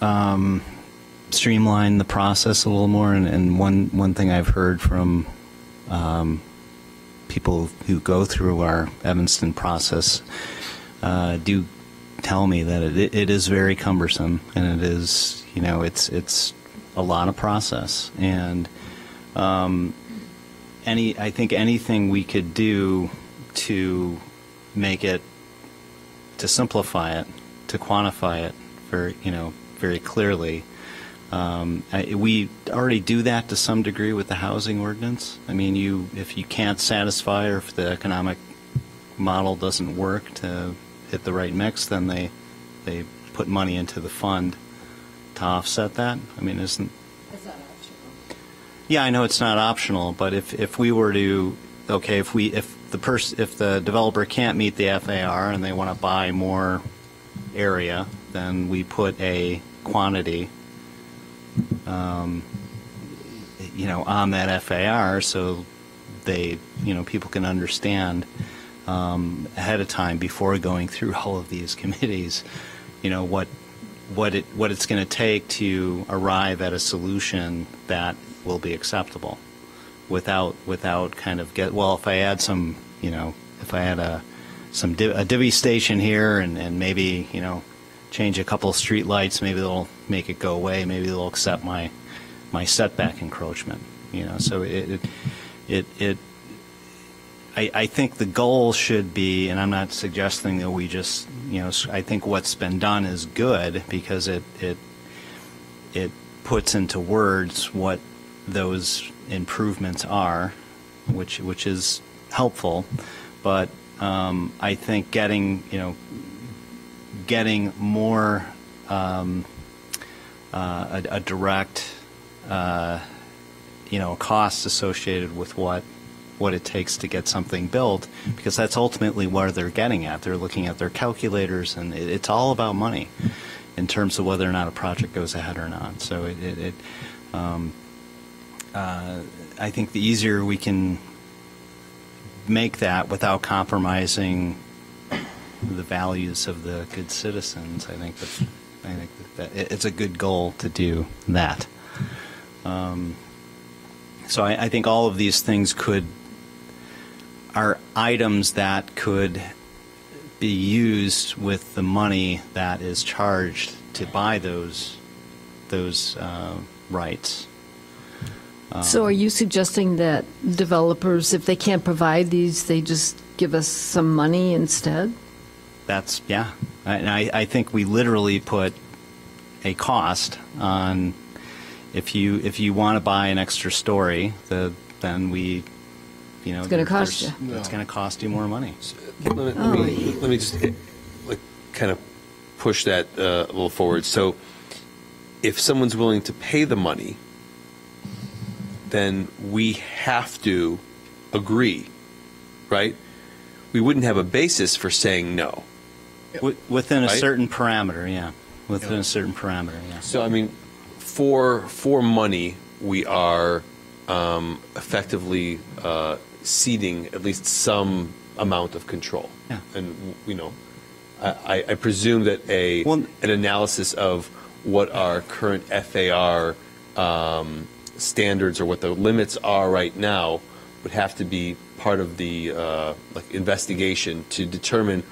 um, streamline the process a little more. And, and one one thing I've heard from um, people who go through our Evanston process uh, do tell me that it, it is very cumbersome, and it is you know it's it's a lot of process and. Um, any, I think anything we could do to make it, to simplify it, to quantify it very, you know, very clearly. Um, I, we already do that to some degree with the housing ordinance. I mean, you, if you can't satisfy or if the economic model doesn't work to hit the right mix, then they, they put money into the fund to offset that. I mean, isn't, Is that optional? yeah, I know it's not optional, but if, if we were to, okay, if we, if the person, if the developer can't meet the FAR and they want to buy more area, then we put a quantity, um, you know, on that FAR so they, you know, people can understand um, ahead of time before going through all of these committees, you know, what what it what it's going to take to arrive at a solution that will be acceptable. without without kind of get well if I add some you know if I had a some div, a divvy station here and, and maybe you know change a couple street lights maybe they'll make it go away maybe they'll accept my my setback encroachment you know so it it it, it I, I think the goal should be, and I'm not suggesting that we just, you know, I think what's been done is good because it it it puts into words what those improvements are, which which is helpful. But um, I think getting you know getting more um, uh, a, a direct uh, you know cost associated with what what it takes to get something built because that's ultimately where they're getting at. They're looking at their calculators and it, it's all about money in terms of whether or not a project goes ahead or not. So it, it, it um, uh, I think the easier we can make that without compromising the values of the good citizens, I think that I think that, that it's a good goal to do that. Um, so I, I think all of these things could are items that could be used with the money that is charged to buy those those uh, rights. Um,
So are you suggesting that developers, if they can't provide these, they just give us some money instead?
That's yeah, and I, I think we literally put a cost on if you if you want to buy an extra story, the then we you know
It's gonna cost
there's-
you.
It's going to cost you more money.
Let me, let me, let me just eh, like, kind of push that uh, a little forward. So, if someone's willing to pay the money, then we have to agree, right? We wouldn't have a basis for saying no.
Wi- Within a
Right?
certain parameter, yeah. Within a certain parameter, yeah.
So, I mean, for for money, we are um, effectively uh, ceding at least some amount of control.
Yeah.
And you know, I, I- presume that a an analysis of what our current FAR um, standards or what the limits are right now would have to be part of the uh, like investigation to determine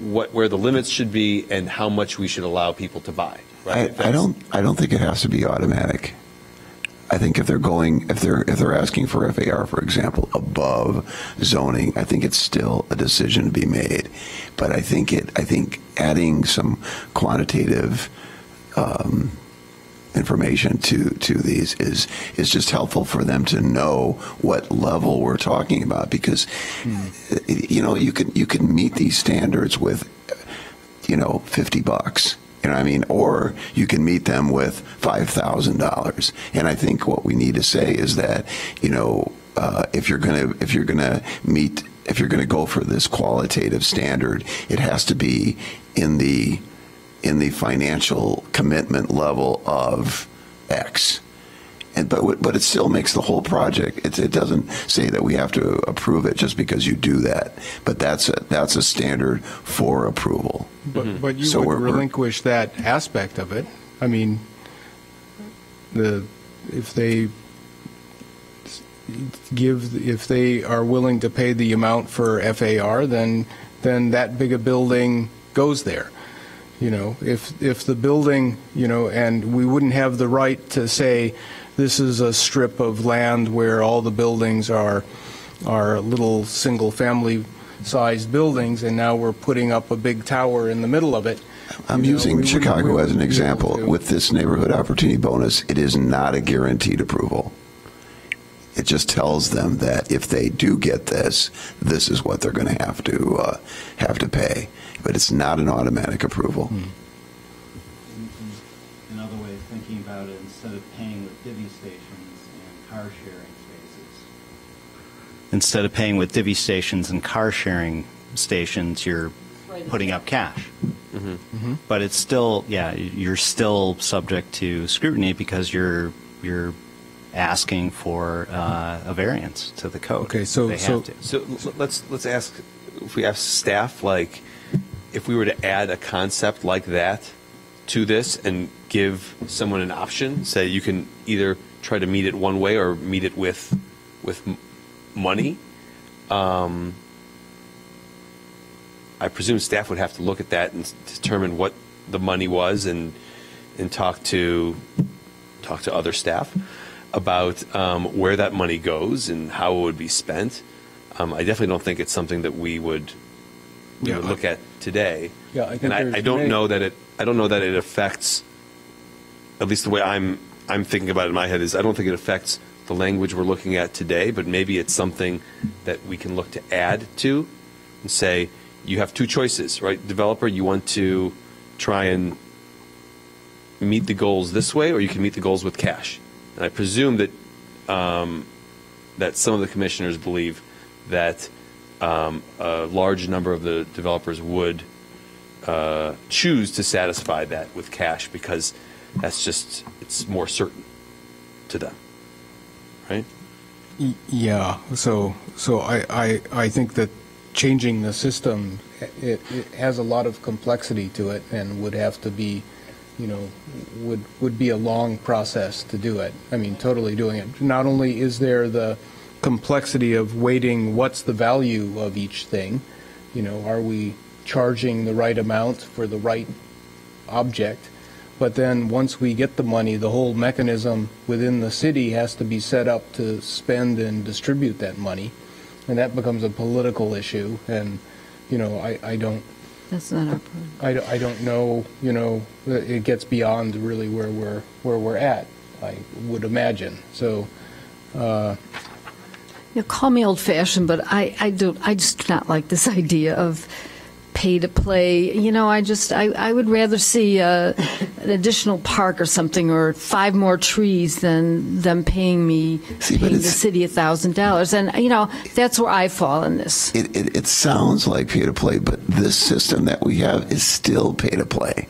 what where the limits should be and how much we should allow people to buy. Right?
I, I don't. I don't think it has to be automatic. I think if they're going, if they're if they're asking for FAR, for example, above zoning, I think it's still a decision to be made. But I think it. I think adding some quantitative um, information to to these is is just helpful for them to know what level we're talking about because you know you can you can meet these standards with you know 50 bucks you know what I mean or you can meet them with $5,000 and I think what we need to say is that you know uh, if you're going to if you're going to meet if you're going to go for this qualitative standard it has to be in the in the financial commitment level of X. And but but it still makes the whole project. It, it doesn't say that we have to approve it just because you do that. But that's a that's a standard for approval.
But, mm-hmm. but you
So
would
we're- we're-
relinquish that aspect of it. I mean, the, if they give, if they are willing to pay the amount for FAR, then, then that big a building goes there. You know, if, if the building, you know, and we wouldn't have the right to say, this is a strip of land where all the buildings are, are little single-family sized buildings, and now we're putting up a big tower in the middle of it.
I'm
You know,
using
we
Chicago
we
as an
wouldn't be able
example. With this neighborhood opportunity bonus, it is not a guaranteed approval. It just tells them that if they do get this, this is what they're going to have to uh, have to pay. But it's not an automatic approval.
Hmm.
Instead of paying with divvy stations and car sharing stations, you're putting up cash.
Mm-hmm.
But it's still, yeah, you're still subject to scrutiny because you're you're asking for uh, a variance to the code.
Okay, so-
they
so-
have to.
So let's let's ask if we ask staff like if we were to add a concept like that to this and give someone an option, say you can either try to meet it one way or meet it with with m- money, um, I presume staff would have to look at that and determine what the money was and and talk to talk to other staff about um, where that money goes and how it would be spent. Um, I definitely don't think it's something that we would we
Yeah,
would
I-
look at today.
Yeah, I think
and I, I don't know that it I don't know that it affects at least the way I'm I'm thinking about it in my head is I don't think it affects the language we're looking at today, but maybe it's something that we can look to add to and say you have two choices, right? Developer, you want to try and meet the goals this way, or you can meet the goals with cash. And I presume that um, that some of the commissioners believe that um, a large number of the developers would uh, choose to satisfy that with cash because that's just it's more certain to them, right?
Yeah, so, so I, I, I think that changing the system, it, it has a lot of complexity to it and would have to be, you know, would, would be a long process to do it. I mean, totally doing it. Not only is there the complexity of weighting what's the value of each thing, you know, are we charging the right amount for the right object? But then, once we get the money, the whole mechanism within the city has to be set up to spend and distribute that money. And that becomes a political issue. And, you know, I, I don't,
That's not our problem.
I, don't- I don't know, you know, it gets beyond really where we're, where we're at, I would imagine. So, uh,
You know, call me old-fashioned, but I, I don't, I just do not like this idea of pay to play. You know, I just, I, I would rather see uh, an additional park or something, or five more trees than them paying me, paying the city a thousand dollars. And you know, that's where I fall in this.
It, it, it sounds like pay to play, but this system that we have is still pay to play.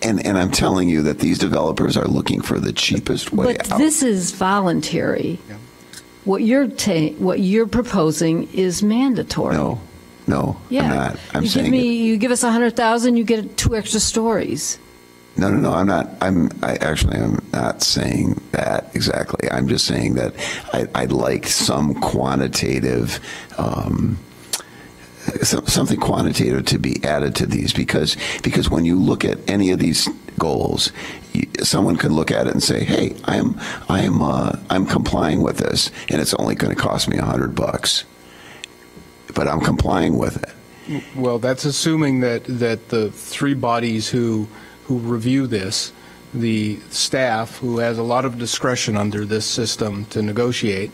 And, and I'm telling you that these developers are looking for the cheapest way
But
out.
this is voluntary. What you're ta- what you're proposing is mandatory.
No, no,
Yeah.
I'm not. I'm
you
saying
give me, you give us a hundred thousand, you get two extra stories.
No, no, no. I'm not. I'm. I actually am not saying that exactly. I'm just saying that I, I'd like some quantitative, um, some, something quantitative to be added to these because because when you look at any of these goals, someone could look at it and say, "Hey, I'm I'm uh, I'm complying with this, and it's only going to cost me a hundred bucks, but I'm complying with it."
Well, that's assuming that, that the three bodies who, who review this, the staff, who has a lot of discretion under this system to negotiate,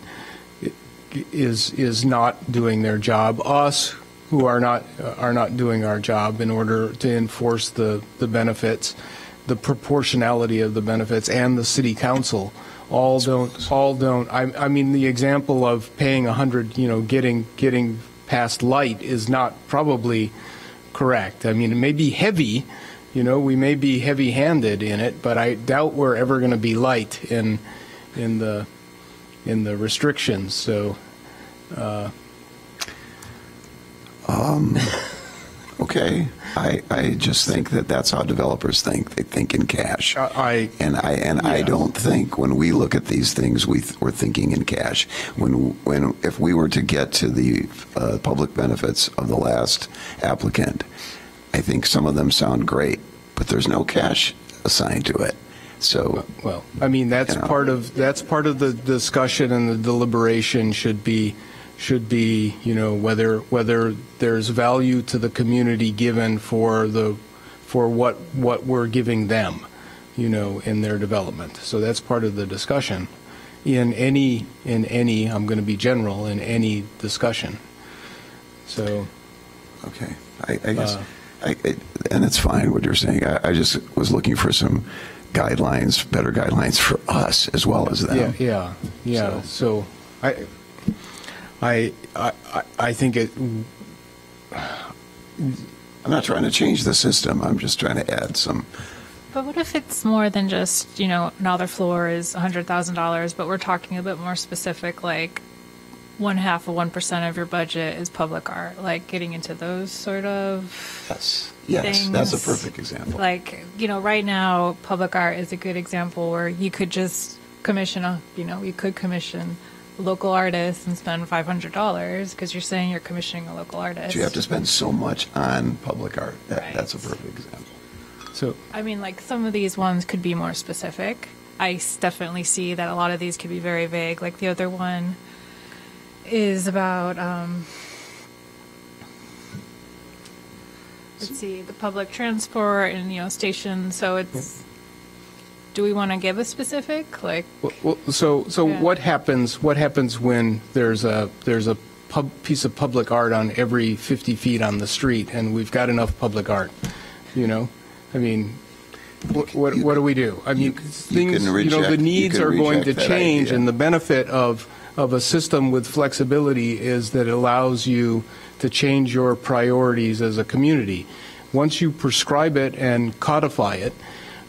is, is not doing their job. Us, who are not, are not doing our job in order to enforce the, the benefits, the proportionality of the benefits, and the city council, all don't, all don't, I, I mean, the example of paying a hundred, you know, getting, getting past light is not probably correct. I mean, it may be heavy, you know, we may be heavy-handed in it, but I doubt we're ever going to be light in, in the, in the restrictions, so, uh,
Um, okay. I, I just think that that's how developers think. They think in cash.
I
and I and I don't think when we look at these things we th- we're thinking in cash. When when if we were to get to the uh, public benefits of the last applicant, I think some of them sound great, but there's no cash assigned to it. So
well, I mean, that's
You know.
part of, that's part of the discussion and the deliberation should be, should be, you know, whether, whether there's value to the community given for the, for what, what we're giving them, you know, in their development. So that's part of the discussion. In any, in any, I'm going to be general, in any discussion. So.
Okay. I, I guess,
Uh,
I, I, and it's fine what you're saying. I, I just was looking for some guidelines, better guidelines for us as well as them.
Yeah, yeah, yeah. So, I, I, I, I- I think it.
I'm not trying to change the system. I'm just trying to add some.
But what if it's more than just, you know, another floor is $100,000, but we're talking a bit more specific, like one half of 1% of your budget is public art, like getting into those sort of
Yes. Yes, that's a perfect example.
Like, you know, right now, public art is a good example where you could just commission a, you know, you could commission local artist and spend $500 because you're saying you're commissioning a local artist.
You have to spend so much on public art. That, That's a perfect example.
So,
I mean, like some of these ones could be more specific. I definitely see that a lot of these could be very vague. Like the other one is about, um, let's see, the public transport and, you know, stations. So it's, do we want to give a specific? Like,
Well, well, so, so
Yeah.
what happens, what happens when there's a, there's a pub, piece of public art on every 50 feet on the street, and we've got enough public art, you know? I mean, what, what, what do we do? I mean, things,
can
you know, the needs are going to change,
idea.
and the benefit of, of a system with flexibility is that it allows you to change your priorities as a community. Once you prescribe it and codify it,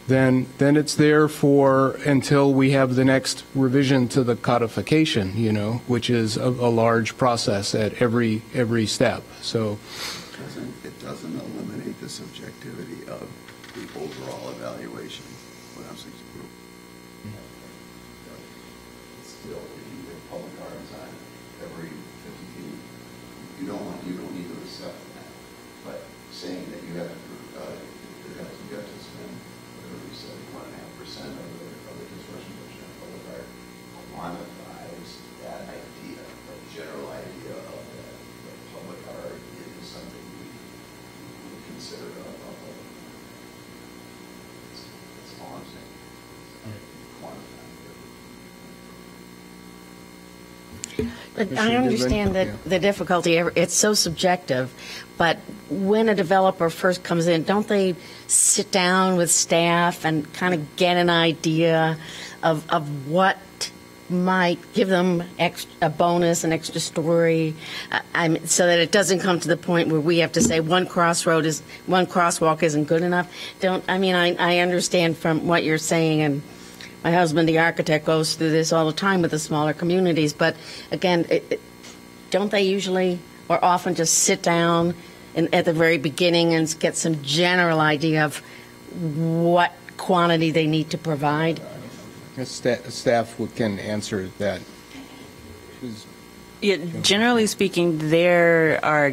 then, then it's there for, until we have the next revision to the codification, you know, which is a, a large process at every, every step. So,
It doesn't, it doesn't eliminate the subjectivity of the overall evaluation. What else is group? Still, if you get public arts on every 50 feet, you don't want, you don't need to accept that. But saying that you have to, uh, you have to, you have to spend, whatever you said, one and a half percent of the, of the construction budget on public art quantifies that idea, that general idea of that, that public art is something we we consider a, a, a, it's, it's all I'm saying. Quantifying
But
Commissioner
I understand
Yeah.
that the difficulty, it's so subjective, but when a developer first comes in, don't they sit down with staff and kind of get an idea of, of what might give them ex, a bonus, an extra story, I- I'm, so that it doesn't come to the point where we have to say one crossroad is, one crosswalk isn't good enough? Don't, I mean, I, I understand from what you're saying and my husband, the architect, goes through this all the time with the smaller communities. But again, it, it, don't they usually or often just sit down and, at the very beginning and get some general idea of what quantity they need to provide?
I staff would- can answer that.
Yeah, generally speaking, there are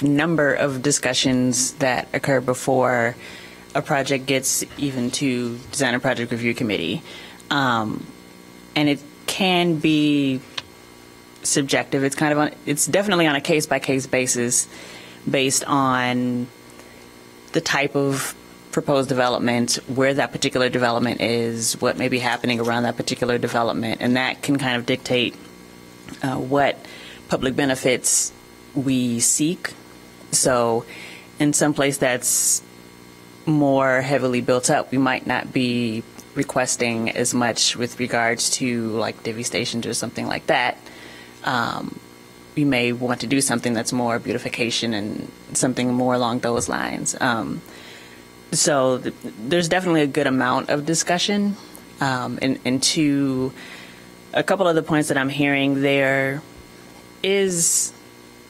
a number of discussions that occur before a project gets even to design a project review committee. Um, and it can be subjective. It's kind of on, it's definitely on a case by case basis based on the type of proposed development, where that particular development is, what may be happening around that particular development, and that can kind of dictate uh, what public benefits we seek. So, in some place that's more heavily built up, we might not be requesting as much with regards to like divvy stations or something like that. Um, we may want to do something that's more beautification and something more along those lines. Um, so th- there's definitely a good amount of discussion. Um, and, and to a couple of the points that I'm hearing, there is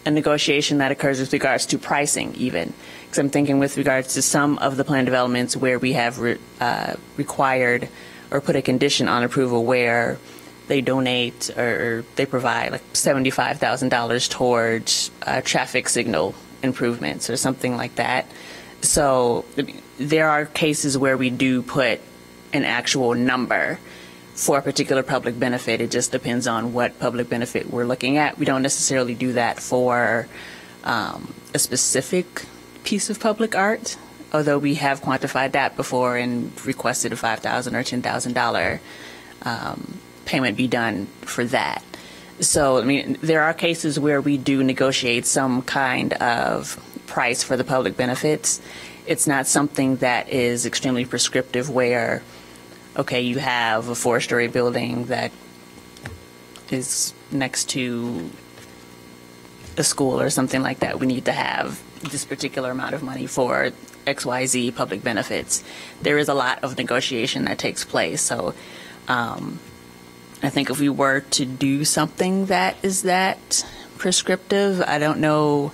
a negotiation that occurs with regards to pricing, even. I'm thinking with regards to some of the plan developments where we have re- uh, required or put a condition on approval where they donate or they provide like $75,000 towards uh, traffic signal improvements or something like that. So there are cases where we do put an actual number for a particular public benefit. It just depends on what public benefit we're looking at. We don't necessarily do that for um, a specific piece of public art, although we have quantified that before and requested a five thousand or ten thousand dollar um, payment be done for that. So I mean, there are cases where we do negotiate some kind of price for the public benefits. It's not something that is extremely prescriptive where okay, you have a four story building that is next to a school or something like that. We need to have this particular amount of money for XYZ public benefits. There is a lot of negotiation that takes place. So um, I think if we were to do something that is that prescriptive, I don't know.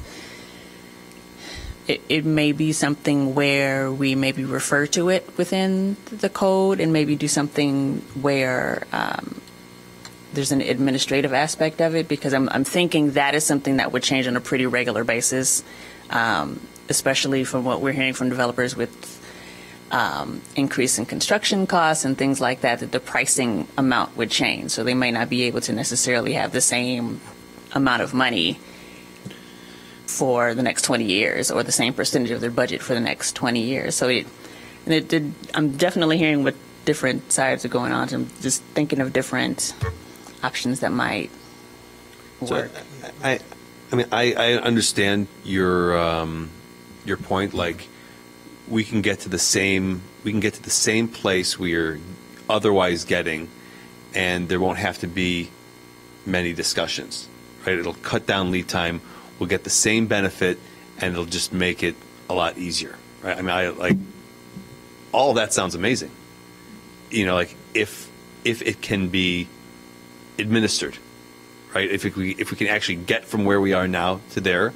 It, it may be something where we maybe refer to it within the code and maybe do something where um, there's an administrative aspect of it because I'm, I'm thinking that is something that would change on a pretty regular basis, um, especially from what we're hearing from developers with um, increase in construction costs and things like that, that the pricing amount would change. So they might not be able to necessarily have the same amount of money for the next 20 years or the same percentage of their budget for the next 20 years. So it, and it did, I'm definitely hearing what different sides are going on. So I'm just thinking of different options that might
So,
work.
I, I mean, I, I understand your um, your point. Like, we can get to the same we can get to the same place we are otherwise getting, and there won't have to be many discussions. Right? It'll cut down lead time. We'll get the same benefit, and it'll just make it a lot easier. Right? I mean, I like all that sounds amazing. You know, like if if it can be administered, right? If we if we can actually get from where we are now to there,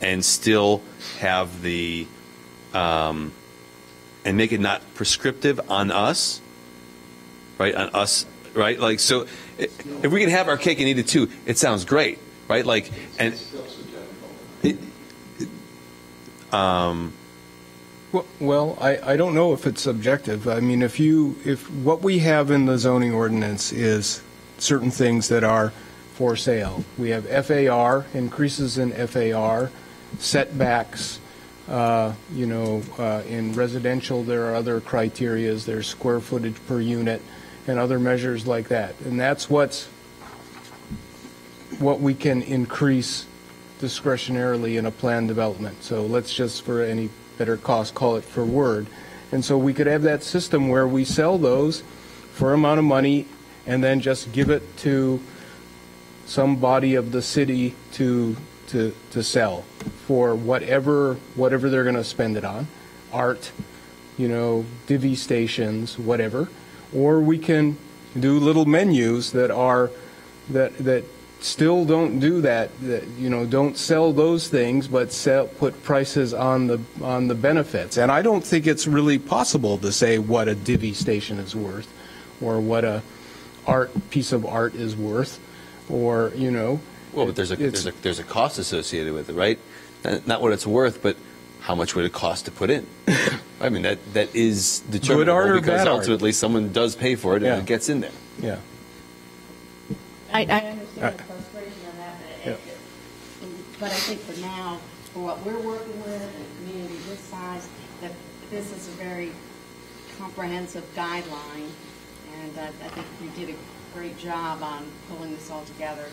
and still have the, um, and make it not prescriptive on us, right? On us, right? Like so, if we can have our cake and eat it too, it sounds great, right? Like and. Um,
Well- Well, I, I don't know if it's subjective. I mean, if you, if what we have in the zoning ordinance is certain things that are for sale. We have FAR, increases in FAR, setbacks, uh, you know, uh, in residential, there are other criterias, there's square footage per unit, and other measures like that. And that's what's, what we can increase discretionarily in a planned development. So let's just, for any better cost, call it for word. And so we could have that system where we sell those for amount of money and then just give it to some body of the city to, to, to sell for whatever, whatever they're going to spend it on, art, you know, divvy stations, whatever. Or we can do little menus that are, that, that still don't do that, that, you know, don't sell those things, but sell, put prices on the, on the benefits. And I don't think it's really possible to say what a divvy station is worth, or what a art, piece of art is worth, or, you know.
well, but there's a there's a there's a cost associated with it, right? Not- Not what it's worth, but how much would it cost to put in? I mean, that that is determinable
art or
because
bad art?
ultimately someone does pay for it
Yeah.
and it gets in there.
Yeah.
I, I understand the frustration of that, but, it- but I think for now, for what we're working with, and a community this size, that this is a very comprehensive guideline, and I, I think you did a great job on pulling this all together.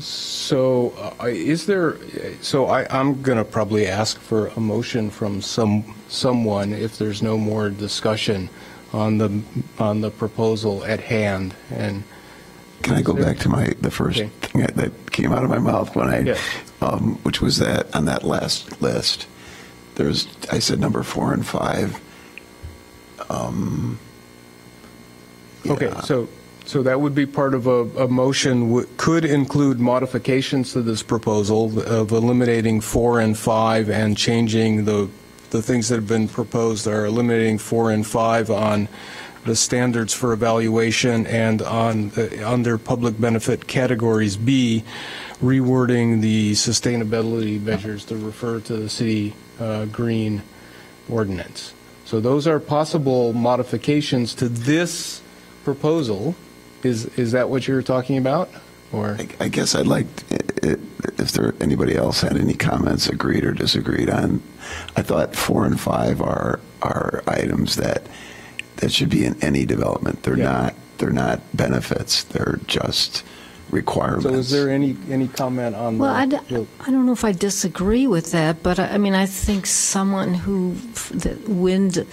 So uh, is there, so I, I'm going to probably ask for a motion from some, someone if there's no more discussion on the, on the proposal at hand. And
Can I go back to my, the first
Okay.
thing that- that came out of my mouth when I,
Yes.
um, which was that, on that last list, there's, I said number four and five. Um,
Okay, so, so that would be part of a, a motion, could include modifications to this proposal of eliminating four and five and changing the, the things that have been proposed are eliminating four and five on the standards for evaluation and on, the- under public benefit categories B, rewording the sustainability measures to refer to the city uh, green ordinance. So those are possible modifications to this proposal. Is, is that what you're talking about? Or,
I- I guess I'd like, i- i- if there, anybody else had any comments, agreed or disagreed on, I thought four and five are, are items that, that should be in any development. They're
Yeah.
not, they're not benefits, they're just requirements.
so is there any, any comment on the?
Well, I, d-
the-
I don't know if I disagree with that, but I, I mean, I think someone who, the wind,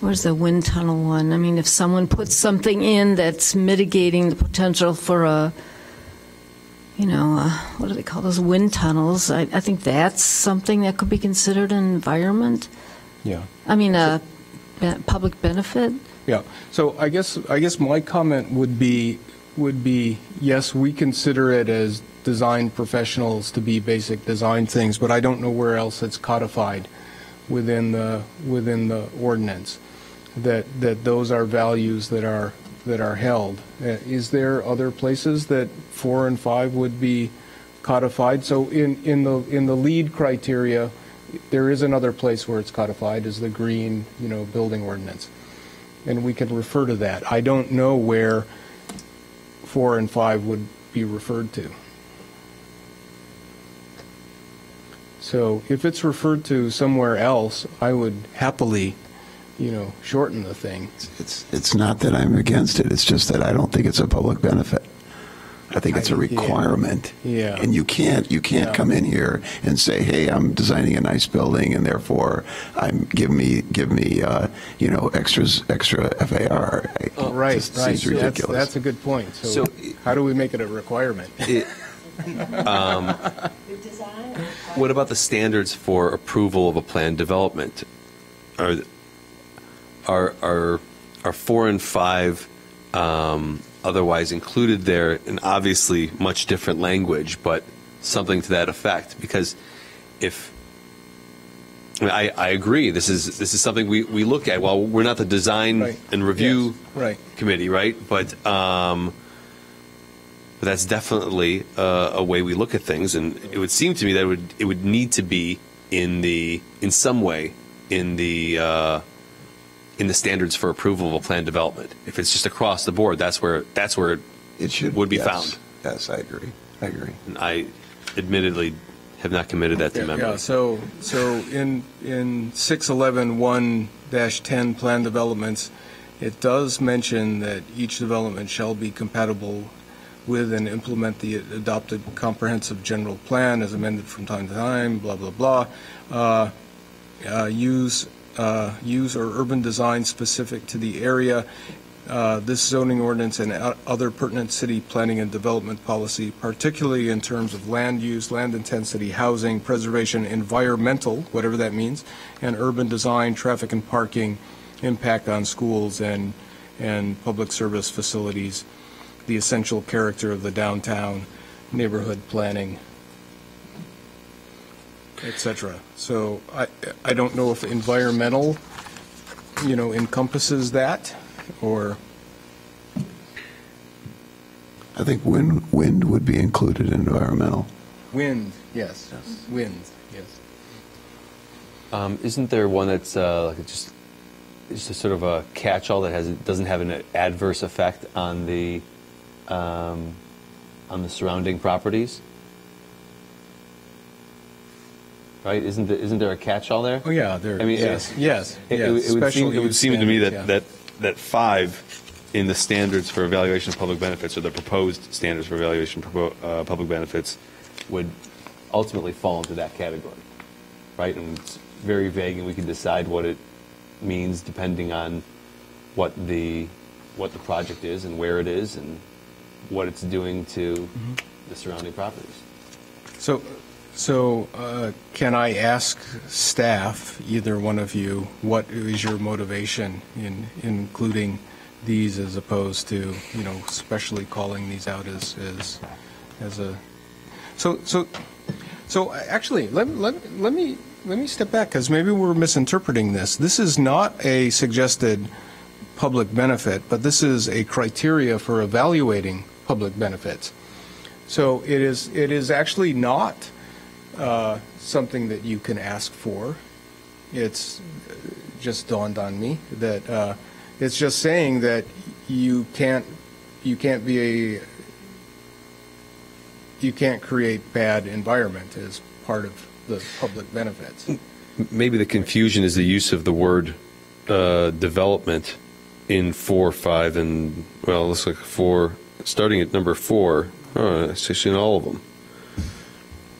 where's the wind tunnel one? I mean, if someone puts something in that's mitigating the potential for a, you know, uh, what do they call those wind tunnels? I, I think that's something that could be considered an environment.
Yeah.
I mean, a public benefit.
Yeah, so I guess, I guess my comment would be, would be, yes, we consider it as design professionals to be basic design things, but I don't know where else it's codified within the, within the ordinance, that, that those are values that are that are held. Uh, Is there other places that four and five would be codified? So in, in the, in the LEED criteria, there is another place where it's codified, is the green, you know, building ordinance. And we can refer to that. I don't know where four and five would be referred to. So if it's referred to somewhere else, I would happily, you know, shorten the thing.
It's, it's not that I'm against it, it's just that I don't think it's a public benefit. I think it's a requirement.
Yeah.
And you can't, you can't
Yeah.
come in here and say, hey, I'm designing a nice building and therefore I'm, give me, give me, uh, you know, extras, extra FAR. It
Right,
just
right.
Seems
So that's-
ridiculous.
That's a good point. So
So-
how do we make it a requirement?
Um, What about the standards for approval of a planned development? Are, are, are, are four and five um, otherwise included there, and obviously much different language, but something to that effect? Because if, I, I, agree, this is, this is something we, we look at, well, we're not the design
Right.
and review
Right.
committee, right? But, um, but that's definitely uh, a way we look at things, and it would seem to me that it would it would need to be in the in some way in the uh, in the standards for approval of a planned development. If it's just across the board, that's where that's where
it should
would be
yes.
found.
Yes, I agree. I agree.
And I, admittedly, have not committed that to memory.
Yeah, so, so in, in 611-1-10 plan developments, it does mention that each development shall be compatible with and implement the adopted comprehensive general plan as amended from time to time, blah, blah, blah. Uh, uh, Use, uh, use or urban design specific to the area. Uh, This zoning ordinance and other pertinent city planning and development policy, particularly in terms of land use, land intensity, housing, preservation, environmental, whatever that means, and urban design, traffic and parking, impact on schools and, and public service facilities, the essential character of the downtown, neighborhood planning, et cetera. So I, I don't know if environmental, you know, encompasses that, or,
I think wind, wind would be included in environmental.
wind, yes, wind, yes.
Um, isn't there one that's uh, like just just a sort of a catch-all that has doesn't have an adverse effect on the um, on the surrounding properties? Right? Isn't there, isn't there a catch-all there?
Oh, yeah, there,
I mean,
yes,
it-
yes,
It,
yes,
it would seem, it would seem to me that,
yeah.
that that five in the standards for evaluation of public benefits or the proposed standards for evaluation of uh, public benefits would ultimately fall into that category, right? And it's very vague, and we can decide what it means depending on what the what the project is and where it is and what it's doing to
Mm-hmm.
the surrounding properties.
So, so uh, can I ask staff, either one of you, what is your motivation in including these as opposed to, you know, especially calling these out as, as, as a, so, so, so actually, let, let, let me, let me step back, because maybe we're misinterpreting this. This is not a suggested public benefit, but this is a criteria for evaluating public benefits. So it is, it is actually not uh, something that you can ask for. It's just dawned on me that uh, it's just saying that you can't, you can't be a, you can't create bad environment as part of the public benefits.
Maybe the confusion is the use of the word uh, development in four, five, and well, it looks like four, starting at number four. Oh, it's in all of them.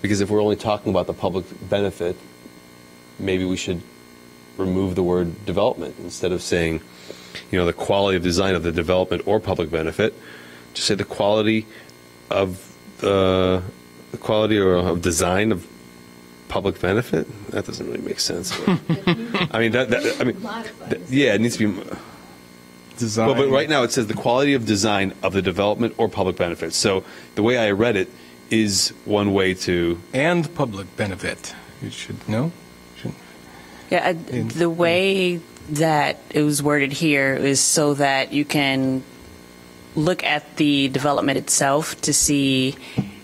Because if we're only talking about the public benefit, maybe we should remove the word development instead of saying, you know, the quality of design of the development or public benefit. Just say the quality of uh, the quality or of design of public benefit. That doesn't really make sense. I mean, that, that I mean, that- yeah, it needs to be.
Design.
Well, but right now it says the quality of design of the development or public benefits. So the way I read it is one way to.
And public benefit. You should, know.
Yeah, I- the way that it was worded here is so that you can look at the development itself to see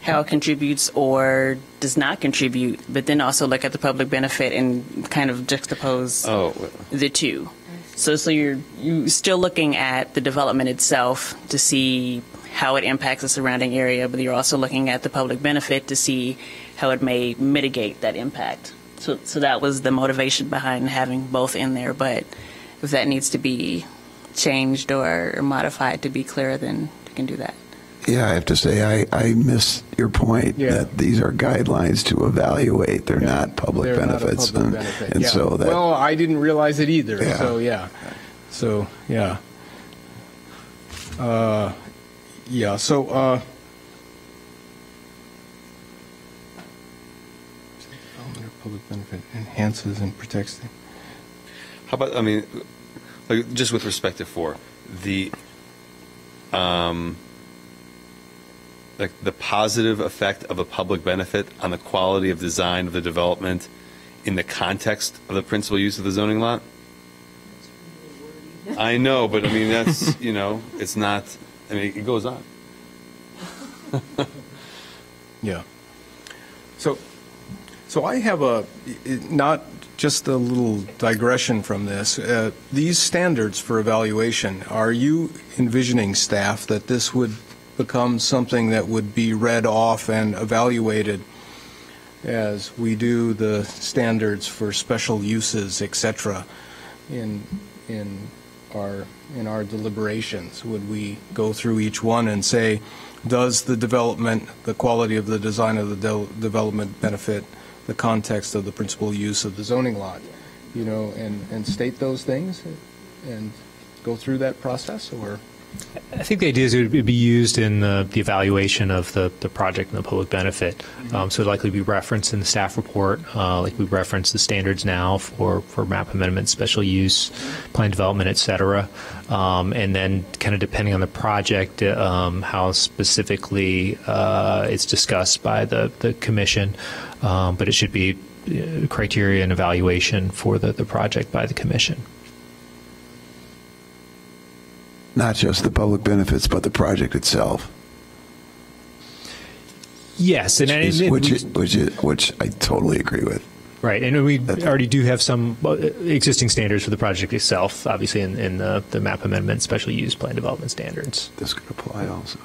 how it contributes or does not contribute, but then also look at the public benefit and kind of juxtapose
Oh,
the two. So, so you're you still looking at the development itself to see how it impacts the surrounding area, but you're also looking at the public benefit to see how it may mitigate that impact. So, so that was the motivation behind having both in there. But if that needs to be changed or modified to be clearer, then you can do that.
Yeah, I have to say, I, I miss your point that these are guidelines to evaluate. They're not public
They're not
benefits.
public
and
benefit,
and
yeah.
so that.
Well, I didn't realize it either,
Yeah.
so, yeah. So, yeah. Uh, Yeah, so, uh, public benefit enhances and protects the
How about, I mean, like, just with respect to four, the, um, like the positive effect of a public benefit on the quality of design of the development in the context of the principal use of the zoning lot? I know, but I mean, that's, you know, it's not, I mean, it goes on.
Yeah. So, so I have a not just a little digression from this. Uh, These standards for evaluation, are you envisioning, staff, that this would become something that would be read off and evaluated as we do the standards for special uses, et cetera, in, in our, in our deliberations? Would we go through each one and say, does the development, the quality of the design of the del- development benefit the context of the principal use of the zoning lot? You know, and, and state those things and go through that process, or?
I think the idea is it would be used in the, the evaluation of the, the project and the public benefit. Um, so it'd likely be referenced in the staff report, uh, like we reference the standards now for, for map amendment, special use, plan development, et cetera. Um, and then kind of depending on the project, um, how specifically uh, it's discussed by the, the commission. Um, but it should be uh, criteria and evaluation for the, the project by the commission.
Not just the public benefits, but the project itself.
Yes, and, and,
Is-
and
which,
we-
is, which, is, which I totally agree with.
Right, and we already do have some uh, existing standards for the project itself, obviously in, in the, the map amendment, special use plan development standards.
This could apply also.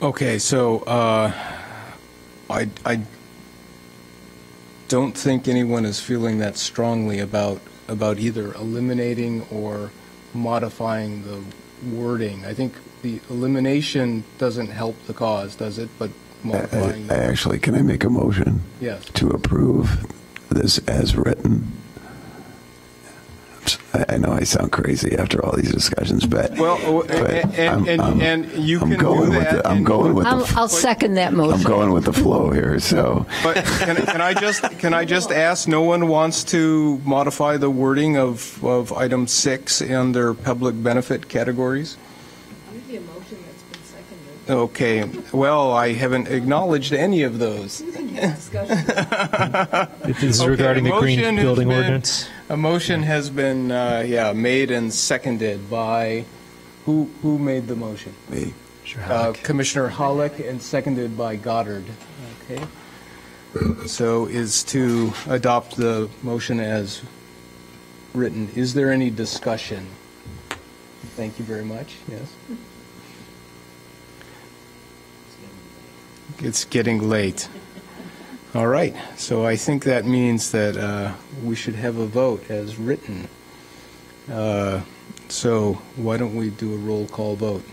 Okay, so uh, I, I don't think anyone is feeling that strongly about, about either eliminating or modifying the wording. I think the elimination doesn't help the cause, does it? But
I,
modifying,
I actually, can I make a motion
Yes.
to approve this as written? I, I know I sound crazy after all these discussions, but
well,
but
and,
I'm-
and,
I'm-
and you
I'm
can
going
do
with
that.
the, I'm going with.
I'll,
the
I'll second that motion.
I'm going with the flow here. So
But can, can I just, can I just ask, no one wants to modify the wording of, of item six in their public benefit categories? Okay, well, I haven't acknowledged any of those.
This is
Okay,
regarding the green
motion has
building
been-
ordinance.
A motion has been, uh, yeah, made and seconded by, who, who made the motion?
Me.
Uh, Commissioner Hollick and seconded by Goddard. Okay. So is to adopt the motion as written. Is there any discussion? Thank you very much. Yes. It's getting late. All right, so I think that means that uh, we should have a vote as written. Uh, So why don't we do a roll call vote?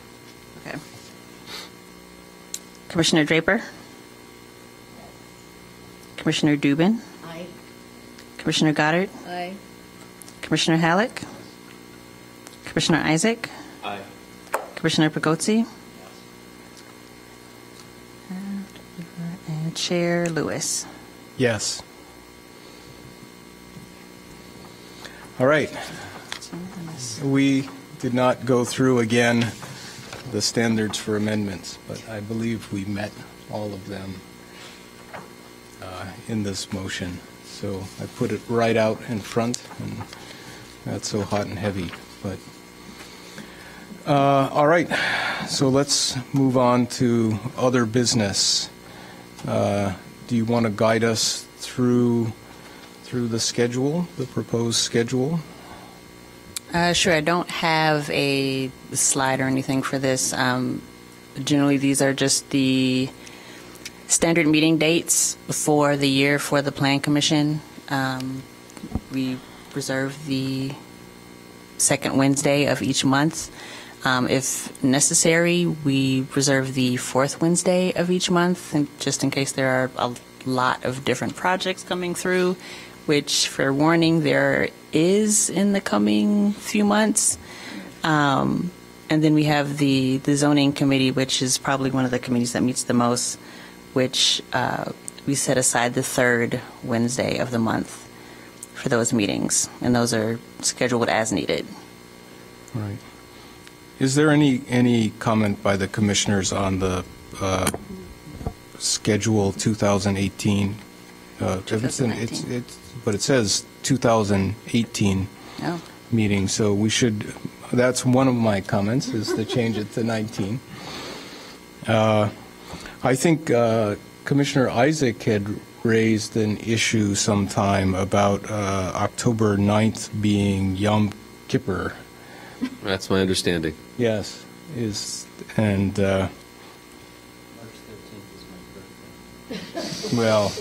Okay. Commissioner Draper? Commissioner Dubin?
Aye.
Commissioner Goddard?
Aye.
Commissioner Halleck? Commissioner Isaac?
Aye.
Commissioner Pigozzi? Chair Lewis.
Yes. All right. We did not go through again the standards for amendments, but I believe we met all of them uh, in this motion. So I put it right out in front, and got so hot and heavy, but, uh, all right, so let's move on to other business. Uh, Do you want to guide us through, through the schedule, the proposed schedule?
Uh, sure. I don't have a slide or anything for this. Um, generally, these are just the standard meeting dates for the year for the Plan Commission. Um, we reserve the second Wednesday of each month. Um, if necessary, we reserve the fourth Wednesday of each month, and just in case there are a lot of different projects coming through, which, for warning, there is in the coming few months. Um, and then we have the, the zoning committee, which is probably one of the committees that meets the most, which uh, we set aside the third Wednesday of the month for those meetings, and those are scheduled as needed.
Right. Is there any, any comment by the commissioners on the uh, schedule 2018? Uh, it's, it's, but it says 2018
Oh.
meeting, so we should, that's one of my comments, is to change it to 19. Uh, I think uh, Commissioner Isaac had raised an issue sometime about uh, October 9th being Yom Kippur.
That's my understanding.
Yes, is, and, uh, well,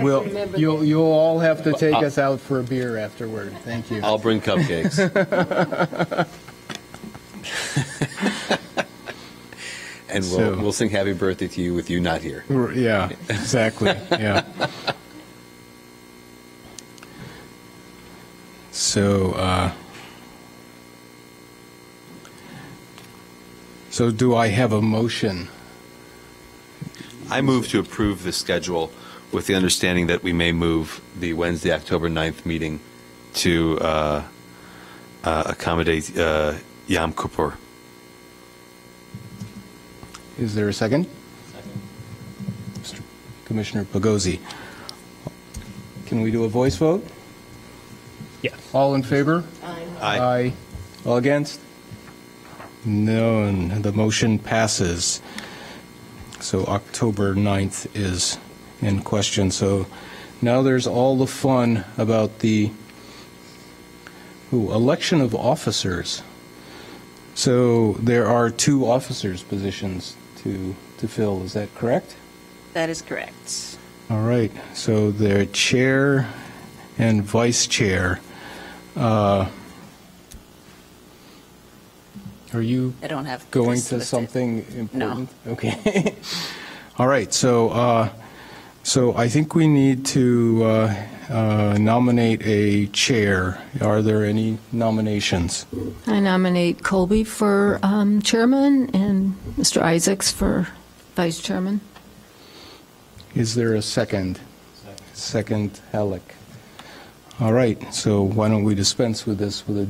we'll, you'll, you'll all have to take us out for a beer afterward. Thank you.
I'll bring cupcakes. and we'll,
So-
we'll sing happy birthday to you with you not here.
Yeah, exactly, yeah. So, uh, so do I have a motion?
I move to approve the schedule with the understanding that we may move the Wednesday, October 9th meeting to uh, uh, accommodate uh, Yom Kippur.
Is there a second? Mr. Commissioner Pigozzi. Can we do a voice vote?
Yeah.
All in favor?
Aye.
All against? None. The motion passes. So October 9th is in question. So now there's all the fun about the ooh, election of officers. So there are two officers' positions to, to fill, is that correct?
That is correct.
All right, so the chair and vice chair. uh, Are you
I don't have
going to something important?
No.
Okay. All right, so, uh, so I think we need to uh, uh, nominate a chair. Are there any nominations?
I nominate Colby for um, chairman and Mr. Isaacs for vice chairman.
Is there a second? Second, Halleck. All right, so why don't we dispense with this with a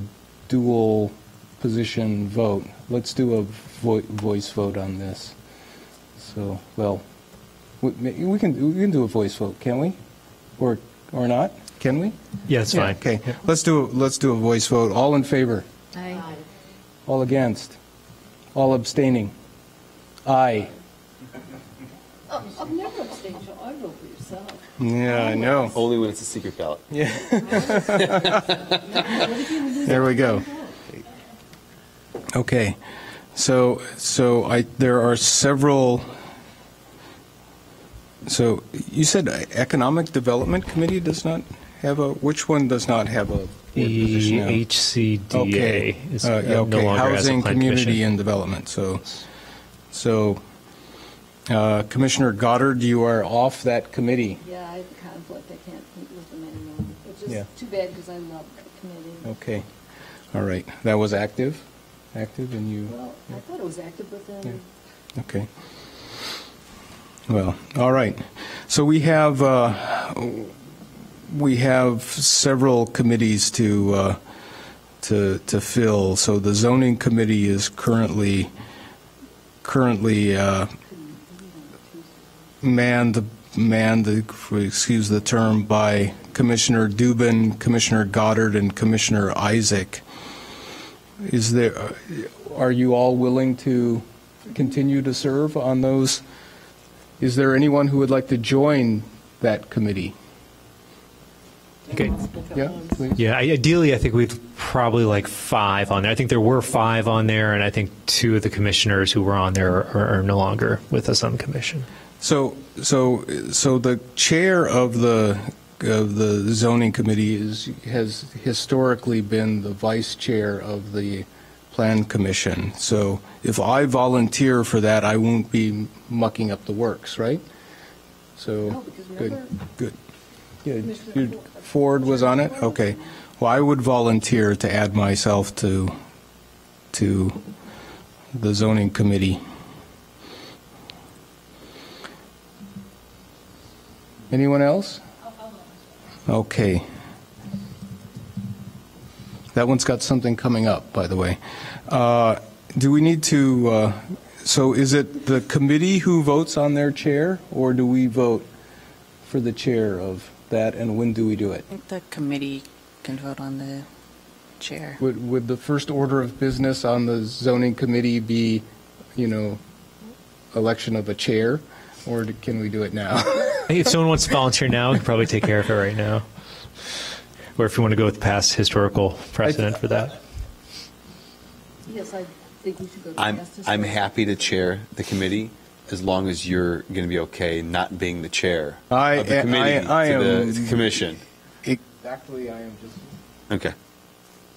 dual position vote? Let's do a vo- voice vote on this. So, well, we we can, we can do a voice vote, can we? Or, or not? Can we?
Yeah, it's fine.
Okay, let's do, let's do a voice vote. All in favor?
Aye.
All against? All abstaining? Aye.
I've never abstained, so I vote for yourself.
Yeah, I know.
Only when it's a secret ballot.
Yeah. There we go. Okay, so, so I, there are several, so you said Economic Development Committee does not have a, which one does not have a board
The
position now?
HCDA
Okay,
is
uh,
uh,
yeah,
no
okay,
longer as a
Housing, Community,
commission.
and Development, so, so uh, Commissioner Goddard, you are off that committee.
Yeah, I have a conflict, I can't meet with them anymore, which
Yeah.
too bad because I love the committee.
Okay, all right, that was active, active, and you?
Well, I thought it was active, but then
Okay. Well, all right. So we have, uh, we have several committees to, uh, to, to fill. So the zoning committee is currently, currently uh, manned manned, the- excuse the term, by Commissioner Dubin, Commissioner Goddard, and Commissioner Isaac. Is there, are you all willing to continue to serve on those? Is there anyone who would like to join that committee?
Okay.
Yeah, please.
Yeah, I- ideally, I think we'd probably like five on there. I think there were five on there, and I think two of the commissioners who were on there are, are no longer with us on the commission.
So, so, so the chair of the, of the zoning committee is, has historically been the vice chair of the plan commission. So if I volunteer for that, I won't be mucking up the works, right? So, good, good. Yeah, you- Ford was on it? Okay. Well, I would volunteer to add myself to, to the zoning committee. Anyone else? Okay. That one's got something coming up, by the way. Uh, Do we need to, uh, so is it the committee who votes on their chair, or do we vote for the chair of that, and when do we do it?
I think the committee can vote on the chair.
Would, would the first order of business on the zoning committee be, you know, election of a chair, or do- can we do it now?
If someone wants to volunteer now, we can probably take care of it right now. Or if you want to go with past historical precedent for that.
Yes, I think we should go to
I'm,
justice.
I'm happy to chair the committee as long as you're going to be okay not being the chair
I
of the committee
I- I
to
am-
the commission.
Exactly, I am just
Okay.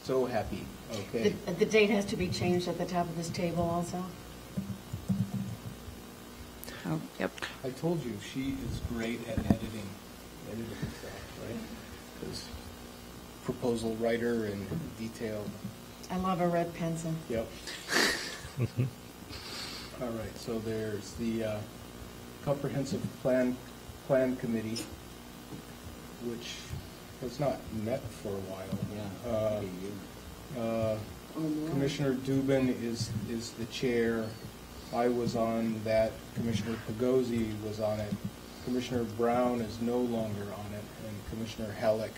so happy, okay?
The the date has to be changed at the top of this table also?
Oh, yep.
I told you, she is great at editing, editing stuff, right? 'Cause proposal writer and detailed,
I love a red pencil.
yep. All right, so there's the uh, comprehensive plan, plan committee, which has not met for a while. Uh, uh, Commissioner Dubin is, is the chair. I was on that. Commissioner Pigozzi was on it. Commissioner Brown is no longer on it, and Commissioner Halleck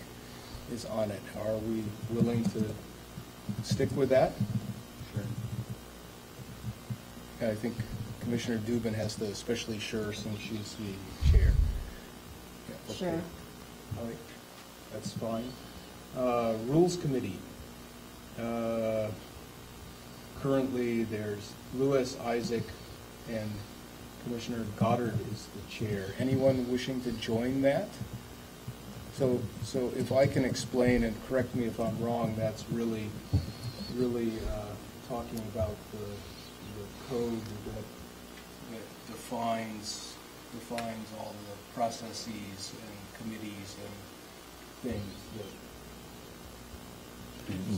is on it. Are we willing to stick with that? Sure. I think Commissioner Dubin has to especially sure since she's the chair. Yeah, okay.
Sure.
All right, that's fine. Uh, Rules Committee. Uh, Currently, there's Lewis, Isaac, and Commissioner Goddard is the chair. Anyone wishing to join that? So, so if I can explain, and correct me if I'm wrong, that's really, really uh, talking about the, the code that, that defines, defines all the processes and committees and things that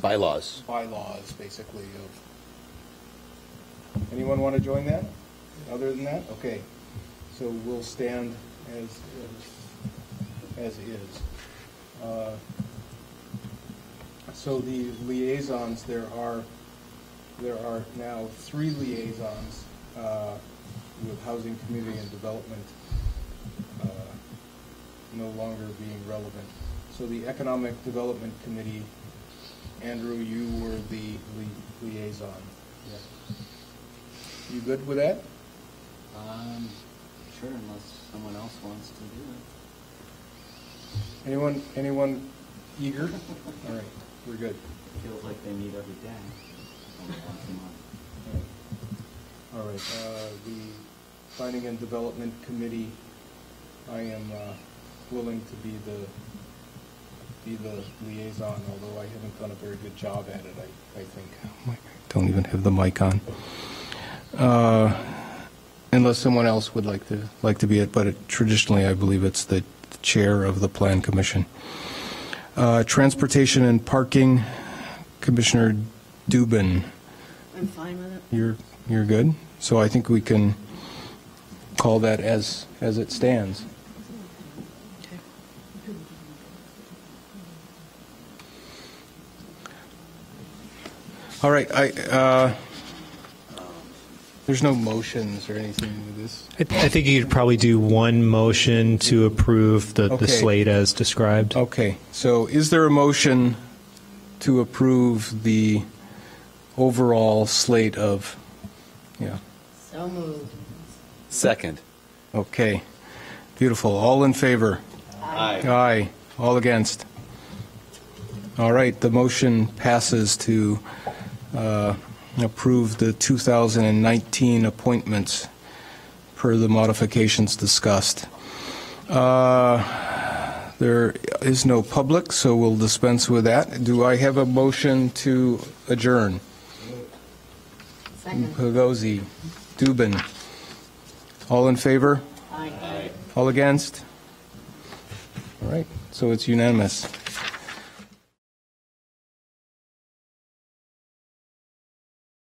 Bylaws.
bylaws, basically, of, anyone want to join that? Other than that? Okay. So we'll stand as, as, as is. Uh, So the liaisons, there are, there are now three liaisons uh, with Housing, Community, and Development uh, no longer being relevant. So the Economic Development Committee, Andrew, you were the li- liaison. You good with that?
Um, sure, unless someone else wants to do it.
Anyone, anyone eager? All right, we're good.
Feels like they meet every day. Once a month.
All right, uh, the Planning and Development Committee, I am uh, willing to be the, be the liaison, although I haven't done a very good job at it, I, I think. I don't even have the mic on. Uh, Unless someone else would like to, like to be it, but it- traditionally, I believe it's the chair of the Plan Commission. Uh, Transportation and Parking, Commissioner Dubin.
I'm fine with it.
You're, you're good? So I think we can call that as, as it stands. All right, I, uh, There's no motions or anything with this?
I, I think you could probably do one motion to approve the,
Okay.
the slate as described.
Okay, so is there a motion to approve the overall slate of, yeah,
So moved.
Second.
okay, beautiful. All in favor?
Aye.
Aye. All against? All right, the motion passes to uh, approve the 2019 appointments per the modifications discussed. Uh, There is no public, so we'll dispense with that. Do I have a motion to adjourn?
Second.
Pigozzi, Dubin. All in favor?
Aye.
All against? All right, so it's unanimous.